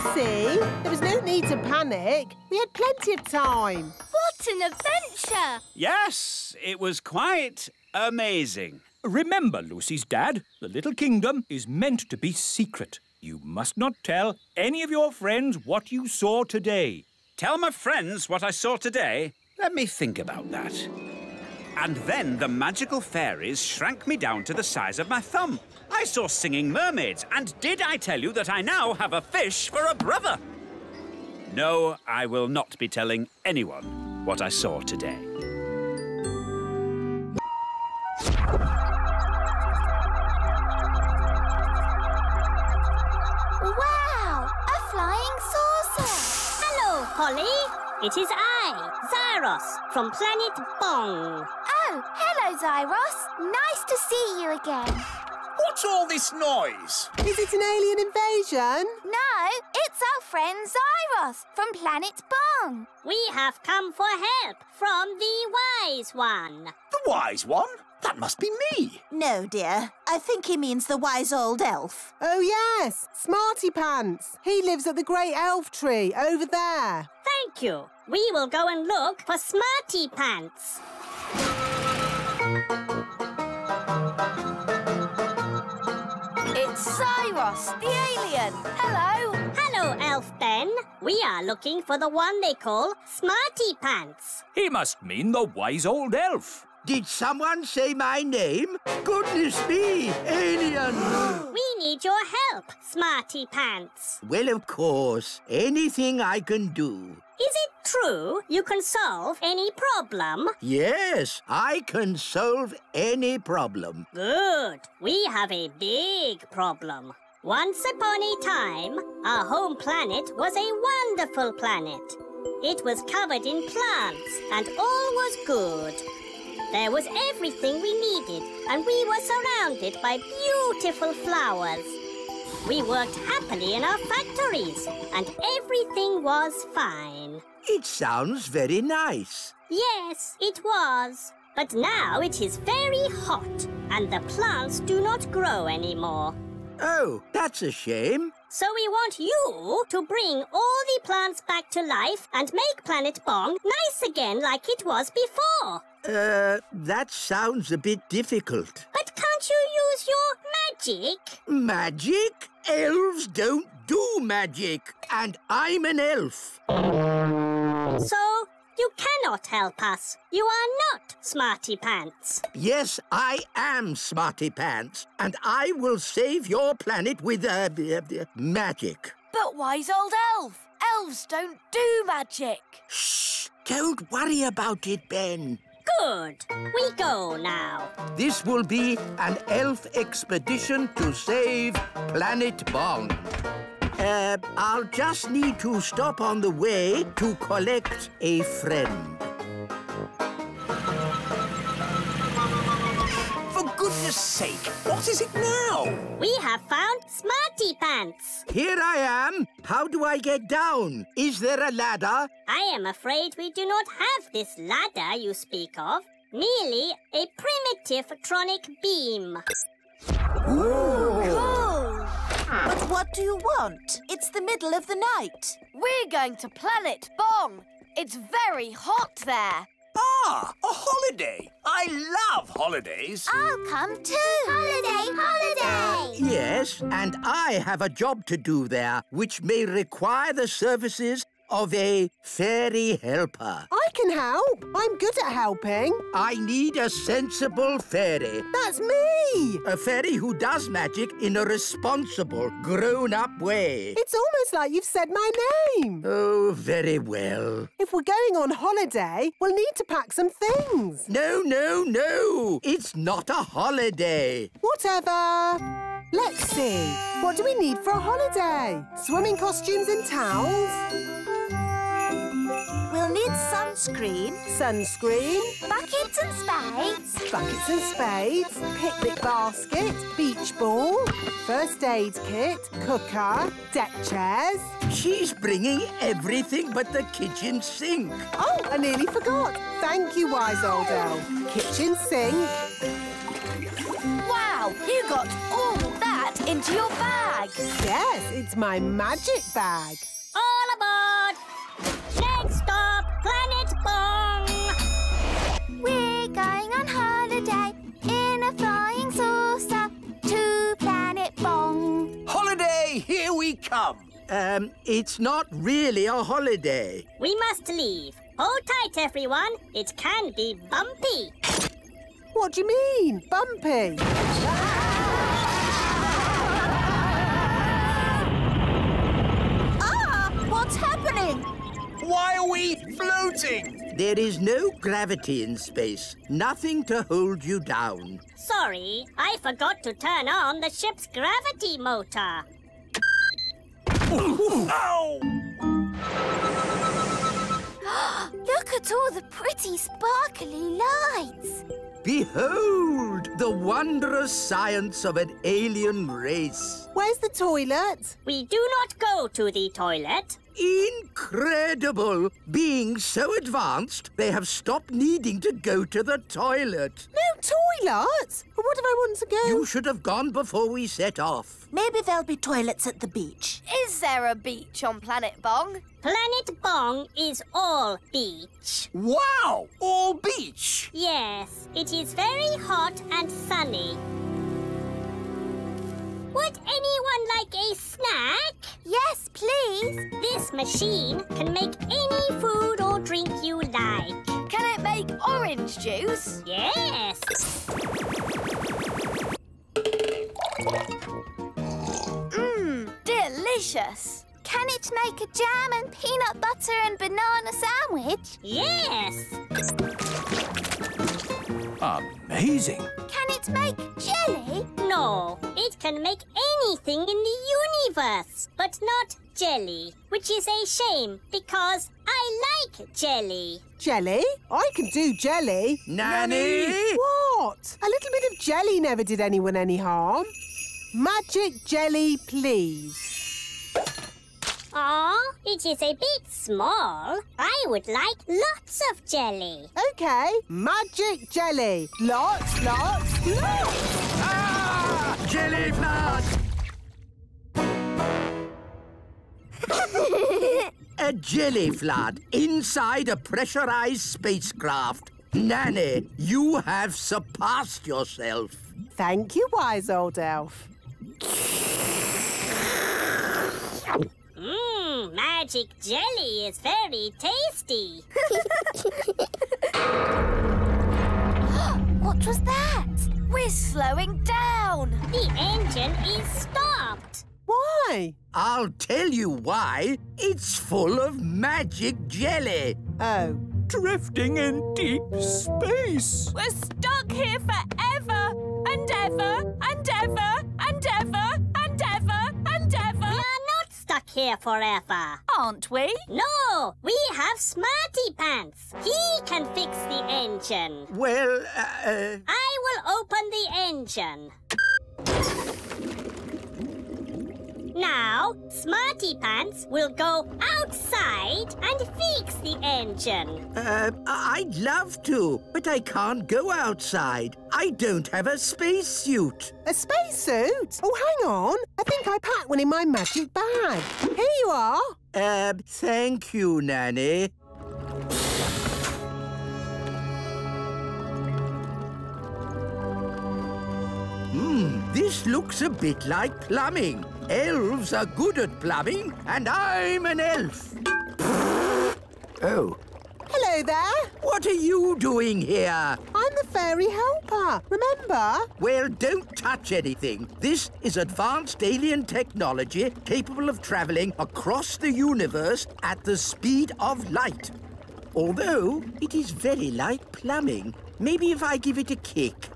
S6: You see, there was no need to panic. We had plenty of time.
S21: What an adventure!
S16: Yes, it was quite amazing.
S3: Remember, Lucy's dad, the little kingdom is meant to be secret. You must not tell any of your friends what you saw today.
S16: Tell my friends what I saw today? Let me think about that. And then the magical fairies shrank me down to the size of my thumb. I saw singing mermaids, and did I tell you that I now have a fish for a brother? No, I will not be telling anyone what I saw today.
S5: Wow! A flying saucer!
S21: Hello, Polly.
S24: It is I, Zyros, from planet Bong.
S5: Oh, hello, Zyros. Nice to see you again.
S10: What's all this noise?
S6: Is it an alien invasion?
S5: No, it's our friend Zyros from planet Bong.
S24: We have come for help from the Wise One.
S10: The wise one? That must be me.
S8: No, dear. I think he means the wise old elf.
S6: Oh, yes. Smarty Pants. He lives at the great elf tree over there.
S24: Thank you. We will go and look for Smarty Pants.
S25: Zyros, the alien. Hello.
S24: Hello, Elf Ben. We are looking for the one they call Smarty Pants.
S3: He must mean the wise old elf.
S1: Did someone say my name? Goodness me, alien!
S24: We need your help, Smarty Pants.
S1: well, of course, anything I can do.
S24: Is it true you can solve any problem?
S1: Yes, I can solve any problem.
S24: Good. We have a big problem. Once upon a time, our home planet was a wonderful planet. It was covered in plants and all was good. There was everything we needed and we were surrounded by beautiful flowers. We worked happily in our factories and everything was fine.
S1: It sounds very nice.
S24: Yes, it was. But now it is very hot and the plants do not grow anymore.
S1: Oh, that's a shame.
S24: So we want you to bring all the plants back to life and make Planet Bong nice again like it was before.
S1: Uh, that sounds a bit difficult.
S24: But can't you use your magic?
S1: Magic? Elves don't do magic, and I'm an elf.
S24: So you cannot help us. You are not Smarty Pants.
S1: Yes, I am Smarty Pants, and I will save your planet with uh, uh, magic.
S25: But wise old elf. Elves don't do magic.
S1: Shh! Don't worry about it, Ben.
S24: Good. We go now.
S1: This will be an elf expedition to save Planet Bong. Uh, I'll just need to stop on the way to collect a friend.
S10: Sake, what is it now?
S24: We have found Smarty Pants.
S1: Here I am. How do I get down? Is there a ladder?
S24: I am afraid we do not have this ladder you speak of. Merely a primitive tronic beam.
S8: Cool. Oh. But what do you want? It's the middle of the night.
S25: We're going to Planet Bong. It's very hot there.
S10: Ah, a holiday. I love holidays.
S5: I'll come too. Holiday, holiday.
S1: Yes, and I have a job to do there, which may require the services of a fairy helper.
S6: I can help. I'm good at helping.
S1: I need a sensible fairy.
S6: That's me.
S1: A fairy who does magic in a responsible, grown-up way.
S6: It's almost like you've said my name.
S1: Oh, very well.
S6: If we're going on holiday, we'll need to pack some things.
S1: No, no, no. It's not a holiday.
S6: Whatever. Let's see. What do we need for a holiday? Swimming costumes and towels?
S8: We'll need sunscreen.
S6: Sunscreen.
S5: Buckets and spades.
S6: Buckets and spades. Picnic basket. Beach ball. First aid kit. Cooker. Deck chairs.
S1: She's bringing everything but the kitchen sink.
S6: Oh, I nearly forgot. Thank you, wise old elf. Kitchen sink.
S25: Wow, you got all that into your bag.
S6: Yes, it's my magic bag.
S24: All aboard! Next stop, Planet Bong!
S5: We're going on holiday in a flying saucer to Planet Bong.
S10: Holiday, here we come.
S1: Um, it's not really a holiday.
S24: We must leave. Hold tight, everyone. It can be bumpy.
S6: What do you mean, bumpy?
S8: Ah! What's happening?
S10: Why are we floating?
S1: There is no gravity in space. Nothing to hold you down.
S24: Sorry, I forgot to turn on the ship's gravity motor.
S10: Ow!
S5: Look at all the pretty sparkly lights.
S1: Behold the wondrous science of an alien race.
S6: Where's the toilet?
S24: We do not go to the toilet.
S1: Incredible! Being so advanced, they have stopped needing to go to the toilet.
S6: No toilet? But what if I want to go?
S1: You should have gone before we set off.
S8: Maybe there'll be toilets at the beach.
S25: Is there a beach on Planet Bong?
S24: Planet Bong is all beach.
S10: Wow! All beach!
S24: Yes, it is very hot and sunny. Would anyone like a snack?
S5: Yes, please.
S24: This machine can make any food or drink you like.
S25: Can it make orange juice?
S24: Yes.
S25: Mmm, delicious.
S5: Can it make a jam and peanut butter and banana sandwich?
S24: Yes.
S3: Amazing.
S5: Can it make jelly?
S24: No, it can make anything in the universe, but not jelly, which is a shame because I like jelly.
S6: Jelly? I can do jelly.
S1: Nanny!
S6: What? A little bit of jelly never did anyone any harm. Magic jelly, please.
S24: Aw, it is a bit small. I would like lots of jelly.
S6: Okay, magic jelly. Lots, lots, lots.
S1: Ah! Jelly flood! a jelly flood inside a pressurized spacecraft. Nanny, you have surpassed yourself.
S6: Thank you, wise old elf.
S24: Mmm, magic jelly is very tasty.
S5: What was that?
S25: We're slowing down.
S24: The engine is stopped.
S6: Why?
S1: I'll tell you why. It's full of magic jelly.
S6: Oh.
S3: Drifting in deep space.
S2: We're stuck here forever and ever and ever and ever
S24: here forever.
S2: Aren't we?
S24: No, we have Smarty Pants. He can fix the engine.
S1: Well, uh, uh,
S24: I will open the engine. Now, Smarty Pants will go outside and fix the engine.
S1: uh, I'd love to, but I can't go outside. I don't have a spacesuit.
S6: A spacesuit? Oh, hang on. I think I packed one in my magic bag. Here you are.
S1: Uh, thank you, Nanny. Hmm, this looks a bit like plumbing. Elves are good at plumbing, and I'm an elf. oh,
S6: Hello there.
S1: what are you doing here?
S6: I'm the fairy helper. Remember?
S1: Well, don't touch anything. This is advanced alien technology capable of traveling across the universe at the speed of light. Although it is very like plumbing. Maybe if I give it a kick.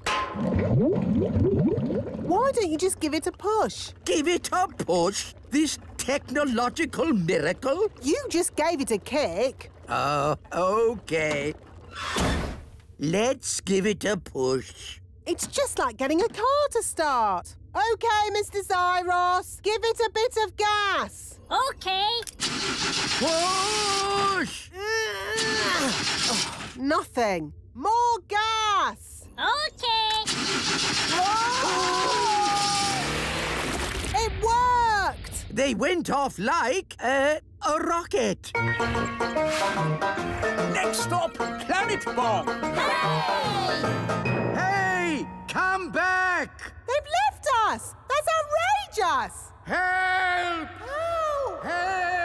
S6: Why don't you just give it a push?
S1: Give it a push? This technological miracle?
S6: You just gave it a kick.
S1: Oh, okay. Let's give it a push.
S6: It's just like getting a car to start. Okay, Mr. Zyros, give it a bit of gas.
S24: Okay.
S1: Push!
S6: Nothing. More gas.
S24: Okay.
S6: It worked.
S1: They went off like uh, a rocket.
S10: Next stop, Planet Bong.
S1: Hey, come back!
S6: They've left us. That's outrageous.
S1: Help!
S6: Help!
S1: Help!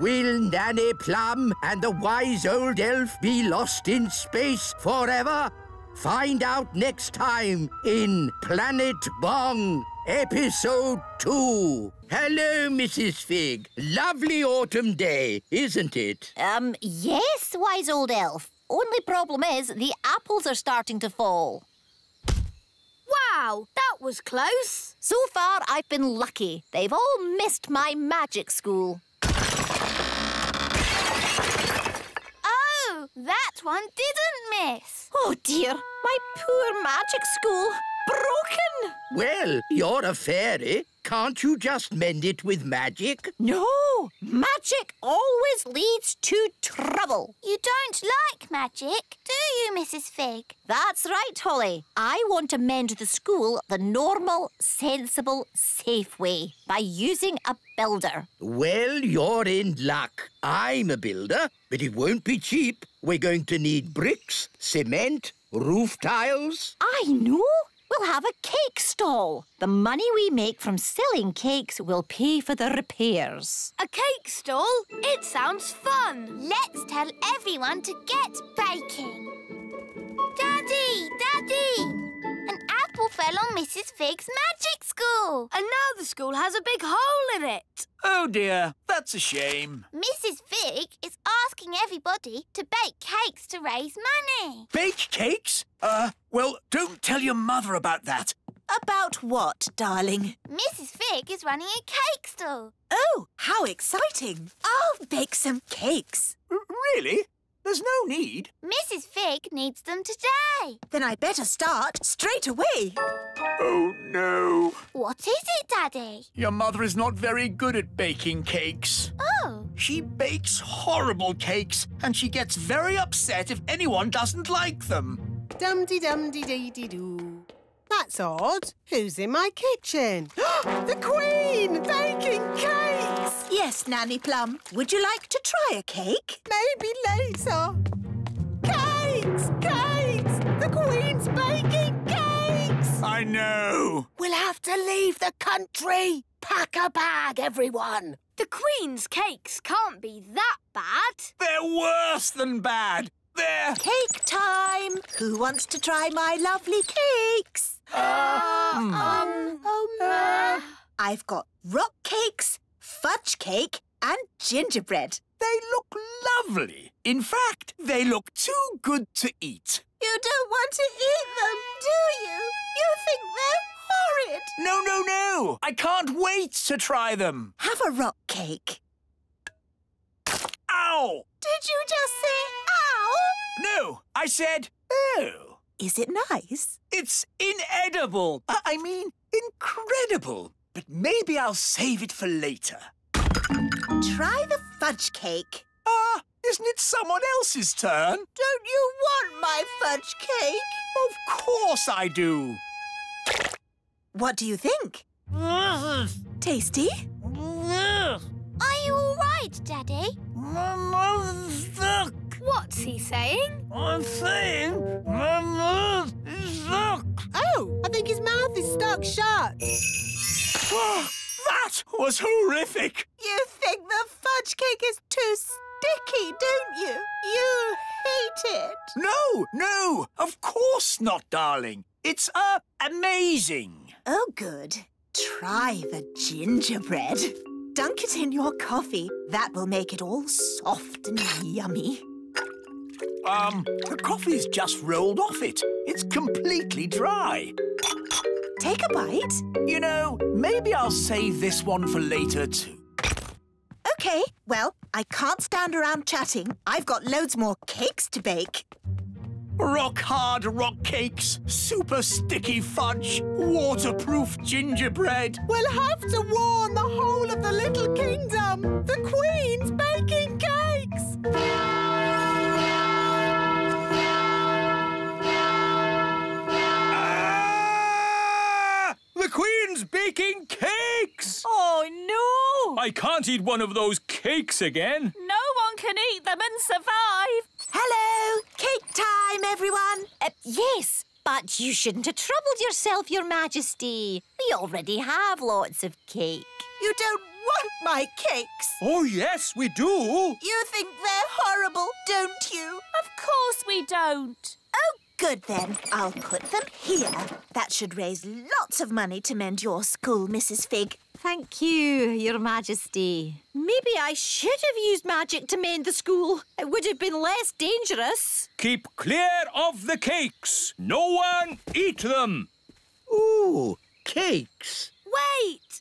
S1: Will Nanny Plum and the wise old elf be lost in space forever? Find out next time in Planet Bong, Episode 2. Hello, Mrs. Fig. Lovely autumn day, isn't it?
S15: Um, yes, wise old elf. Only problem is the apples are starting to fall.
S25: Wow, that was close.
S15: So far, I've been lucky. They've all missed my magic school.
S5: One didn't miss.
S15: Oh dear, my poor magic school. Broken.
S1: Well, you're a fairy. Can't you just mend it with magic?
S15: No, magic always leads to trouble.
S5: You don't like magic, do you, Mrs. Fig?
S15: That's right, Holly. I want to mend the school the normal, sensible, safe way by using a builder.
S1: Well, you're in luck. I'm a builder, but it won't be cheap. We're going to need bricks, cement, roof tiles.
S15: I know. We'll have a cake stall. The money we make from selling cakes will pay for the repairs.
S22: A cake stall? It sounds fun.
S5: Let's tell everyone to get baking. Daddy! Daddy! An apple fell on Mrs. Fig's magic school.
S22: And now the school has a big hole in it.
S10: Oh dear, that's a shame.
S5: Mrs. Fig is asking everybody to bake cakes to raise money.
S10: Bake cakes? Uh, well, don't tell your mother about that.
S8: About what, darling?
S5: Mrs. Fig is running a cake stall.
S8: Oh, how exciting. I'll bake some cakes.
S10: R really? There's no need.
S5: Mrs. Fig needs them today.
S8: Then I'd better start straight away.
S10: Oh, no.
S5: What is it, Daddy?
S10: Your mother is not very good at baking cakes.
S5: Oh.
S10: She bakes horrible cakes, and she gets very upset if anyone doesn't like them.
S6: Dum-de-dum-de-dee-dee-doo. That's odd. Who's in my kitchen? the Queen! Baking cakes!
S8: Yes, Nanny Plum. Would you like to try a cake?
S6: Maybe later. Cakes! Cakes! The Queen's baking cakes!
S10: I know.
S26: We'll have to leave the country. Pack a bag, everyone.
S22: The Queen's cakes can't be that bad.
S10: They're worse than bad. They're...
S8: Cake time! Who wants to try my lovely cakes?
S22: Uh,
S10: Hmm.
S22: um, um,
S8: I've got rock cakes, fudge cake, and gingerbread.
S10: They look lovely. In fact, they look too good to eat.
S8: You don't want to eat them, do you? You think they're horrid.
S10: No, no, no. I can't wait to try them.
S8: Have a rock cake.
S10: Ow!
S8: Did you just say ow?
S10: No, I said, oh.
S8: Is it nice?
S10: It's inedible. I I mean, incredible. But maybe I'll save it for later.
S8: Try the fudge cake.
S10: Ah, isn't it someone else's turn?
S8: Don't you want my fudge cake?
S10: Of course I do.
S8: What do you think? Tasty?
S5: Are you all right, Daddy?
S10: Stuck.
S22: What's he saying?
S10: I'm saying my mouth is stuck.
S6: Oh, I think his mouth is stuck shut.
S10: That was horrific.
S8: You think the fudge cake is too sticky, don't you? You hate it.
S10: No, no, of course not, darling. It's, uh, amazing.
S8: Oh, good. Try the gingerbread. Dunk it in your coffee. That will make it all soft and yummy.
S10: Um, the coffee's just rolled off it. It's completely dry.
S8: Take a bite.
S10: You know, maybe I'll save this one for later, too.
S8: OK, well, I can't stand around chatting. I've got loads more cakes to bake.
S10: Rock hard rock cakes, super sticky fudge, waterproof gingerbread.
S6: We'll have to warn the whole of the little kingdom. The Queen's baking cakes.
S3: Baking cakes!
S15: Oh, no!
S3: I can't eat one of those cakes again.
S2: No one can eat them and survive.
S8: Hello! Cake time, everyone!
S15: Uh, yes, but you shouldn't have troubled yourself, Your Majesty. We already have lots of cake.
S8: You don't want my cakes.
S3: Oh, yes, we do.
S8: You think they're horrible, don't you?
S2: Of course we don't.
S8: Good then. I'll put them here. That should raise lots of money to mend your school, Mrs. Fig.
S15: Thank you, Your Majesty. Maybe I should have used magic to mend the school. It would have been less dangerous.
S3: Keep clear of the cakes. No one eat them.
S1: Ooh, cakes.
S22: Wait!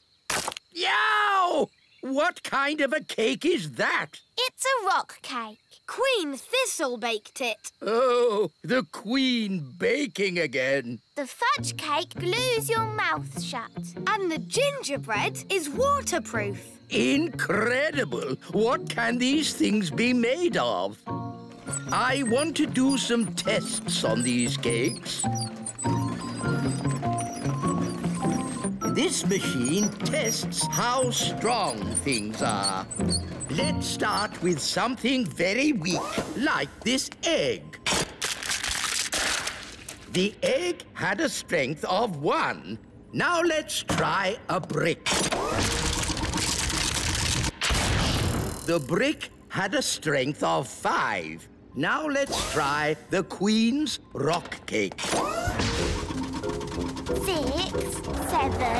S1: Yow! What kind of a cake is that?
S5: It's a rock cake.
S9: Queen Thistle baked it.
S1: Oh, the Queen baking again.
S5: The fudge cake glues your mouth shut.
S9: And the gingerbread is waterproof.
S1: Incredible! What can these things be made of? I want to do some tests on these cakes. This machine tests how strong things are. Let's start with something very weak, like this egg. The egg had a strength of one. Now let's try a brick. The brick had a strength of five. Now let's try the Queen's rock cake.
S5: Six, seven,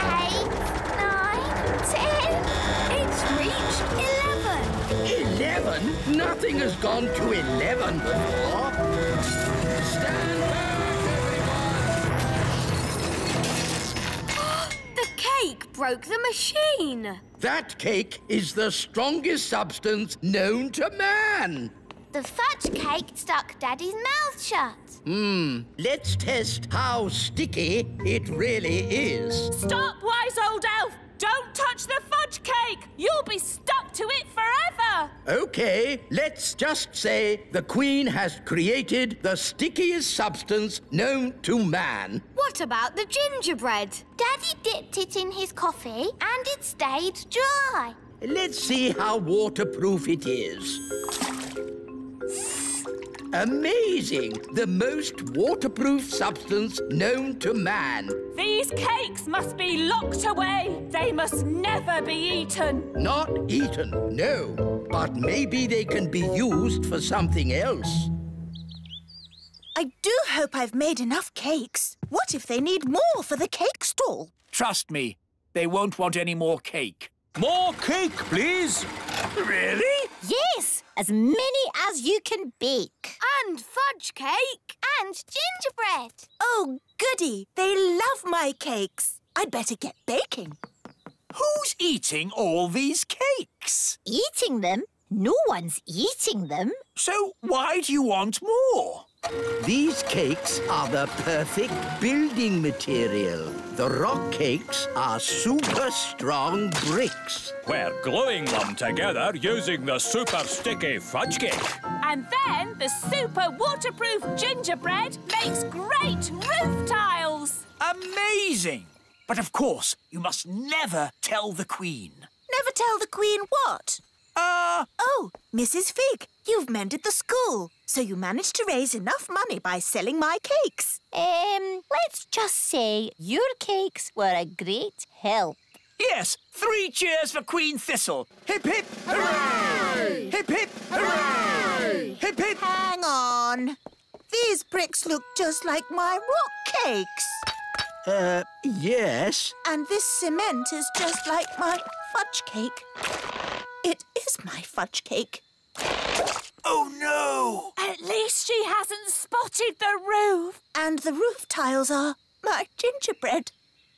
S5: eight, nine, ten.
S9: It's reached eleven.
S1: Eleven? Nothing has gone to eleven before. Stand
S9: The cake broke the machine.
S1: That cake is the strongest substance known to man.
S5: The fudge cake stuck Daddy's mouth shut.
S1: Hmm, let's test how sticky it really is.
S2: Stop, wise old elf! Don't touch the fudge cake! You'll be stuck to it forever!
S1: Okay, let's just say the Queen has created the stickiest substance known to man.
S9: What about the gingerbread?
S5: Daddy dipped it in his coffee and it stayed dry.
S1: Let's see how waterproof it is. Amazing! The most waterproof substance known to man.
S2: These cakes must be locked away. They must never be eaten.
S1: Not eaten, no. But maybe they can be used for something else.
S8: I do hope I've made enough cakes. What if they need more for the cake stall?
S10: Trust me, they won't want any more cake.
S3: More cake, please.
S10: Really?
S15: Yes, as many as you can bake.
S9: And fudge cake.
S5: And gingerbread.
S8: Oh, goody. They love my cakes. I'd better get baking.
S10: Who's eating all these cakes?
S15: Eating them? No one's eating them.
S10: So why do you want more?
S1: These cakes are the perfect building material. The rock cakes are super strong bricks.
S3: We're gluing them together using the super sticky fudge cake.
S2: And then the super waterproof gingerbread makes great roof tiles.
S10: Amazing! But of course, you must never tell the Queen.
S8: Never tell the Queen what?
S10: Uh...
S8: Oh, Mrs. Fig, you've mended the school, so you managed to raise enough money by selling my cakes.
S15: Um, let's just say your cakes were a great help.
S10: Yes, three cheers for Queen Thistle. Hip, hip, hooray! Hip, hip, hooray! Hip, hip.
S8: Hang on. These bricks look just like my rock cakes.
S1: Uh, yes.
S8: And this cement is just like my fudge cake. It is my fudge cake.
S10: Oh, no!
S2: At least she hasn't spotted the roof.
S8: And the roof tiles are my gingerbread.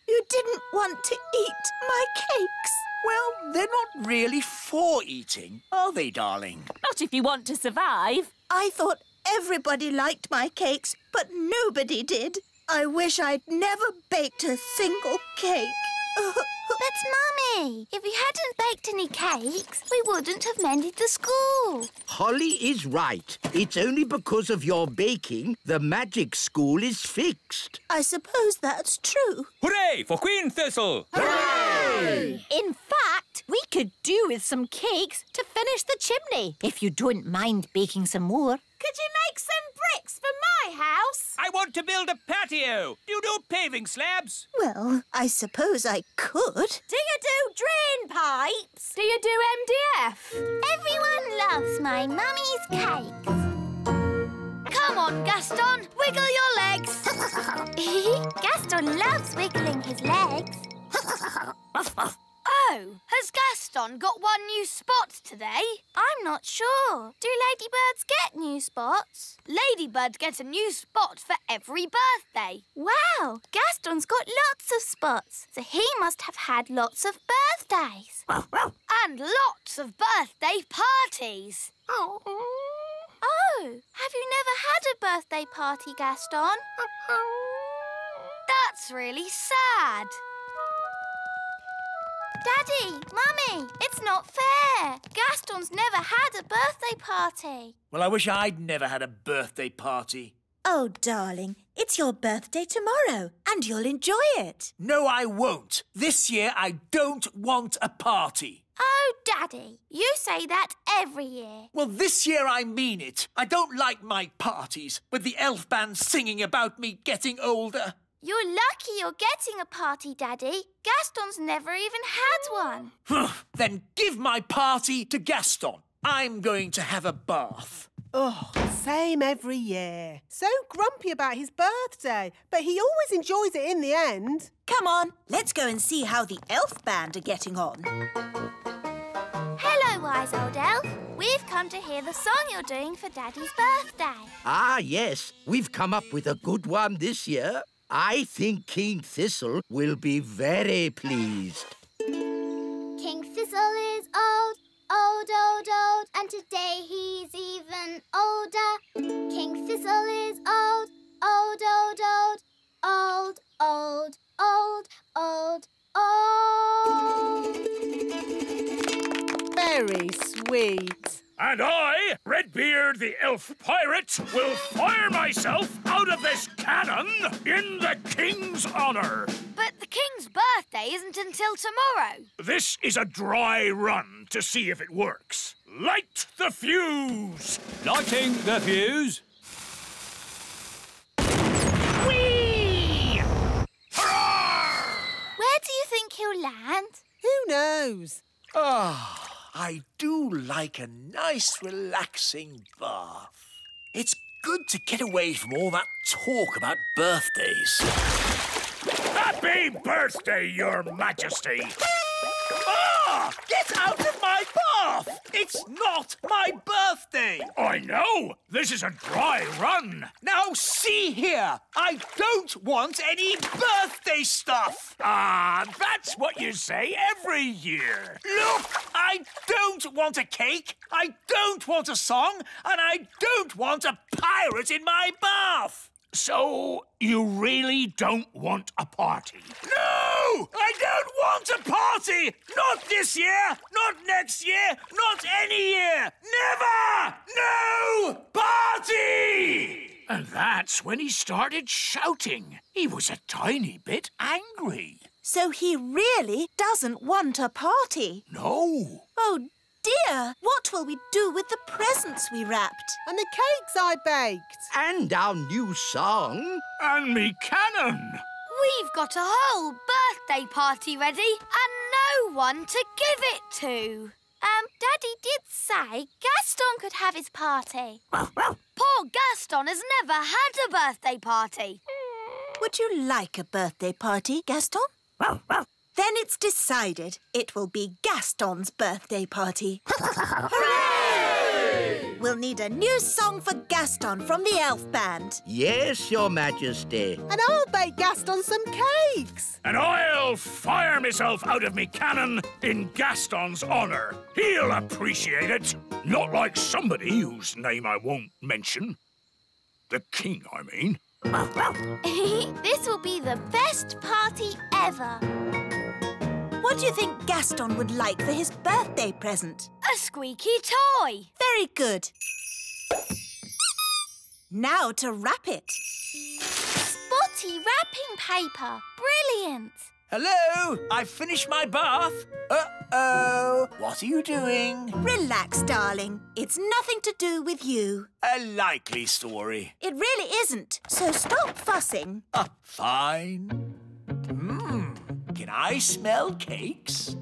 S8: You didn't want to eat my cakes.
S10: Well, they're not really for eating, are they, darling?
S2: Not if you want to survive.
S8: I thought everybody liked my cakes, but nobody did. I wish I'd never baked a single cake.
S5: But, Mummy, if we hadn't baked any cakes, we wouldn't have mended the school.
S1: Holly is right. It's only because of your baking the magic school is fixed.
S8: I suppose that's true.
S3: Hooray for Queen Thistle!
S15: Hooray! In fact, we could do with some cakes to finish the chimney, if you don't mind baking some more.
S2: Could you make some bricks for my house?
S3: I want to build a patio. Do you do paving slabs?
S8: Well, I suppose I could.
S2: Do you do drain pipes? Do you do MDF?
S5: Everyone loves my mummy's cakes.
S9: Come on, Gaston, wiggle your legs.
S5: Gaston loves wiggling his legs.
S9: Oh, has Gaston got one new spot today?
S5: I'm not sure. Do ladybirds get new spots?
S9: Ladybirds get a new spot for every birthday.
S5: Wow, Gaston's got lots of spots, so he must have had lots of birthdays.
S9: And lots of birthday parties.
S5: Oh. Oh, have you never had a birthday party, Gaston?
S9: That's really sad.
S5: Daddy, Mummy, it's not fair. Gaston's never had a birthday party.
S10: Well, I wish I'd never had a birthday party.
S8: Oh, darling, it's your birthday tomorrow, and you'll enjoy it.
S10: No, I won't. This year, I don't want a party.
S5: Oh, Daddy, you say that every year.
S10: Well, this year I mean it. I don't like my parties with the elf band singing about me getting older.
S5: You're lucky you're getting a party, Daddy. Gaston's never even had one.
S10: then give my party to Gaston. I'm going to have a bath.
S6: Oh, same every year. So grumpy about his birthday, but he always enjoys it in the end.
S8: Come on, let's go and see how the elf band are getting on.
S5: Hello, wise old elf. We've come to hear the song you're doing for Daddy's birthday.
S1: Ah, yes. We've come up with a good one this year. I think King Thistle will be very pleased.
S12: King Thistle is old, old, old, old, and today he's even older. King Thistle is old, old, old, old, old, old, old, old, old.
S6: Very sweet.
S4: And I, Redbeard the Elf Pirate, will fire myself out of this cannon in the King's honour.
S9: But the King's birthday isn't until tomorrow.
S4: This is a dry run to see if it works. Light the fuse!
S3: Lighting the fuse.
S4: Whee!
S5: Where do you think he'll land?
S6: Who knows?
S10: Ah. I do like a nice, relaxing bath. It's good to get away from all that talk about birthdays.
S4: Happy birthday, Your Majesty!
S10: Ah! Get out of my bath! It's not my birthday!
S4: I know! This is a dry run!
S10: Now, see here! I don't want any birthday stuff!
S4: Ah, that's what you say every year!
S10: Look! I don't want a cake, I don't want a song, and I don't want a pirate in my bath!
S4: So, you really don't want a party?
S10: No! I don't want a party! Not this year! Not next year! Not any year! Never! No! Party!
S4: And that's when he started shouting. He was a tiny bit angry.
S8: So he really doesn't want a party?
S4: No.
S8: Oh, dear! What will we do with the presents we wrapped?
S6: And the cakes I baked.
S1: And our new song.
S4: And me cannon.
S9: We've got a whole birthday party ready and no one to give it to.
S5: Um, Daddy did say Gaston could have his party.
S9: Poor Gaston has never had a birthday party.
S8: Would you like a birthday party, Gaston? Then it's decided. It will be Gaston's birthday party. Hooray! We'll need a new song for Gaston from the Elf Band.
S1: Yes, Your Majesty.
S6: And I'll bake Gaston some cakes.
S4: And I'll fire myself out of me cannon in Gaston's honour. He'll appreciate it. Not like somebody whose name I won't mention. The king, I mean.
S5: this will be the best party ever.
S8: What do you think Gaston would like for his birthday present?
S9: A squeaky toy.
S8: Very good. Now to wrap it.
S5: Spotty wrapping paper. Brilliant.
S10: Hello, I've finished my bath. Uh-oh, what are you doing?
S8: Relax, darling. It's nothing to do with you.
S10: A likely story.
S8: It really isn't, so stop fussing.
S10: Uh, fine. I smell cakes?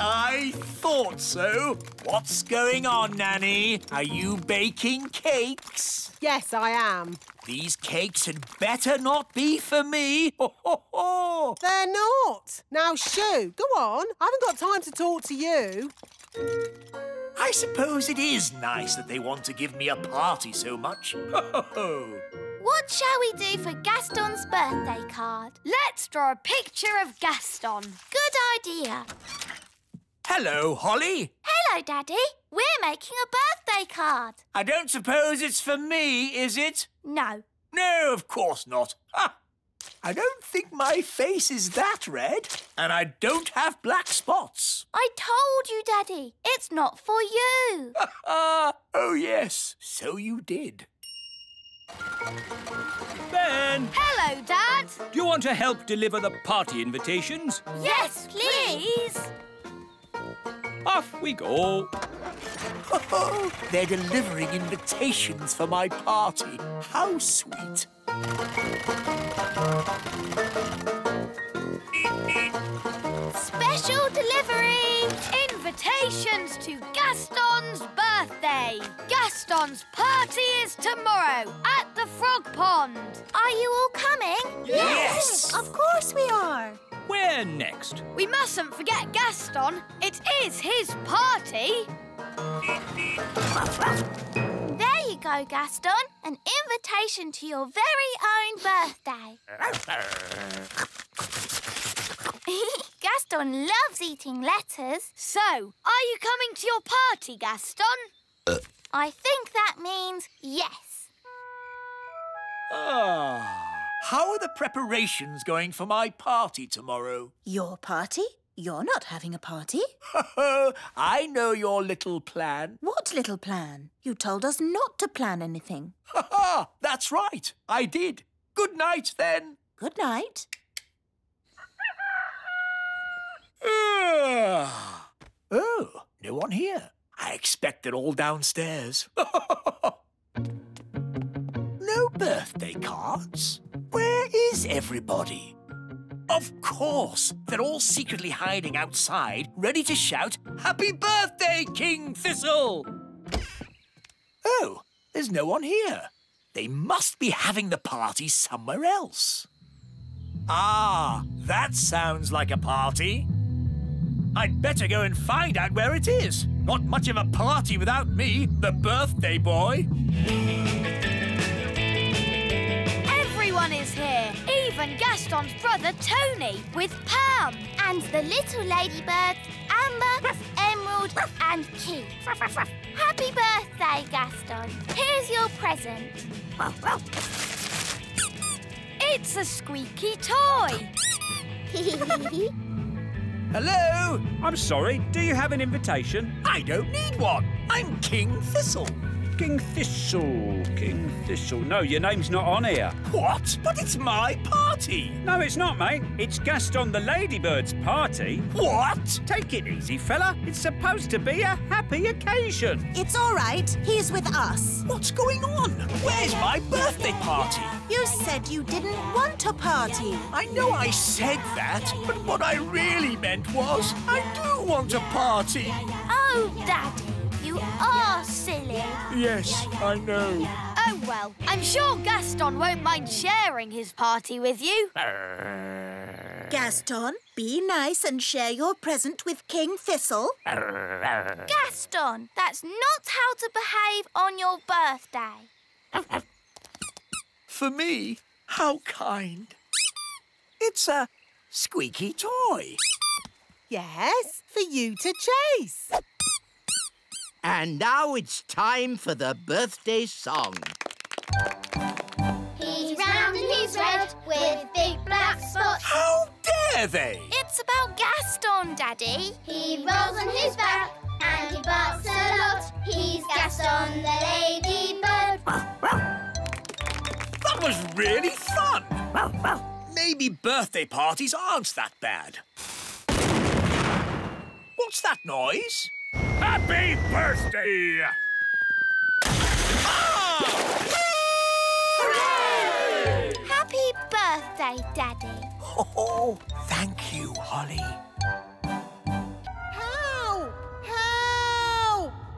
S10: I thought so. What's going on, Nanny? Are you baking cakes?
S6: Yes, I am.
S10: These cakes had better not be for me. Ho, ho, ho.
S6: They're not. Now, Shoo, go on. I haven't got time to talk to you.
S10: I suppose it is nice that they want to give me a party so much. Ho, ho, ho.
S5: What shall we do for Gaston's birthday card?
S9: Let's draw a picture of Gaston.
S5: Good idea.
S10: Hello, Holly.
S5: Hello, Daddy. We're making a birthday card.
S10: I don't suppose it's for me, is it?
S5: No.
S10: No, of course not. Ha! I don't think my face is that red, and I don't have black spots.
S5: I told you, Daddy. It's not for you.
S10: Ah, oh yes, so you did.
S3: Ben,
S9: Hello, Dad.
S3: do you want to help deliver the party invitations?
S9: Yes, please.
S3: Off we go.
S10: They're delivering invitations for my party. How sweet.
S5: Special delivery.
S9: Invitations to Gaston's birthday. Gaston's party is tomorrow at the Frog Pond.
S5: Are you all coming?
S10: Yes!
S5: Of course we are.
S3: Where next?
S9: We mustn't forget Gaston. It is his party.
S5: There you go, Gaston. An invitation to your very own birthday. Gaston loves eating letters.
S9: So, are you coming to your party, Gaston?
S5: I think that means yes.
S10: Ah. How are the preparations going for my party tomorrow?
S8: Your party? You're not having a party.
S10: I know your little plan.
S8: What little plan? You told us not to plan anything.
S10: Ha ha! That's right. I did. Good night, then.
S8: Good night.
S10: Oh, no one here. I expect they're all downstairs. no birthday cards. Where is everybody? Of course, they're all secretly hiding outside, ready to shout, Happy birthday, King Thistle! Oh, there's no one here. They must be having the party somewhere else. Ah, that sounds like a party. I'd better go and find out where it is. Not much of a party without me, the birthday boy.
S9: Everyone is here, even Gaston's brother Tony with Pam.
S5: And the little ladybirds, Amber, Emerald, and Keith. Happy birthday, Gaston. Here's your present.
S9: It's a squeaky toy.
S10: Hello?
S3: I'm sorry, do you have an invitation?
S10: I don't need one. I'm King Thistle.
S3: King Thistle, King Thistle. No, your name's not on here.
S10: What? But it's my party.
S3: No, it's not, mate. It's Gaston the Ladybird's party.
S10: What?
S3: Take it easy, fella. It's supposed to be a happy occasion.
S8: It's all right. He's with us.
S10: What's going on? Where's my birthday party?
S8: You said you didn't want a party.
S10: I know I said that, but what I really meant was I do want a party.
S5: Oh, Daddy, you are silly.
S10: Yes, I know.
S9: Oh, well, I'm sure Gaston won't mind sharing his party with you.
S8: Gaston, be nice and share your present with King Thistle.
S5: Gaston, that's not how to behave on your birthday.
S10: For me? How kind. It's a squeaky toy.
S6: Yes, for you to chase.
S1: And now it's time for the birthday song.
S27: He's round and he's red with big black spots.
S10: How dare they?
S5: It's about Gaston, Daddy.
S27: He rolls on his back and he barks a lot. He's Gaston the ladybird.
S10: That was really fun. Maybe birthday parties aren't that bad. What's that noise?
S4: Happy birthday!
S5: Happy birthday, Daddy.
S10: Oh, thank you, Holly.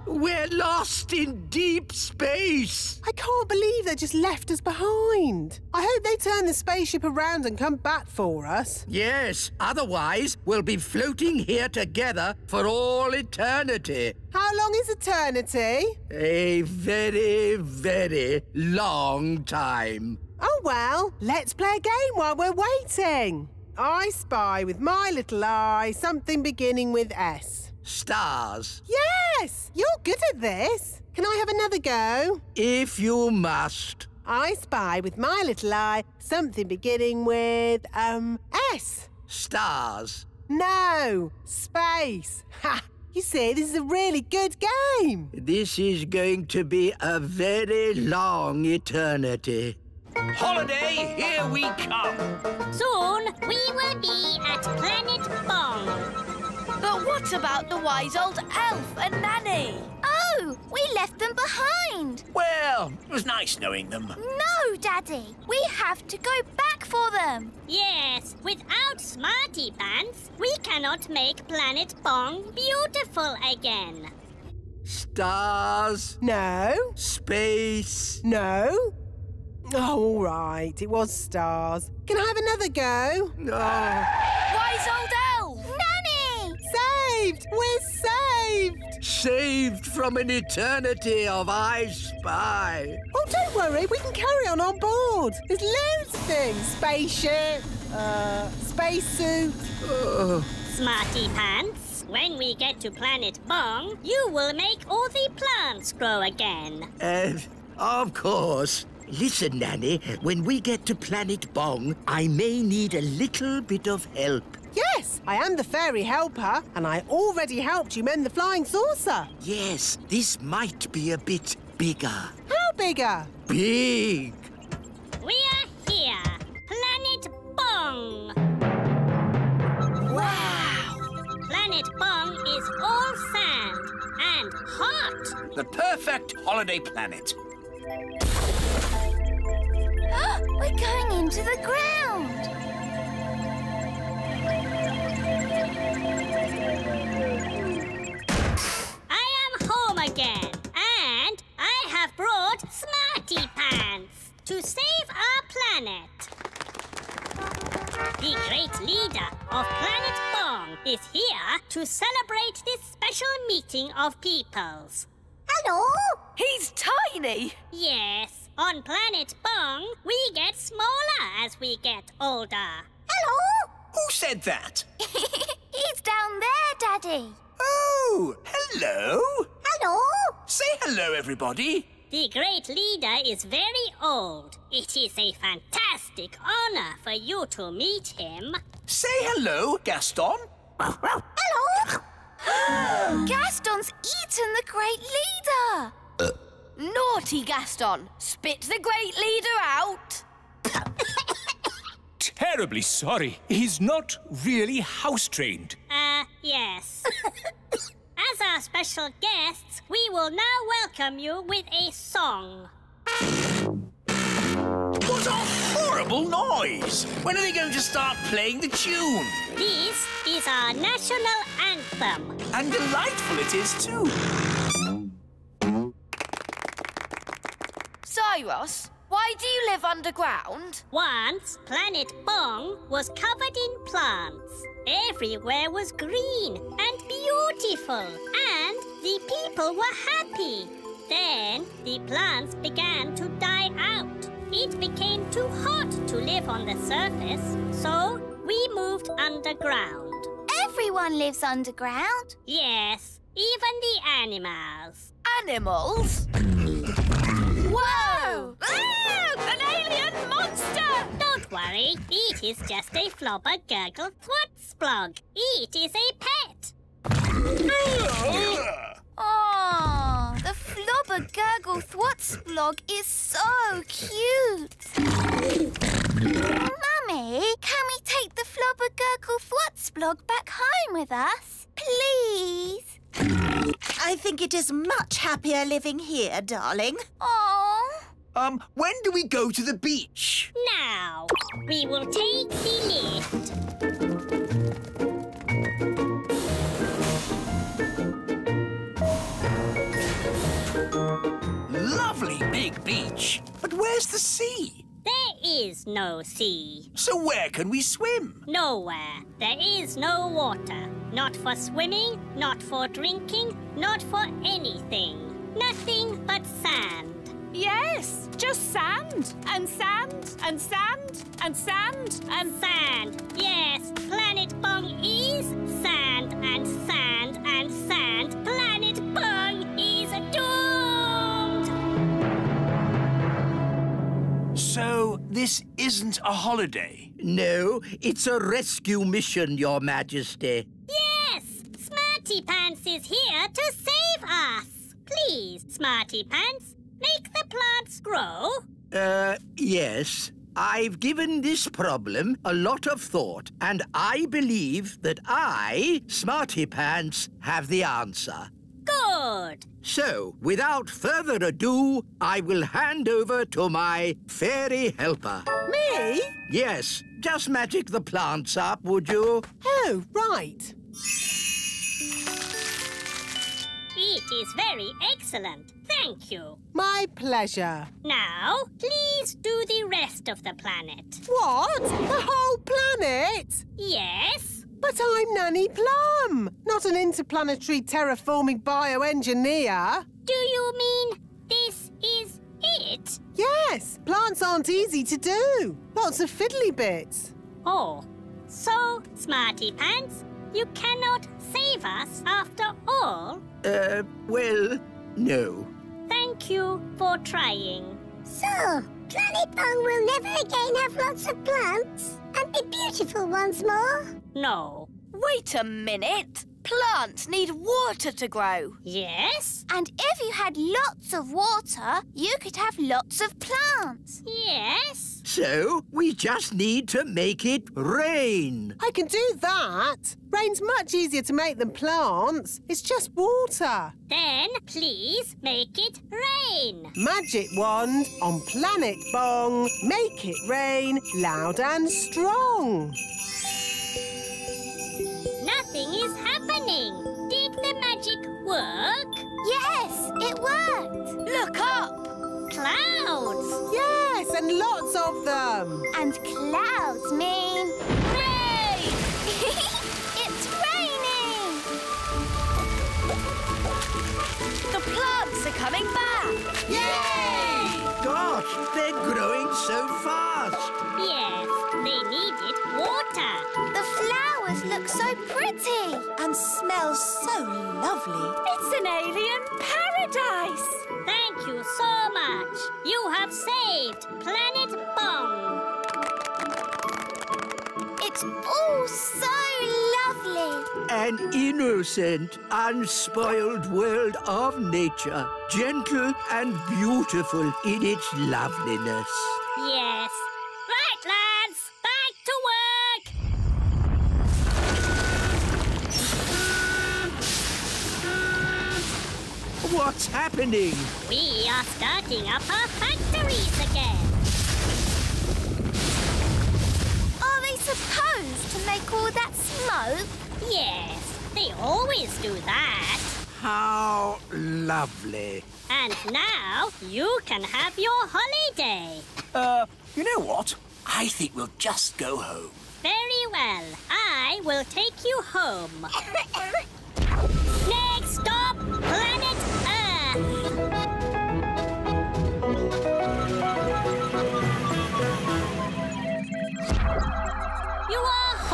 S1: We're lost in deep space.
S6: I can't believe they just left us behind. I hope they turn the spaceship around and come back for us.
S1: Yes, otherwise we'll be floating here together for all eternity.
S6: How long is eternity?
S1: A very, very long time.
S6: Oh, well, let's play a game while we're waiting. I spy with my little eye something beginning with S.
S1: Stars.
S6: Yes! You're good at this. Can I have another go?
S1: If you must.
S6: I spy with my little eye something beginning with, um, S.
S1: Stars.
S6: No, space. Ha! You see, this is a really good game.
S1: This is going to be a very long eternity.
S10: Holiday, here we come.
S24: Soon we will be at Planet Bong.
S25: But what about the wise old elf and Nanny?
S5: Oh, we left them behind.
S10: Well, it was nice knowing them.
S5: No, Daddy. We have to go back for them.
S24: Yes, without Smarty Pants, we cannot make Planet Bong beautiful again.
S1: Stars.
S6: No.
S1: Space.
S6: No. Oh, all right. It was stars. Can I have another go?
S1: No.
S25: Wise old elf!
S5: Nanny!
S6: Saved! We're saved!
S1: Saved from an eternity of I Spy.
S6: Oh, don't worry. We can carry on on board. There's loads of things. Spaceship, uh, spacesuit.
S1: Oh.
S24: Smarty Pants, when we get to Planet Bong, you will make all the plants grow again.
S1: Uh, of course. Listen, Nanny, when we get to Planet Bong, I may need a little bit of help.
S6: Yes, I am the fairy helper, and I already helped you mend the flying saucer.
S1: Yes, this might be a bit bigger.
S6: How bigger?
S1: Big.
S24: We are here, Planet Bong.
S25: Wow!
S24: Planet Bong is all sand and hot.
S10: The perfect holiday planet.
S5: We're going into the ground.
S24: I am home again, and I have brought Smarty Pants to save our planet. The great leader of Planet Bong is here to celebrate this special meeting of peoples.
S5: Hello?
S25: He's tiny!
S24: Yes, on Planet Bong, we get smaller as we get older.
S5: Hello?
S10: Who said that?
S5: He's down there, Daddy.
S10: Oh, hello.
S5: Hello?
S10: Say hello, everybody.
S24: The great leader is very old. It is a fantastic honor for you to meet him.
S10: Say hello, Gaston.
S5: Hello? Gaston's eaten the great leader. Uh.
S25: Naughty Gaston! Spit the great leader out!
S3: Terribly sorry. He's not really house trained.
S24: Uh, yes. As our special guests, we will now welcome you with a song.
S10: What a horrible noise! When are they going to start playing the tune?
S24: This is our national anthem.
S10: And delightful it is, too.
S25: Zyros, why do you live underground?
S24: Once, Planet Bong was covered in plants. Everywhere was green and beautiful, and the people were happy. Then the plants began to die out. It became too hot to live on the surface, so we moved underground.
S5: Everyone lives underground.
S24: Yes, even the animals.
S25: Animals? Whoa!
S24: Ah, an alien monster! Don't worry, it is just a flobber gurgle thwutsplug. It is a pet.
S5: Oh, the flobber gurgle thwutsplog is so cute. Mummy, can we take the flobber gurgle thwutsplog back home with us? Please?
S8: I think it is much happier living here, darling.
S5: Aww.
S10: Um, when do we go to the beach?
S24: Now. We will take the lift.
S10: Lovely big beach. But where's the sea?
S24: There is no sea.
S10: So where can we swim?
S24: Nowhere. There is no water. Not for swimming, not for drinking, not for anything. Nothing but sand.
S2: Yes, just sand and sand and sand and sand and
S24: Sand. Yes, Planet Bong is sand and sand and sand. Planet Bong is doomed.
S10: So this isn't a holiday?
S1: No, it's a rescue mission, Your Majesty.
S24: Yes, Smarty Pants is here to save us. Please, Smarty Pants, make the plants grow.
S1: Uh, yes. I've given this problem a lot of thought, and I believe that I, Smarty Pants, have the answer.
S24: Good.
S1: So, without further ado, I will hand over to my fairy helper.
S6: Me?
S1: Yes, just magic the plants up, would you?
S6: Oh, right.
S24: It is very excellent. Thank you.
S6: My pleasure.
S24: Now, please do the rest of the planet.
S6: What? The whole planet?
S24: Yes?
S6: But I'm Nanny Plum, not an interplanetary terraforming bioengineer.
S24: Do you mean this is it?
S6: Yes, plants aren't easy to do. Lots of fiddly bits.
S24: Oh, so, Smarty Pants, you cannot save us after all?
S1: Uh, well, no.
S24: Thank you for trying.
S27: So, Planet Bong will never again have lots of plants and be beautiful once more?
S24: No.
S25: Wait a minute. Plants need water to grow.
S24: Yes?
S5: And if you had lots of water, you could have lots of plants.
S24: Yes?
S1: So, we just need to make it rain.
S6: I can do that. Rain's much easier to make than plants. It's just water.
S24: Then please make it rain.
S6: Magic wand on Planet Bong. Make it rain loud and strong.
S24: Nothing is happening. Did the magic work?
S5: Yes, it worked.
S25: Look up.
S24: Clouds.
S6: Yes, and lots of them.
S5: And clouds mean
S25: Rain!
S5: it's raining.
S25: The plants are coming back.
S6: Yay!
S1: Gosh, they're growing so fast.
S24: Yes, they needed water.
S5: The flowers look so pretty.
S15: And smells so lovely.
S2: It's an alien paradise.
S24: Thank you so much. You have saved Planet Bong.
S5: It's all so lovely.
S1: An innocent, unspoiled world of nature, gentle and beautiful in its loveliness.
S24: Yes. Right, lads. Back to work.
S1: What's happening?
S24: We are starting up our factories again.
S5: Are they supposed to make all that smoke?
S24: Yes, they always do that.
S1: How lovely.
S24: And now you can have your holiday.
S10: Uh, you know what? I think we'll just go home.
S24: Very well. I will take you home. Next stop,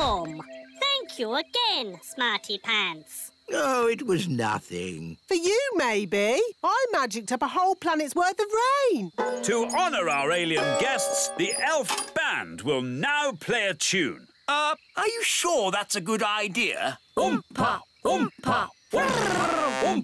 S24: are home. Thank you again, Smarty Pants.
S1: Oh, it was nothing.
S6: For you, maybe. I magicked up a whole planet's worth of rain.
S28: To honour our alien guests, the elf band will now play a tune.
S10: Uh, are you sure that's a good idea?
S28: Oompa, oompa, oompa,
S24: Ah,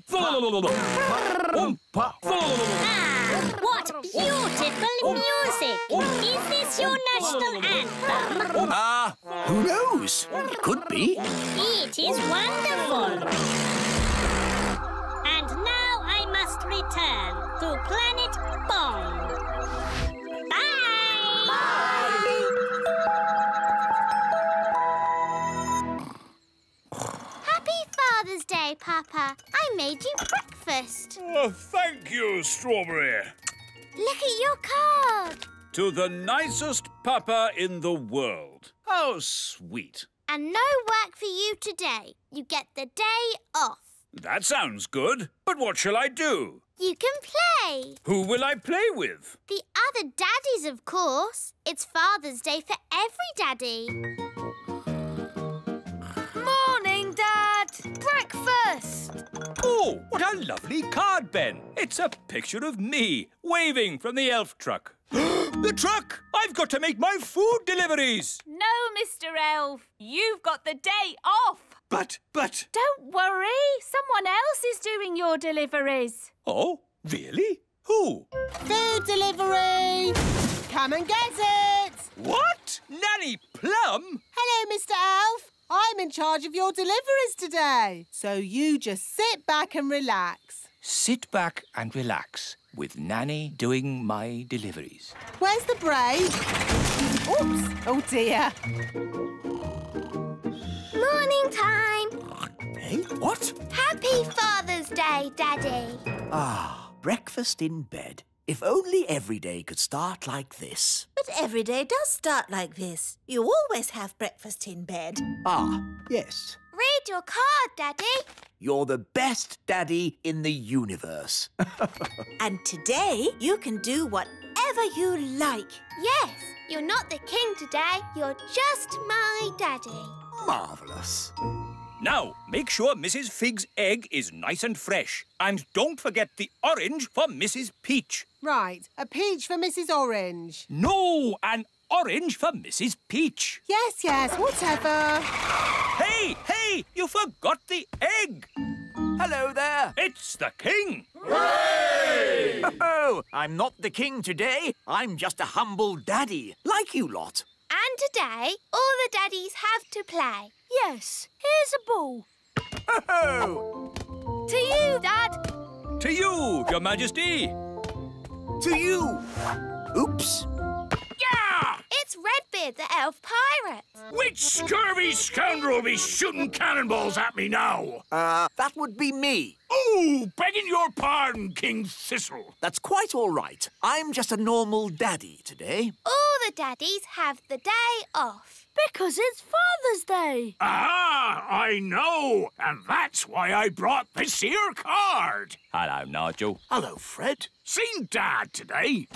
S24: what beautiful music! Is this your national anthem?
S10: Ah, who knows? It could be.
S24: It is wonderful. And now I must return to planet Bong. Bye!
S5: Happy Father's Day, Papa. I made you breakfast.
S4: Oh, thank you, Strawberry.
S5: Look at your card.
S16: To the nicest papa in the world. How sweet.
S5: And no work for you today. You get the day off.
S16: That sounds good. But what shall I do?
S5: You can play.
S16: Who will I play with?
S5: The other daddies, of course. It's Father's Day for every daddy.
S9: Breakfast.
S3: Oh, what a lovely card, Ben. It's a picture of me, waving from the elf truck. the truck! I've got to make my food deliveries!
S29: No, Mr. Elf. You've got the day off.
S3: But, but...
S29: Don't worry. Someone else is doing your deliveries.
S3: Oh, really? Who?
S6: Food delivery! Come and get it!
S3: What? Nanny Plum?
S6: Hello, Mr. Elf. I'm in charge of your deliveries today. So you just sit back and relax.
S1: Sit back and relax with Nanny doing my deliveries.
S6: Where's the brake? Oops! Oh dear.
S5: Morning time.
S10: Hey, what?
S5: Happy Father's Day, Daddy.
S10: Ah, breakfast in bed. If only every day could start like this.
S8: But every day does start like this. You always have breakfast in bed.
S10: Ah, yes.
S5: Read your card, Daddy.
S10: You're the best daddy in the universe.
S8: And today you can do whatever you like.
S5: Yes, you're not the king today. You're just my daddy.
S10: Marvellous.
S3: Now, make sure Mrs. Fig's egg is nice and fresh. And don't forget the orange for Mrs. Peach.
S6: Right, a peach for Mrs. Orange.
S3: No, an orange for Mrs. Peach.
S6: Yes, yes, whatever.
S3: Hey, hey, you forgot the egg.
S10: Hello there.
S3: It's the king.
S10: Oh, I'm not the king today. I'm just a humble daddy, like you lot.
S5: And today, all the daddies have to play.
S9: Yes, here's a ball.
S10: Oh,
S9: To you, Dad.
S3: To you, Your Majesty.
S10: to you. Oops.
S4: Yeah!
S5: It's Redbeard, the elf pirate.
S4: Which scurvy scoundrel will be shooting cannonballs at me now?
S10: Uh, that would be me.
S4: Oh, begging your pardon, King Thistle.
S10: That's quite all right. I'm just a normal daddy today.
S5: All the daddies have the day off.
S9: Because it's Father's Day.
S4: Ah, I know. And that's why I brought this here card.
S3: Hello, Nigel.
S10: Hello, Fred.
S4: Seen Dad today.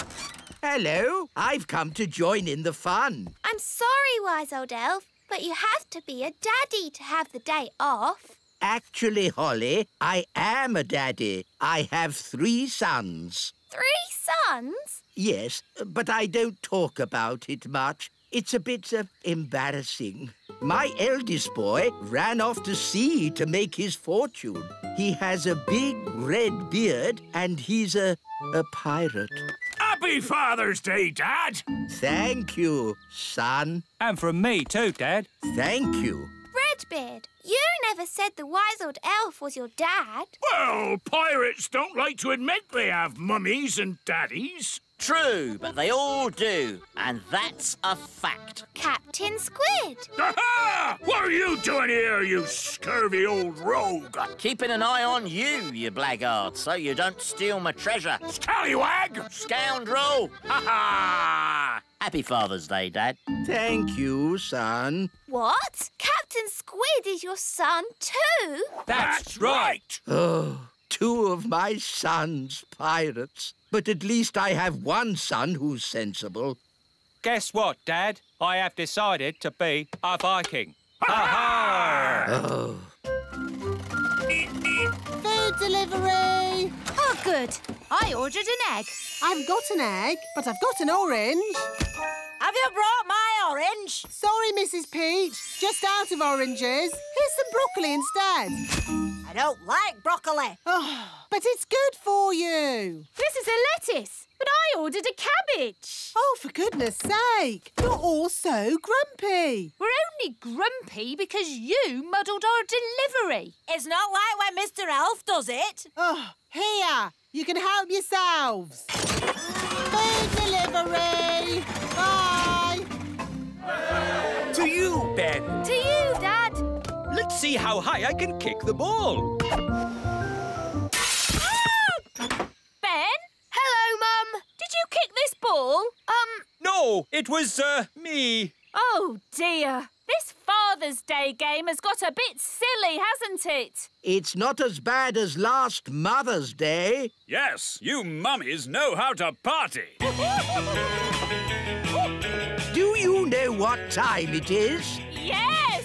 S1: Hello, I've come to join in the fun.
S5: I'm sorry, wise old elf, but you have to be a daddy to have the day off.
S1: Actually, Holly, I am a daddy. I have three sons.
S5: Three sons?
S1: Yes, but I don't talk about it much. It's a bit uh, embarrassing. My eldest boy ran off to sea to make his fortune. He has a big red beard and he's a, a pirate.
S4: Happy Father's Day, Dad.
S1: Thank you, son.
S3: And from me too, Dad.
S1: Thank you.
S5: Redbeard, you never said the wise old elf was your dad.
S4: Well, pirates don't like to admit they have mummies and daddies.
S13: True, but they all do. And that's a fact.
S5: Captain Squid.
S4: Aha! What are you doing here, you scurvy old rogue?
S13: Keeping an eye on you, you blackguard, so you don't steal my treasure.
S4: Scallywag!
S13: Scoundrel! Ha ha! Happy Father's Day, Dad.
S1: Thank you, son.
S5: What? Captain Squid is your son too?
S3: That's right.
S1: Oh, two of my sons pirates. But at least I have one son who's sensible.
S3: Guess what, Dad? I have decided to be a Viking. Ha
S1: Oh.
S6: Food delivery!
S2: Oh, good. I ordered an egg.
S6: I haven't got an egg, but I've got an orange.
S8: Have you brought my orange?
S6: Sorry, Mrs. Peach. Just out of oranges. Here's some broccoli instead.
S8: I don't like broccoli.
S6: Oh, but it's good for you.
S2: This is a lettuce, but I ordered a cabbage.
S6: Oh, for goodness sake. You're all so grumpy.
S2: We're only grumpy because you muddled our delivery.
S8: It's not like when Mr. Elf does it.
S6: Oh, here. You can help yourselves. Food delivery. Bye.
S10: To you, Ben.
S2: To you, Dad.
S3: Let's see how high I can kick the ball.
S2: Ben? Hello, Mum. Did you kick this ball?
S3: Um... No, it was, uh, me.
S2: Oh, dear. This Father's Day game has got a bit silly, hasn't it?
S1: It's not as bad as last Mother's Day.
S28: Yes, you mummies know how to party.
S1: Do you know what time it is?
S2: Yes,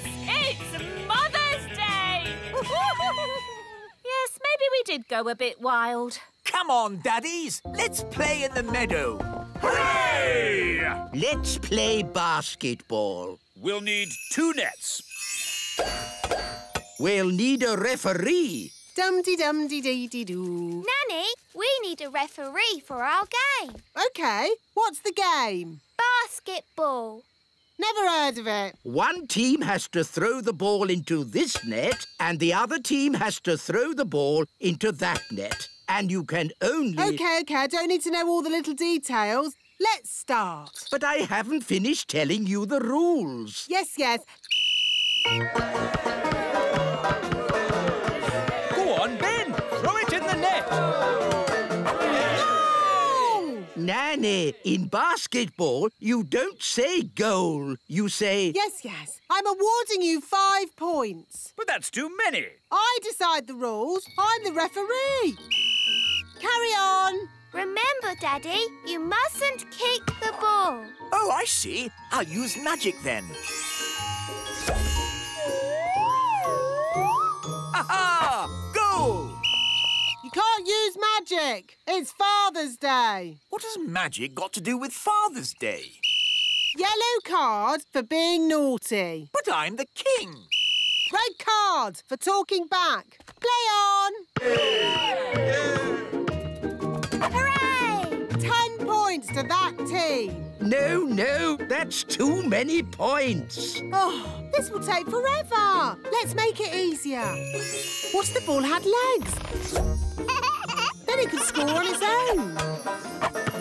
S2: maybe we did go a bit wild.
S10: Come on, daddies. Let's play in the meadow.
S1: Hooray! Let's play basketball.
S28: We'll need two nets.
S1: We'll need a referee.
S6: Dum-de-dum-de-dee-dee-doo.
S5: Nanny, we need a referee for our game.
S6: OK, what's the game?
S5: Basketball.
S6: Never heard of it.
S1: One team has to throw the ball into this net and the other team has to throw the ball into that net. And you can only...
S6: OK, OK, I don't need to know all the little details. Let's start.
S1: But I haven't finished telling you the rules.
S6: Yes, yes.
S1: Nanny, in basketball, you don't say goal. You say...
S6: Yes, yes. I'm awarding you five points.
S28: But that's too many.
S6: I decide the rules. I'm the referee. Carry on.
S5: Remember, Daddy, you mustn't kick the ball.
S10: Oh, I see. I'll use magic then. Aha! Goal!
S6: You can't use magic. It's Father's Day.
S10: What has magic got to do with Father's Day?
S6: Yellow card for being naughty.
S10: But I'm the king.
S6: Red card for talking back. Play on.
S5: Hooray!
S6: Points to that team.
S1: No, no, that's too many points.
S6: Oh, this will take forever. Let's make it easier. What's the ball had legs? then he could score on his own.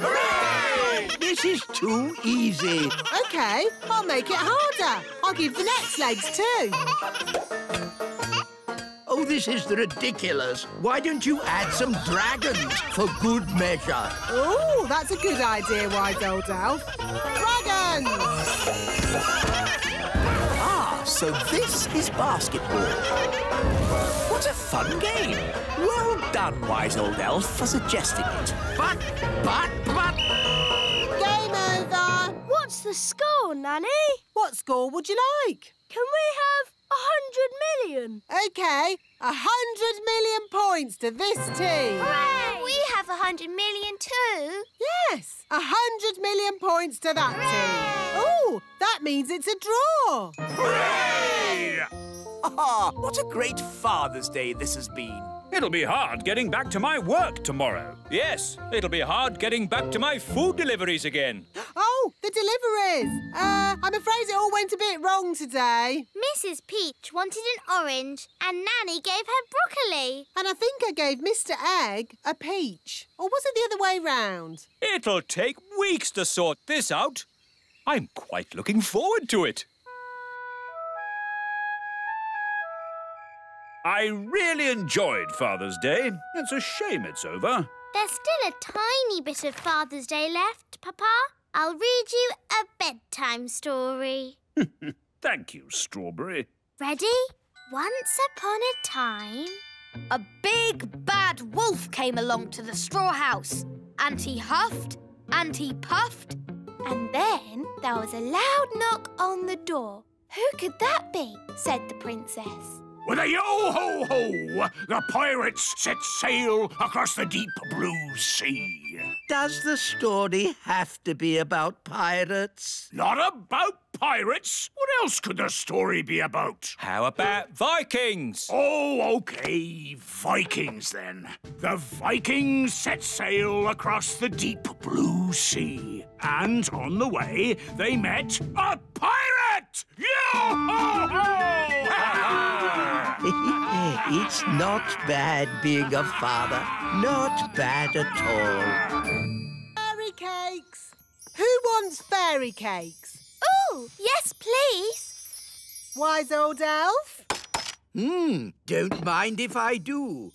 S1: Hooray! This is too easy.
S6: OK, I'll make it harder. I'll give the next legs too.
S1: Oh, this is ridiculous. Why don't you add some dragons for good measure?
S6: Oh, that's a good idea, wise old elf. Dragons!
S10: Ah, so this is basketball. What a fun game. Well done, wise old elf, for suggesting it.
S1: But, but, but...
S6: Game over.
S21: What's the score, Nanny?
S6: What score would you like?
S21: Can we have a hundred million?
S6: OK, a hundred million points to this team.
S5: Hooray! We have a hundred million too.
S6: Yes, a hundred million points to that team. Oh, that means it's a draw.
S10: Hooray! Ah, what a great Father's Day this has been.
S3: It'll be hard getting back to my work tomorrow. Yes, it'll be hard getting back to my food deliveries again.
S6: Oh, the deliveries. Uh, I'm afraid it all went a bit wrong today.
S5: Mrs. Peach wanted an orange and Nanny gave her broccoli.
S6: And I think I gave Mr. Egg a peach. Or was it the other way round?
S3: It'll take weeks to sort this out. I'm quite looking forward to it.
S28: I really enjoyed Father's Day. It's a shame it's over.
S27: There's still a tiny bit of Father's Day left, Papa. I'll read you a bedtime story.
S28: Thank you, Strawberry.
S27: Ready? Once upon a time...
S9: A big bad wolf came along to the straw house and he huffed and he puffed.
S5: And then there was a loud knock on the door. Who could that be? said the princess.
S4: With a yo-ho-ho, the pirates set sail across the deep blue sea.
S1: Does the story have to be about pirates?
S4: Not about pirates. What else could the story be about?
S3: How about Vikings?
S4: Oh, OK. Vikings, then. The Vikings set sail across the deep blue sea. And on the way, they met a pirate! Yo-ho-ho!
S1: it's not bad being a father. Not bad at all.
S6: Fairy cakes. Who wants fairy cakes?
S5: Oh, yes, please.
S6: Wise old elf?
S1: Hmm, don't mind if I do.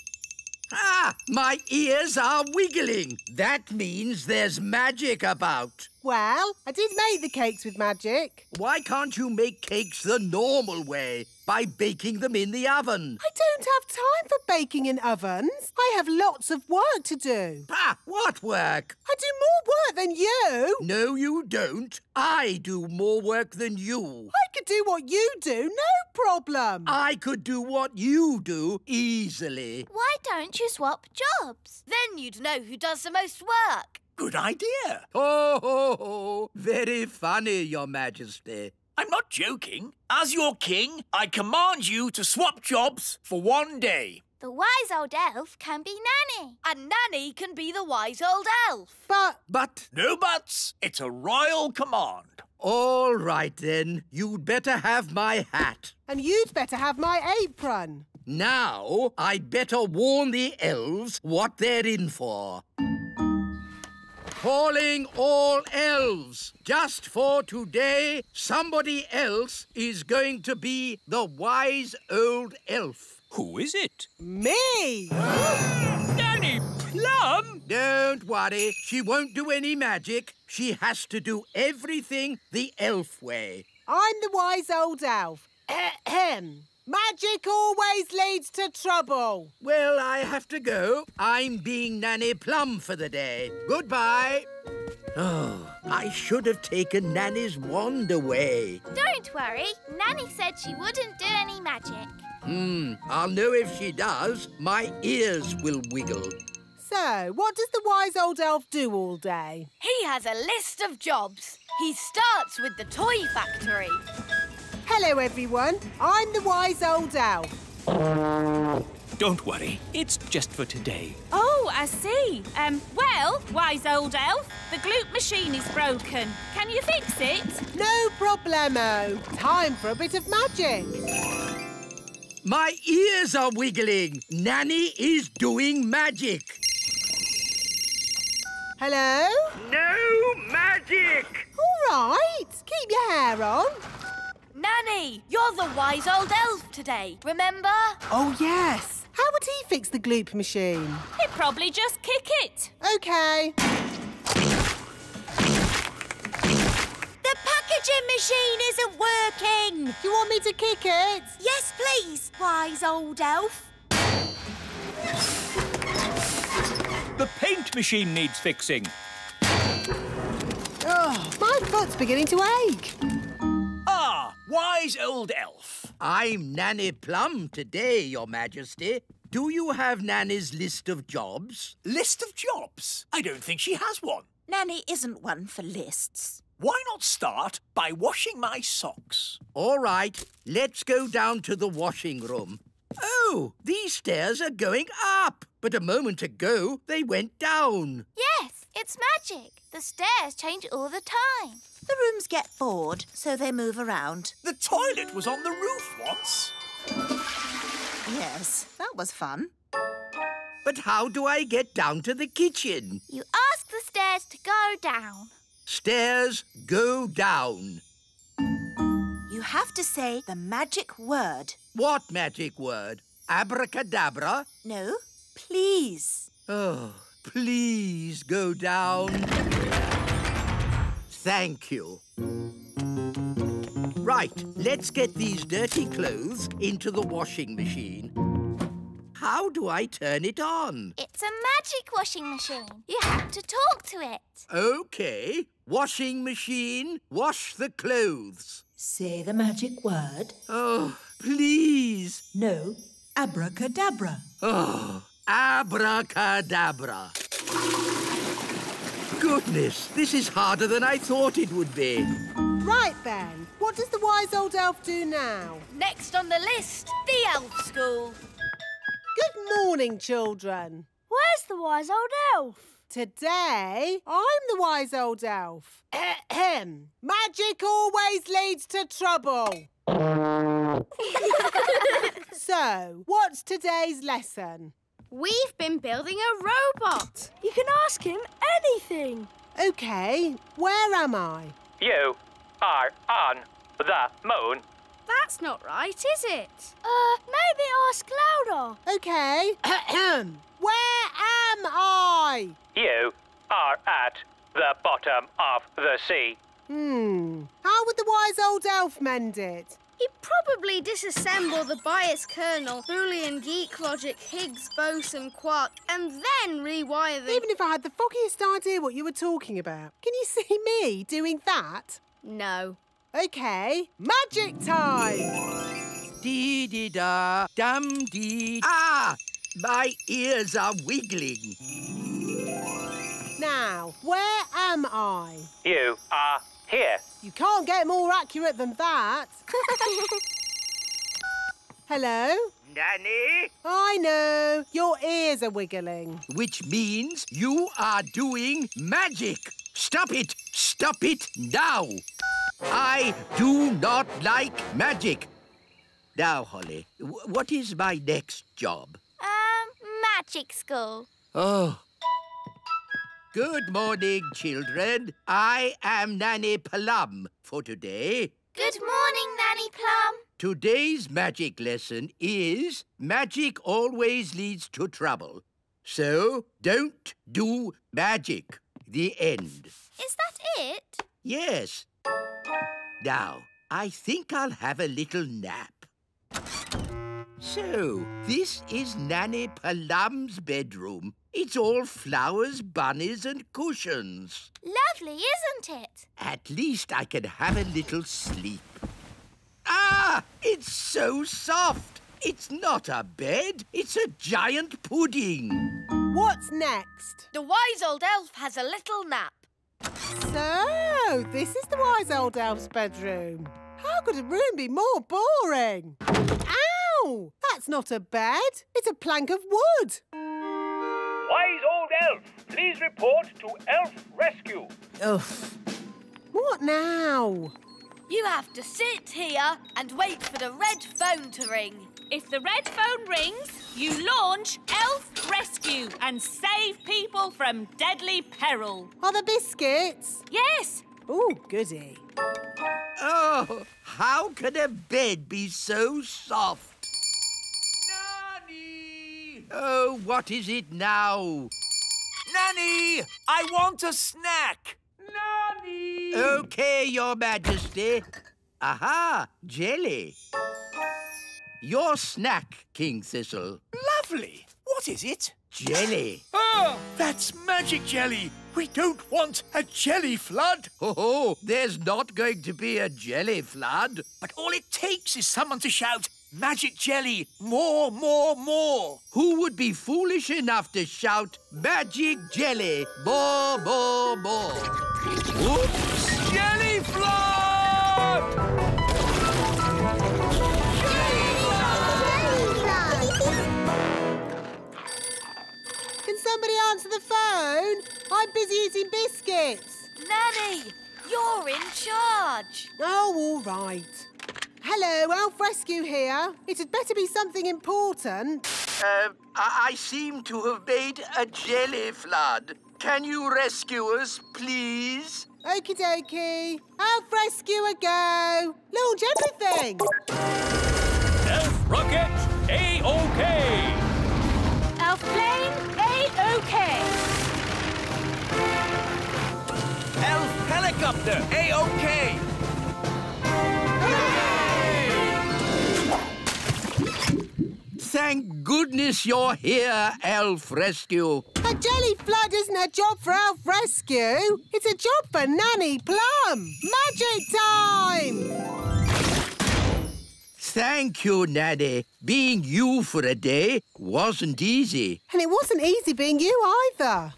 S1: Ah, my ears are wiggling. That means there's magic about.
S6: Well, I did make the cakes with magic.
S1: Why can't you make cakes the normal way, by baking them in the oven?
S6: I don't have time for baking in ovens. I have lots of work to do.
S1: Ah, what work?
S6: I do more work than you.
S1: No, you don't. I do more work than you.
S6: I could do what you do, no problem.
S1: I could do what you do easily.
S5: Why don't you swap jobs?
S25: Then you'd know who does the most work.
S10: Good idea.
S1: Ho, ho, ho. Very funny, Your Majesty.
S10: I'm not joking. As your king, I command you to swap jobs for one day.
S5: The wise old elf can be Nanny.
S25: And Nanny can be the wise old elf.
S6: But...
S1: But...
S10: No buts. It's a royal command.
S1: All right, then. You'd better have my hat.
S6: And you'd better have my apron.
S1: Now, I'd better warn the elves what they're in for. Calling all elves. Just for today, somebody else is going to be the wise old elf.
S3: Who is it?
S6: Me!
S3: Nanny Plum?
S1: Don't worry, she won't do any magic. She has to do everything the elf way.
S6: I'm the wise old elf. Ahem. Magic always leads to trouble.
S1: Well, I have to go. I'm being Nanny Plum for the day. Goodbye. Oh, I should have taken Nanny's wand away.
S5: Don't worry. Nanny said she wouldn't do any magic.
S1: Hmm, I'll know if she does. My ears will wiggle.
S6: So, what does the wise old elf do all day?
S25: He has a list of jobs. He starts with the toy factory.
S6: Hello, everyone. I'm the wise old elf.
S3: Don't worry, it's just for today.
S2: Oh, I see. Um, well, wise old elf, the gloop machine is broken. Can you fix it?
S6: No problemo. Time for a bit of magic.
S1: My ears are wiggling. Nanny is doing magic.
S6: Hello?
S1: No magic!
S6: All right. Keep your hair on.
S25: Nanny, you're the wise old elf today, remember?
S6: Oh, yes. How would he fix the gloop machine?
S2: He'd probably just kick it.
S6: OK.
S8: The packaging machine isn't working.
S6: Do you want me to kick it?
S8: Yes, please, wise old elf.
S3: The paint machine needs fixing.
S6: Oh, my foot's beginning to ache.
S10: Ah, wise old elf.
S1: I'm Nanny Plum today, Your Majesty. Do you have Nanny's list of jobs?
S10: List of jobs? I don't think she has one.
S8: Nanny isn't one for lists.
S10: Why not start by washing my socks?
S1: All right, let's go down to the washing room. Oh, these stairs are going up. But a moment ago, they went down.
S5: Yes, it's magic. The stairs change all the time.
S8: The rooms get bored, so they move around.
S10: The toilet was on the roof once.
S8: Yes, that was fun.
S1: But how do I get down to the kitchen?
S5: You ask the stairs to go down.
S1: Stairs go down.
S8: You have to say the magic word.
S1: What magic word? Abracadabra?
S8: No, please.
S1: Oh, please go down. Thank you. Right, let's get these dirty clothes into the washing machine. How do I turn it on?
S5: It's a magic washing machine. You have to talk to it.
S1: OK. Washing machine, wash the clothes.
S30: Say the magic word.
S1: Oh, please.
S30: No, abracadabra.
S1: Oh, abracadabra. Goodness, this is harder than I thought it would be.
S6: Right then, what does the wise old elf do now?
S25: Next on the list, the elf school.
S6: Good morning, children.
S21: Where's the wise old elf?
S6: Today, I'm the wise old elf. Ahem. Magic always leads to trouble. so, what's today's lesson?
S22: We've been building a robot.
S21: You can ask him anything.
S6: OK, where am I?
S31: You are on the moon.
S22: That's not right, is it?
S21: Uh, maybe ask louder.
S6: OK. Where am I?
S32: You are at the bottom of the sea.
S6: Hmm. How would the wise old elf mend it?
S22: He'd probably disassemble the bias kernel, Boolean geek logic, Higgs boson quark, and then rewire the.
S6: Even if I had the foggiest idea what you were talking about, can you see me doing that?
S22: No.
S6: OK, magic time!
S1: Dee dee da, dum dee. Ah! My ears are wiggling.
S6: Now, where am I?
S32: You are here.
S6: You can't get more accurate than that. Hello?
S1: Nanny?
S6: I know. Your ears are wiggling.
S1: Which means you are doing magic. Stop it! Stop it now! I do not like magic. Now, Holly, what is my next job?
S5: Um, magic school.
S1: Oh. Good morning, children. I am Nanny Plum for today.
S5: Good morning, Nanny Plum.
S1: Today's magic lesson is magic always leads to trouble. So don't do magic. The end.
S5: Is that it?
S1: Yes. Now, I think I'll have a little nap. So, this is Nanny Plum's bedroom. It's all flowers, bunnies and cushions.
S5: Lovely, isn't it?
S1: At least I can have a little sleep. Ah! It's so soft! It's not a bed, it's a giant pudding.
S6: What's next?
S9: The wise old elf has a little nap.
S6: So, this is the wise old elf's bedroom. How could a room be more boring? Ow! That's not a bed. It's a plank of wood.
S32: Wise old elf, please report to Elf Rescue.
S6: Ugh. What now?
S9: You have to sit here and wait for the red phone to ring.
S2: If the red phone rings, you launch Elf Rescue and save people from deadly peril.
S6: Are the biscuits?
S2: Yes.
S6: Oh, goody.
S1: Oh, how can a bed be so soft? Nanny! Oh, what is it now?
S10: Nanny! I want a snack!
S1: Nanny! OK, Your Majesty. Aha, jelly. Your snack, King Thistle.
S10: Lovely. What is it?
S1: Jelly.
S10: Oh, that's magic jelly. We don't want a jelly flood.
S1: Oh, there's not going to be a jelly flood.
S10: But all it takes is someone to shout, Magic jelly, more, more, more.
S1: Who would be foolish enough to shout, Magic jelly, more, more, more? Whoops!
S10: Jelly flood!
S6: Somebody answer the phone? I'm busy eating biscuits.
S9: Nanny, you're in charge.
S6: Oh, all right. Hello, Elf Rescue here. It had better be something important.
S1: Uh, I, I seem to have made a jelly flood. Can you rescue us, please?
S6: Okie dokie. Elf Rescue a go. Launch everything.
S3: Elf rocket, A-OK.
S2: Elf plane, A-OK.
S10: Elf helicopter, A-OK.
S1: Thank goodness you're here, Elf Rescue.
S6: A jelly flood isn't a job for Elf Rescue. It's a job for Nanny Plum. Magic time!
S1: Thank you, Nanny. Being you for a day wasn't easy.
S6: And it wasn't easy being you either.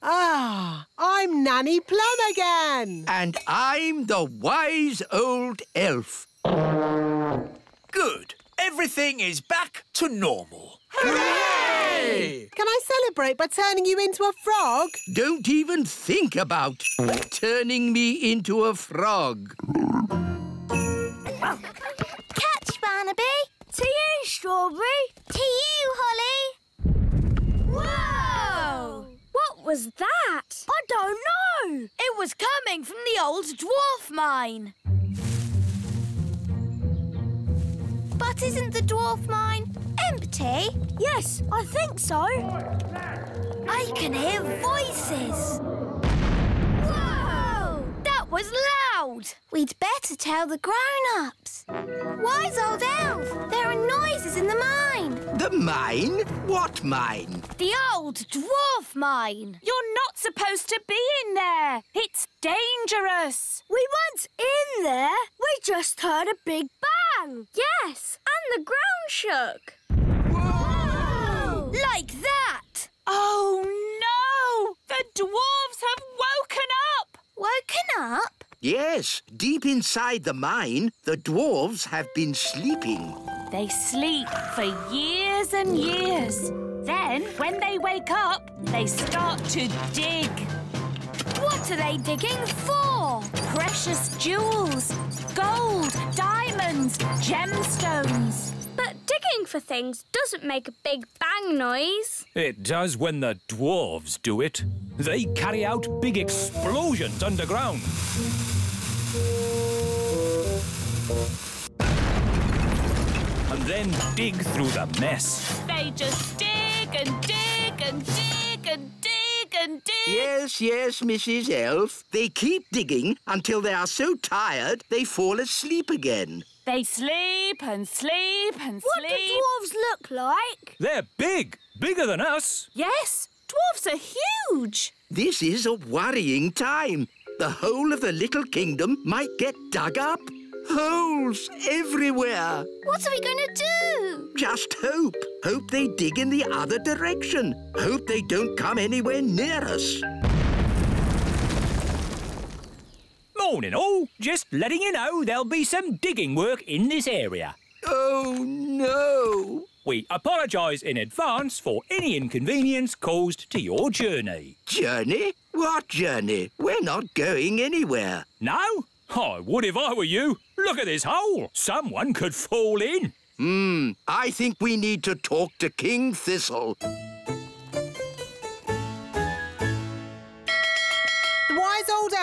S6: Ah, I'm Nanny Plum again.
S1: And I'm the wise old elf.
S10: Good. Everything is back to normal.
S1: Hooray!
S6: Can I celebrate by turning you into a frog?
S1: Don't even think about turning me into a frog.
S5: Catch, Barnaby.
S21: To you, Strawberry.
S5: To you, Holly.
S21: Whoa! What was that?
S9: I don't know. It was coming from the old dwarf mine.
S5: But isn't the dwarf mine empty?
S21: Yes, I think so. I can hear voices.
S5: Whoa!
S21: That was loud.
S5: We'd better tell the grown-ups. Wise old elf, there are noises in the mine.
S1: The mine? What mine?
S21: The old dwarf mine.
S2: You're not supposed to be in there. It's dangerous.
S21: We weren't in there. We just heard a big bang. Yes, and the ground shook.
S5: Whoa!
S21: Like that.
S2: Oh, no! The dwarves have woken up!
S5: Woken up?
S1: Yes, deep inside the mine, the dwarves have been sleeping.
S2: They sleep for years and years. Then, when they wake up, they start to dig.
S21: What are they digging for?
S2: Precious jewels, gold, diamonds, gemstones.
S21: But digging for things doesn't make a big bang noise.
S3: It does when the dwarves do it. They carry out big explosions underground. And then dig through the mess.
S2: They just dig and dig and dig and dig and dig.
S1: Yes, yes, Mrs. Elf. They keep digging until they are so tired they fall asleep again.
S2: They sleep and sleep and sleep.
S21: What do dwarves look like?
S3: They're big, bigger than us.
S2: Yes, dwarves are huge.
S1: This is a worrying time. The whole of the little kingdom might get dug up. Holes everywhere.
S5: What are we going to do?
S1: Just hope. Hope they dig in the other direction. Hope they don't come anywhere near us.
S3: Morning all. Just letting you know there'll be some digging work in this area.
S1: Oh, no.
S3: We apologise in advance for any inconvenience caused to your journey.
S1: Journey? What journey? We're not going anywhere.
S3: No? I would if I were you. Look at this hole. Someone could fall in.
S1: Hmm, I think we need to talk to King Thistle.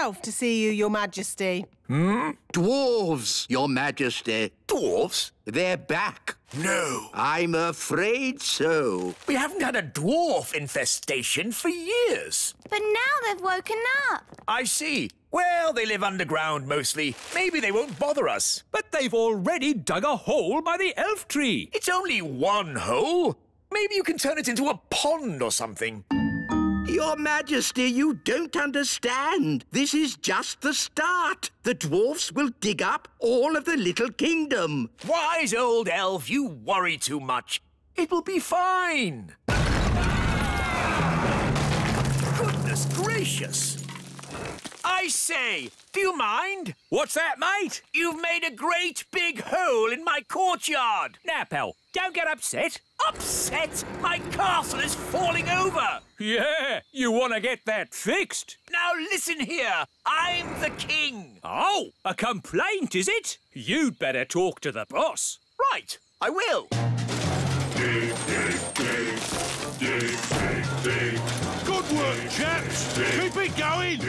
S6: Wise to see you, your majesty.
S1: Hmm? Dwarves, your majesty.
S10: Dwarves?
S1: They're back.
S10: No.
S1: I'm afraid so.
S10: We haven't had a dwarf infestation for years.
S5: But now they've woken up.
S10: I see. Well, they live underground mostly. Maybe they won't bother us.
S3: But they've already dug a hole by the elf tree.
S10: It's only one hole. Maybe you can turn it into a pond or something.
S1: Your Majesty, you don't understand. This is just the start. The dwarfs will dig up all of the little kingdom.
S10: Wise old elf, you worry too much. It will be fine. Goodness gracious. I say, do you mind?
S3: What's that, mate?
S10: You've made a great big hole in my courtyard.
S3: Now, pal, don't get upset.
S10: Upset? My castle is falling over.
S3: Yeah, you want to get that fixed.
S10: Now listen here. I'm the king.
S3: Oh, a complaint, is it? You'd better talk to the boss.
S10: Right, I will.
S33: Dig, dig, dig. Dig, dig, dig.
S31: Good work, chaps. Keep it going.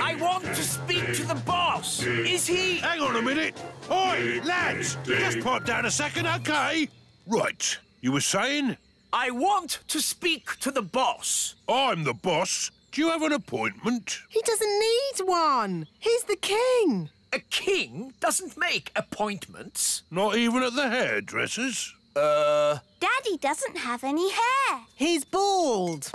S10: Hello. I want to speak to the boss. Is he...
S31: Hang on a minute. Oi, lads, just pipe down a second, OK? Right, you were saying?
S10: I want to speak to the boss.
S31: I'm the boss. Do you have an appointment?
S6: He doesn't need one. He's the king.
S10: A king doesn't make appointments.
S31: Not even at the hairdresser's?
S10: Uh...
S5: Daddy doesn't have any hair.
S6: He's bald.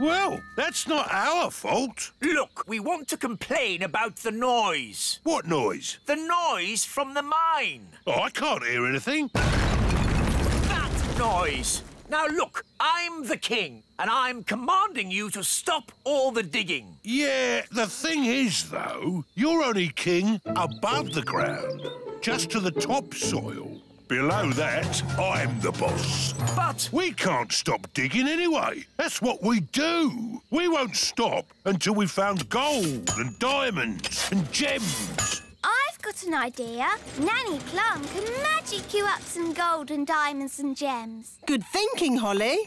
S31: Well, that's not our fault.
S10: Look, we want to complain about the noise.
S31: What noise?
S10: The noise from the mine.
S31: Oh, I can't hear anything.
S10: That noise. Now look, I'm the king, and I'm commanding you to stop all the digging.
S31: Yeah, the thing is, though, you're only king above the ground, just to the topsoil. Below that, I'm the boss.
S10: But...
S31: We can't stop digging anyway. That's what we do. We won't stop until we've found gold and diamonds and gems.
S5: I've got an idea. Nanny Plum can magic you up some gold and diamonds and gems.
S6: Good thinking, Holly.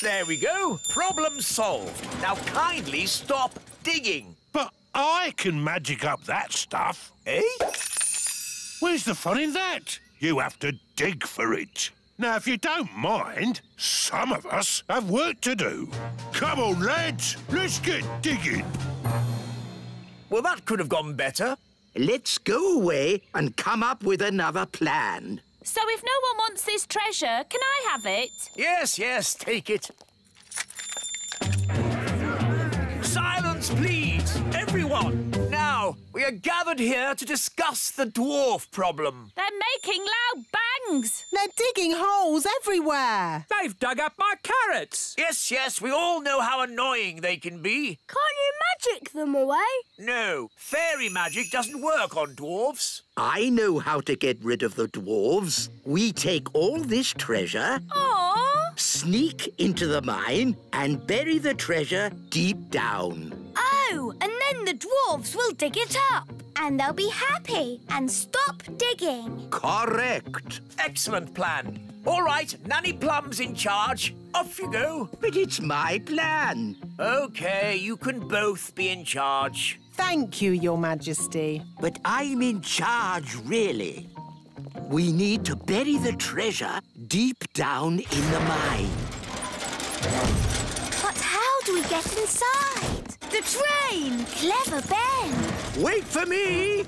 S10: There we go. Problem solved. Now kindly stop digging.
S31: But I can magic up that stuff.
S10: Eh?
S31: Where's the fun in that? You have to dig for it. Now, if you don't mind, some of us have work to do. Come on, lads, let's get digging.
S10: Well, that could have gone better.
S1: Let's go away and come up with another plan.
S2: So if no one wants this treasure, can I have it?
S10: Yes, yes, take it. Silence, please, everyone. Now, we are gathered here to discuss the dwarf problem.
S2: They're making loud bangs.
S6: They're digging holes everywhere.
S3: They've dug up my carrots.
S10: Yes, yes, we all know how annoying they can be.
S25: Can't you magic them away?
S10: No, fairy magic doesn't work on dwarves.
S1: I know how to get rid of the dwarves. We take all this treasure,
S2: Aww.
S1: sneak into the mine, and bury the treasure deep down.
S9: Oh, and then the dwarves will dig it up.
S5: And they'll be happy and stop digging.
S1: Correct.
S10: Excellent plan. All right, Nanny Plum's in charge. Off you go.
S1: But it's my plan.
S10: OK, you can both be in charge.
S6: Thank you, Your Majesty.
S1: But I'm in charge, really. We need to bury the treasure deep down in the mine.
S5: But how do we get inside?
S9: The train!
S5: Clever Ben.
S1: Wait for me!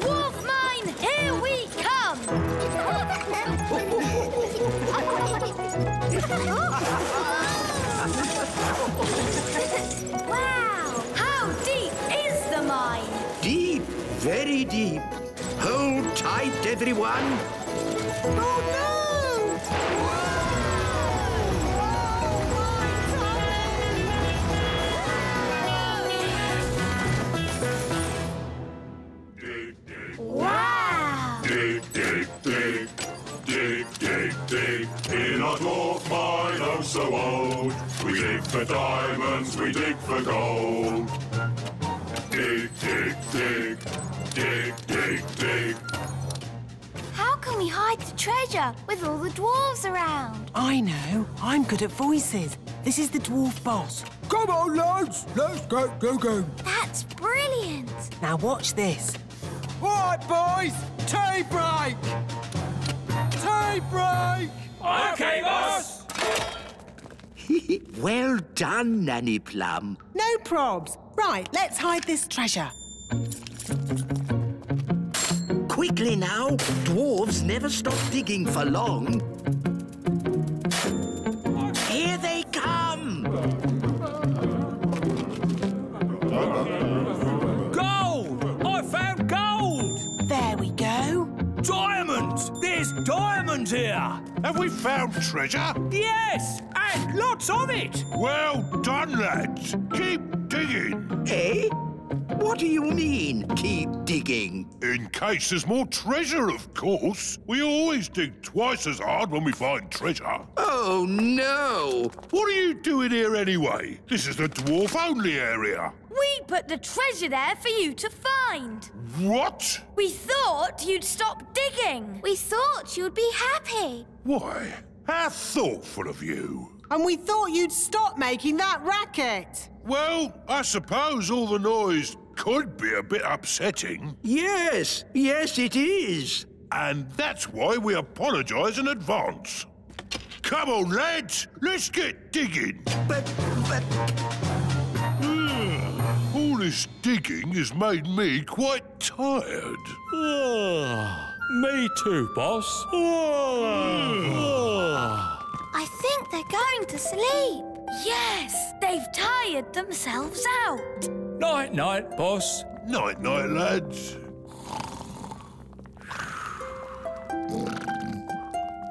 S9: Dwarf mine, here we come! wow! How deep is the mine?
S1: Deep, very deep. Hold tight, everyone.
S5: Oh, wow.
S33: Dig, dig. In our dwarf mine, oh so old. We dig for diamonds, we dig for gold. Dig, dig, dig, dig, dig, dig.
S5: How can we hide the treasure with all the dwarves around?
S6: I know. I'm good at voices. This is the dwarf boss.
S34: Come on, lads. Let's go, go, go.
S5: That's brilliant.
S6: Now watch this.
S34: All right, boys. Tea break. Tea break.
S3: OK, boss.
S1: well done, Nanny Plum.
S6: No probs. Right, let's hide this treasure.
S1: Quickly now. Dwarves never stop digging for long. Here they come!
S3: Diamonds! There's diamonds here!
S31: Have we found treasure?
S3: Yes! And lots of it!
S31: Well done, lads. Keep digging.
S1: Eh? What do you mean, keep digging?
S31: In case there's more treasure, of course. We always dig twice as hard when we find treasure.
S1: Oh, no!
S31: What are you doing here anyway? This is the dwarf-only area.
S9: We put the treasure there for you to find.
S31: What?
S9: We thought you'd stop digging.
S5: We thought you'd be happy.
S31: Why? How thoughtful of you.
S6: And we thought you'd stop making that racket.
S31: Well, I suppose all the noise could be a bit upsetting.
S1: Yes, yes, it is.
S31: And that's why we apologise in advance. Come on, lads, let's get digging.
S1: But, but...
S31: Hmm, all this digging has made me quite tired.
S3: Ah, me too, boss. Ah.
S5: I think they're going to sleep.
S9: Yes, they've tired themselves out.
S3: Night, night, boss.
S31: Night, night, lads.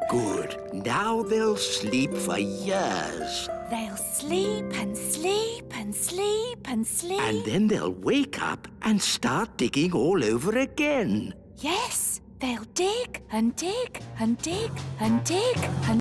S1: Good. Now they'll sleep for years.
S2: They'll sleep and sleep and sleep and sleep.
S1: And then they'll wake up and start digging all over again.
S2: Yes, they'll dig and dig and dig and dig and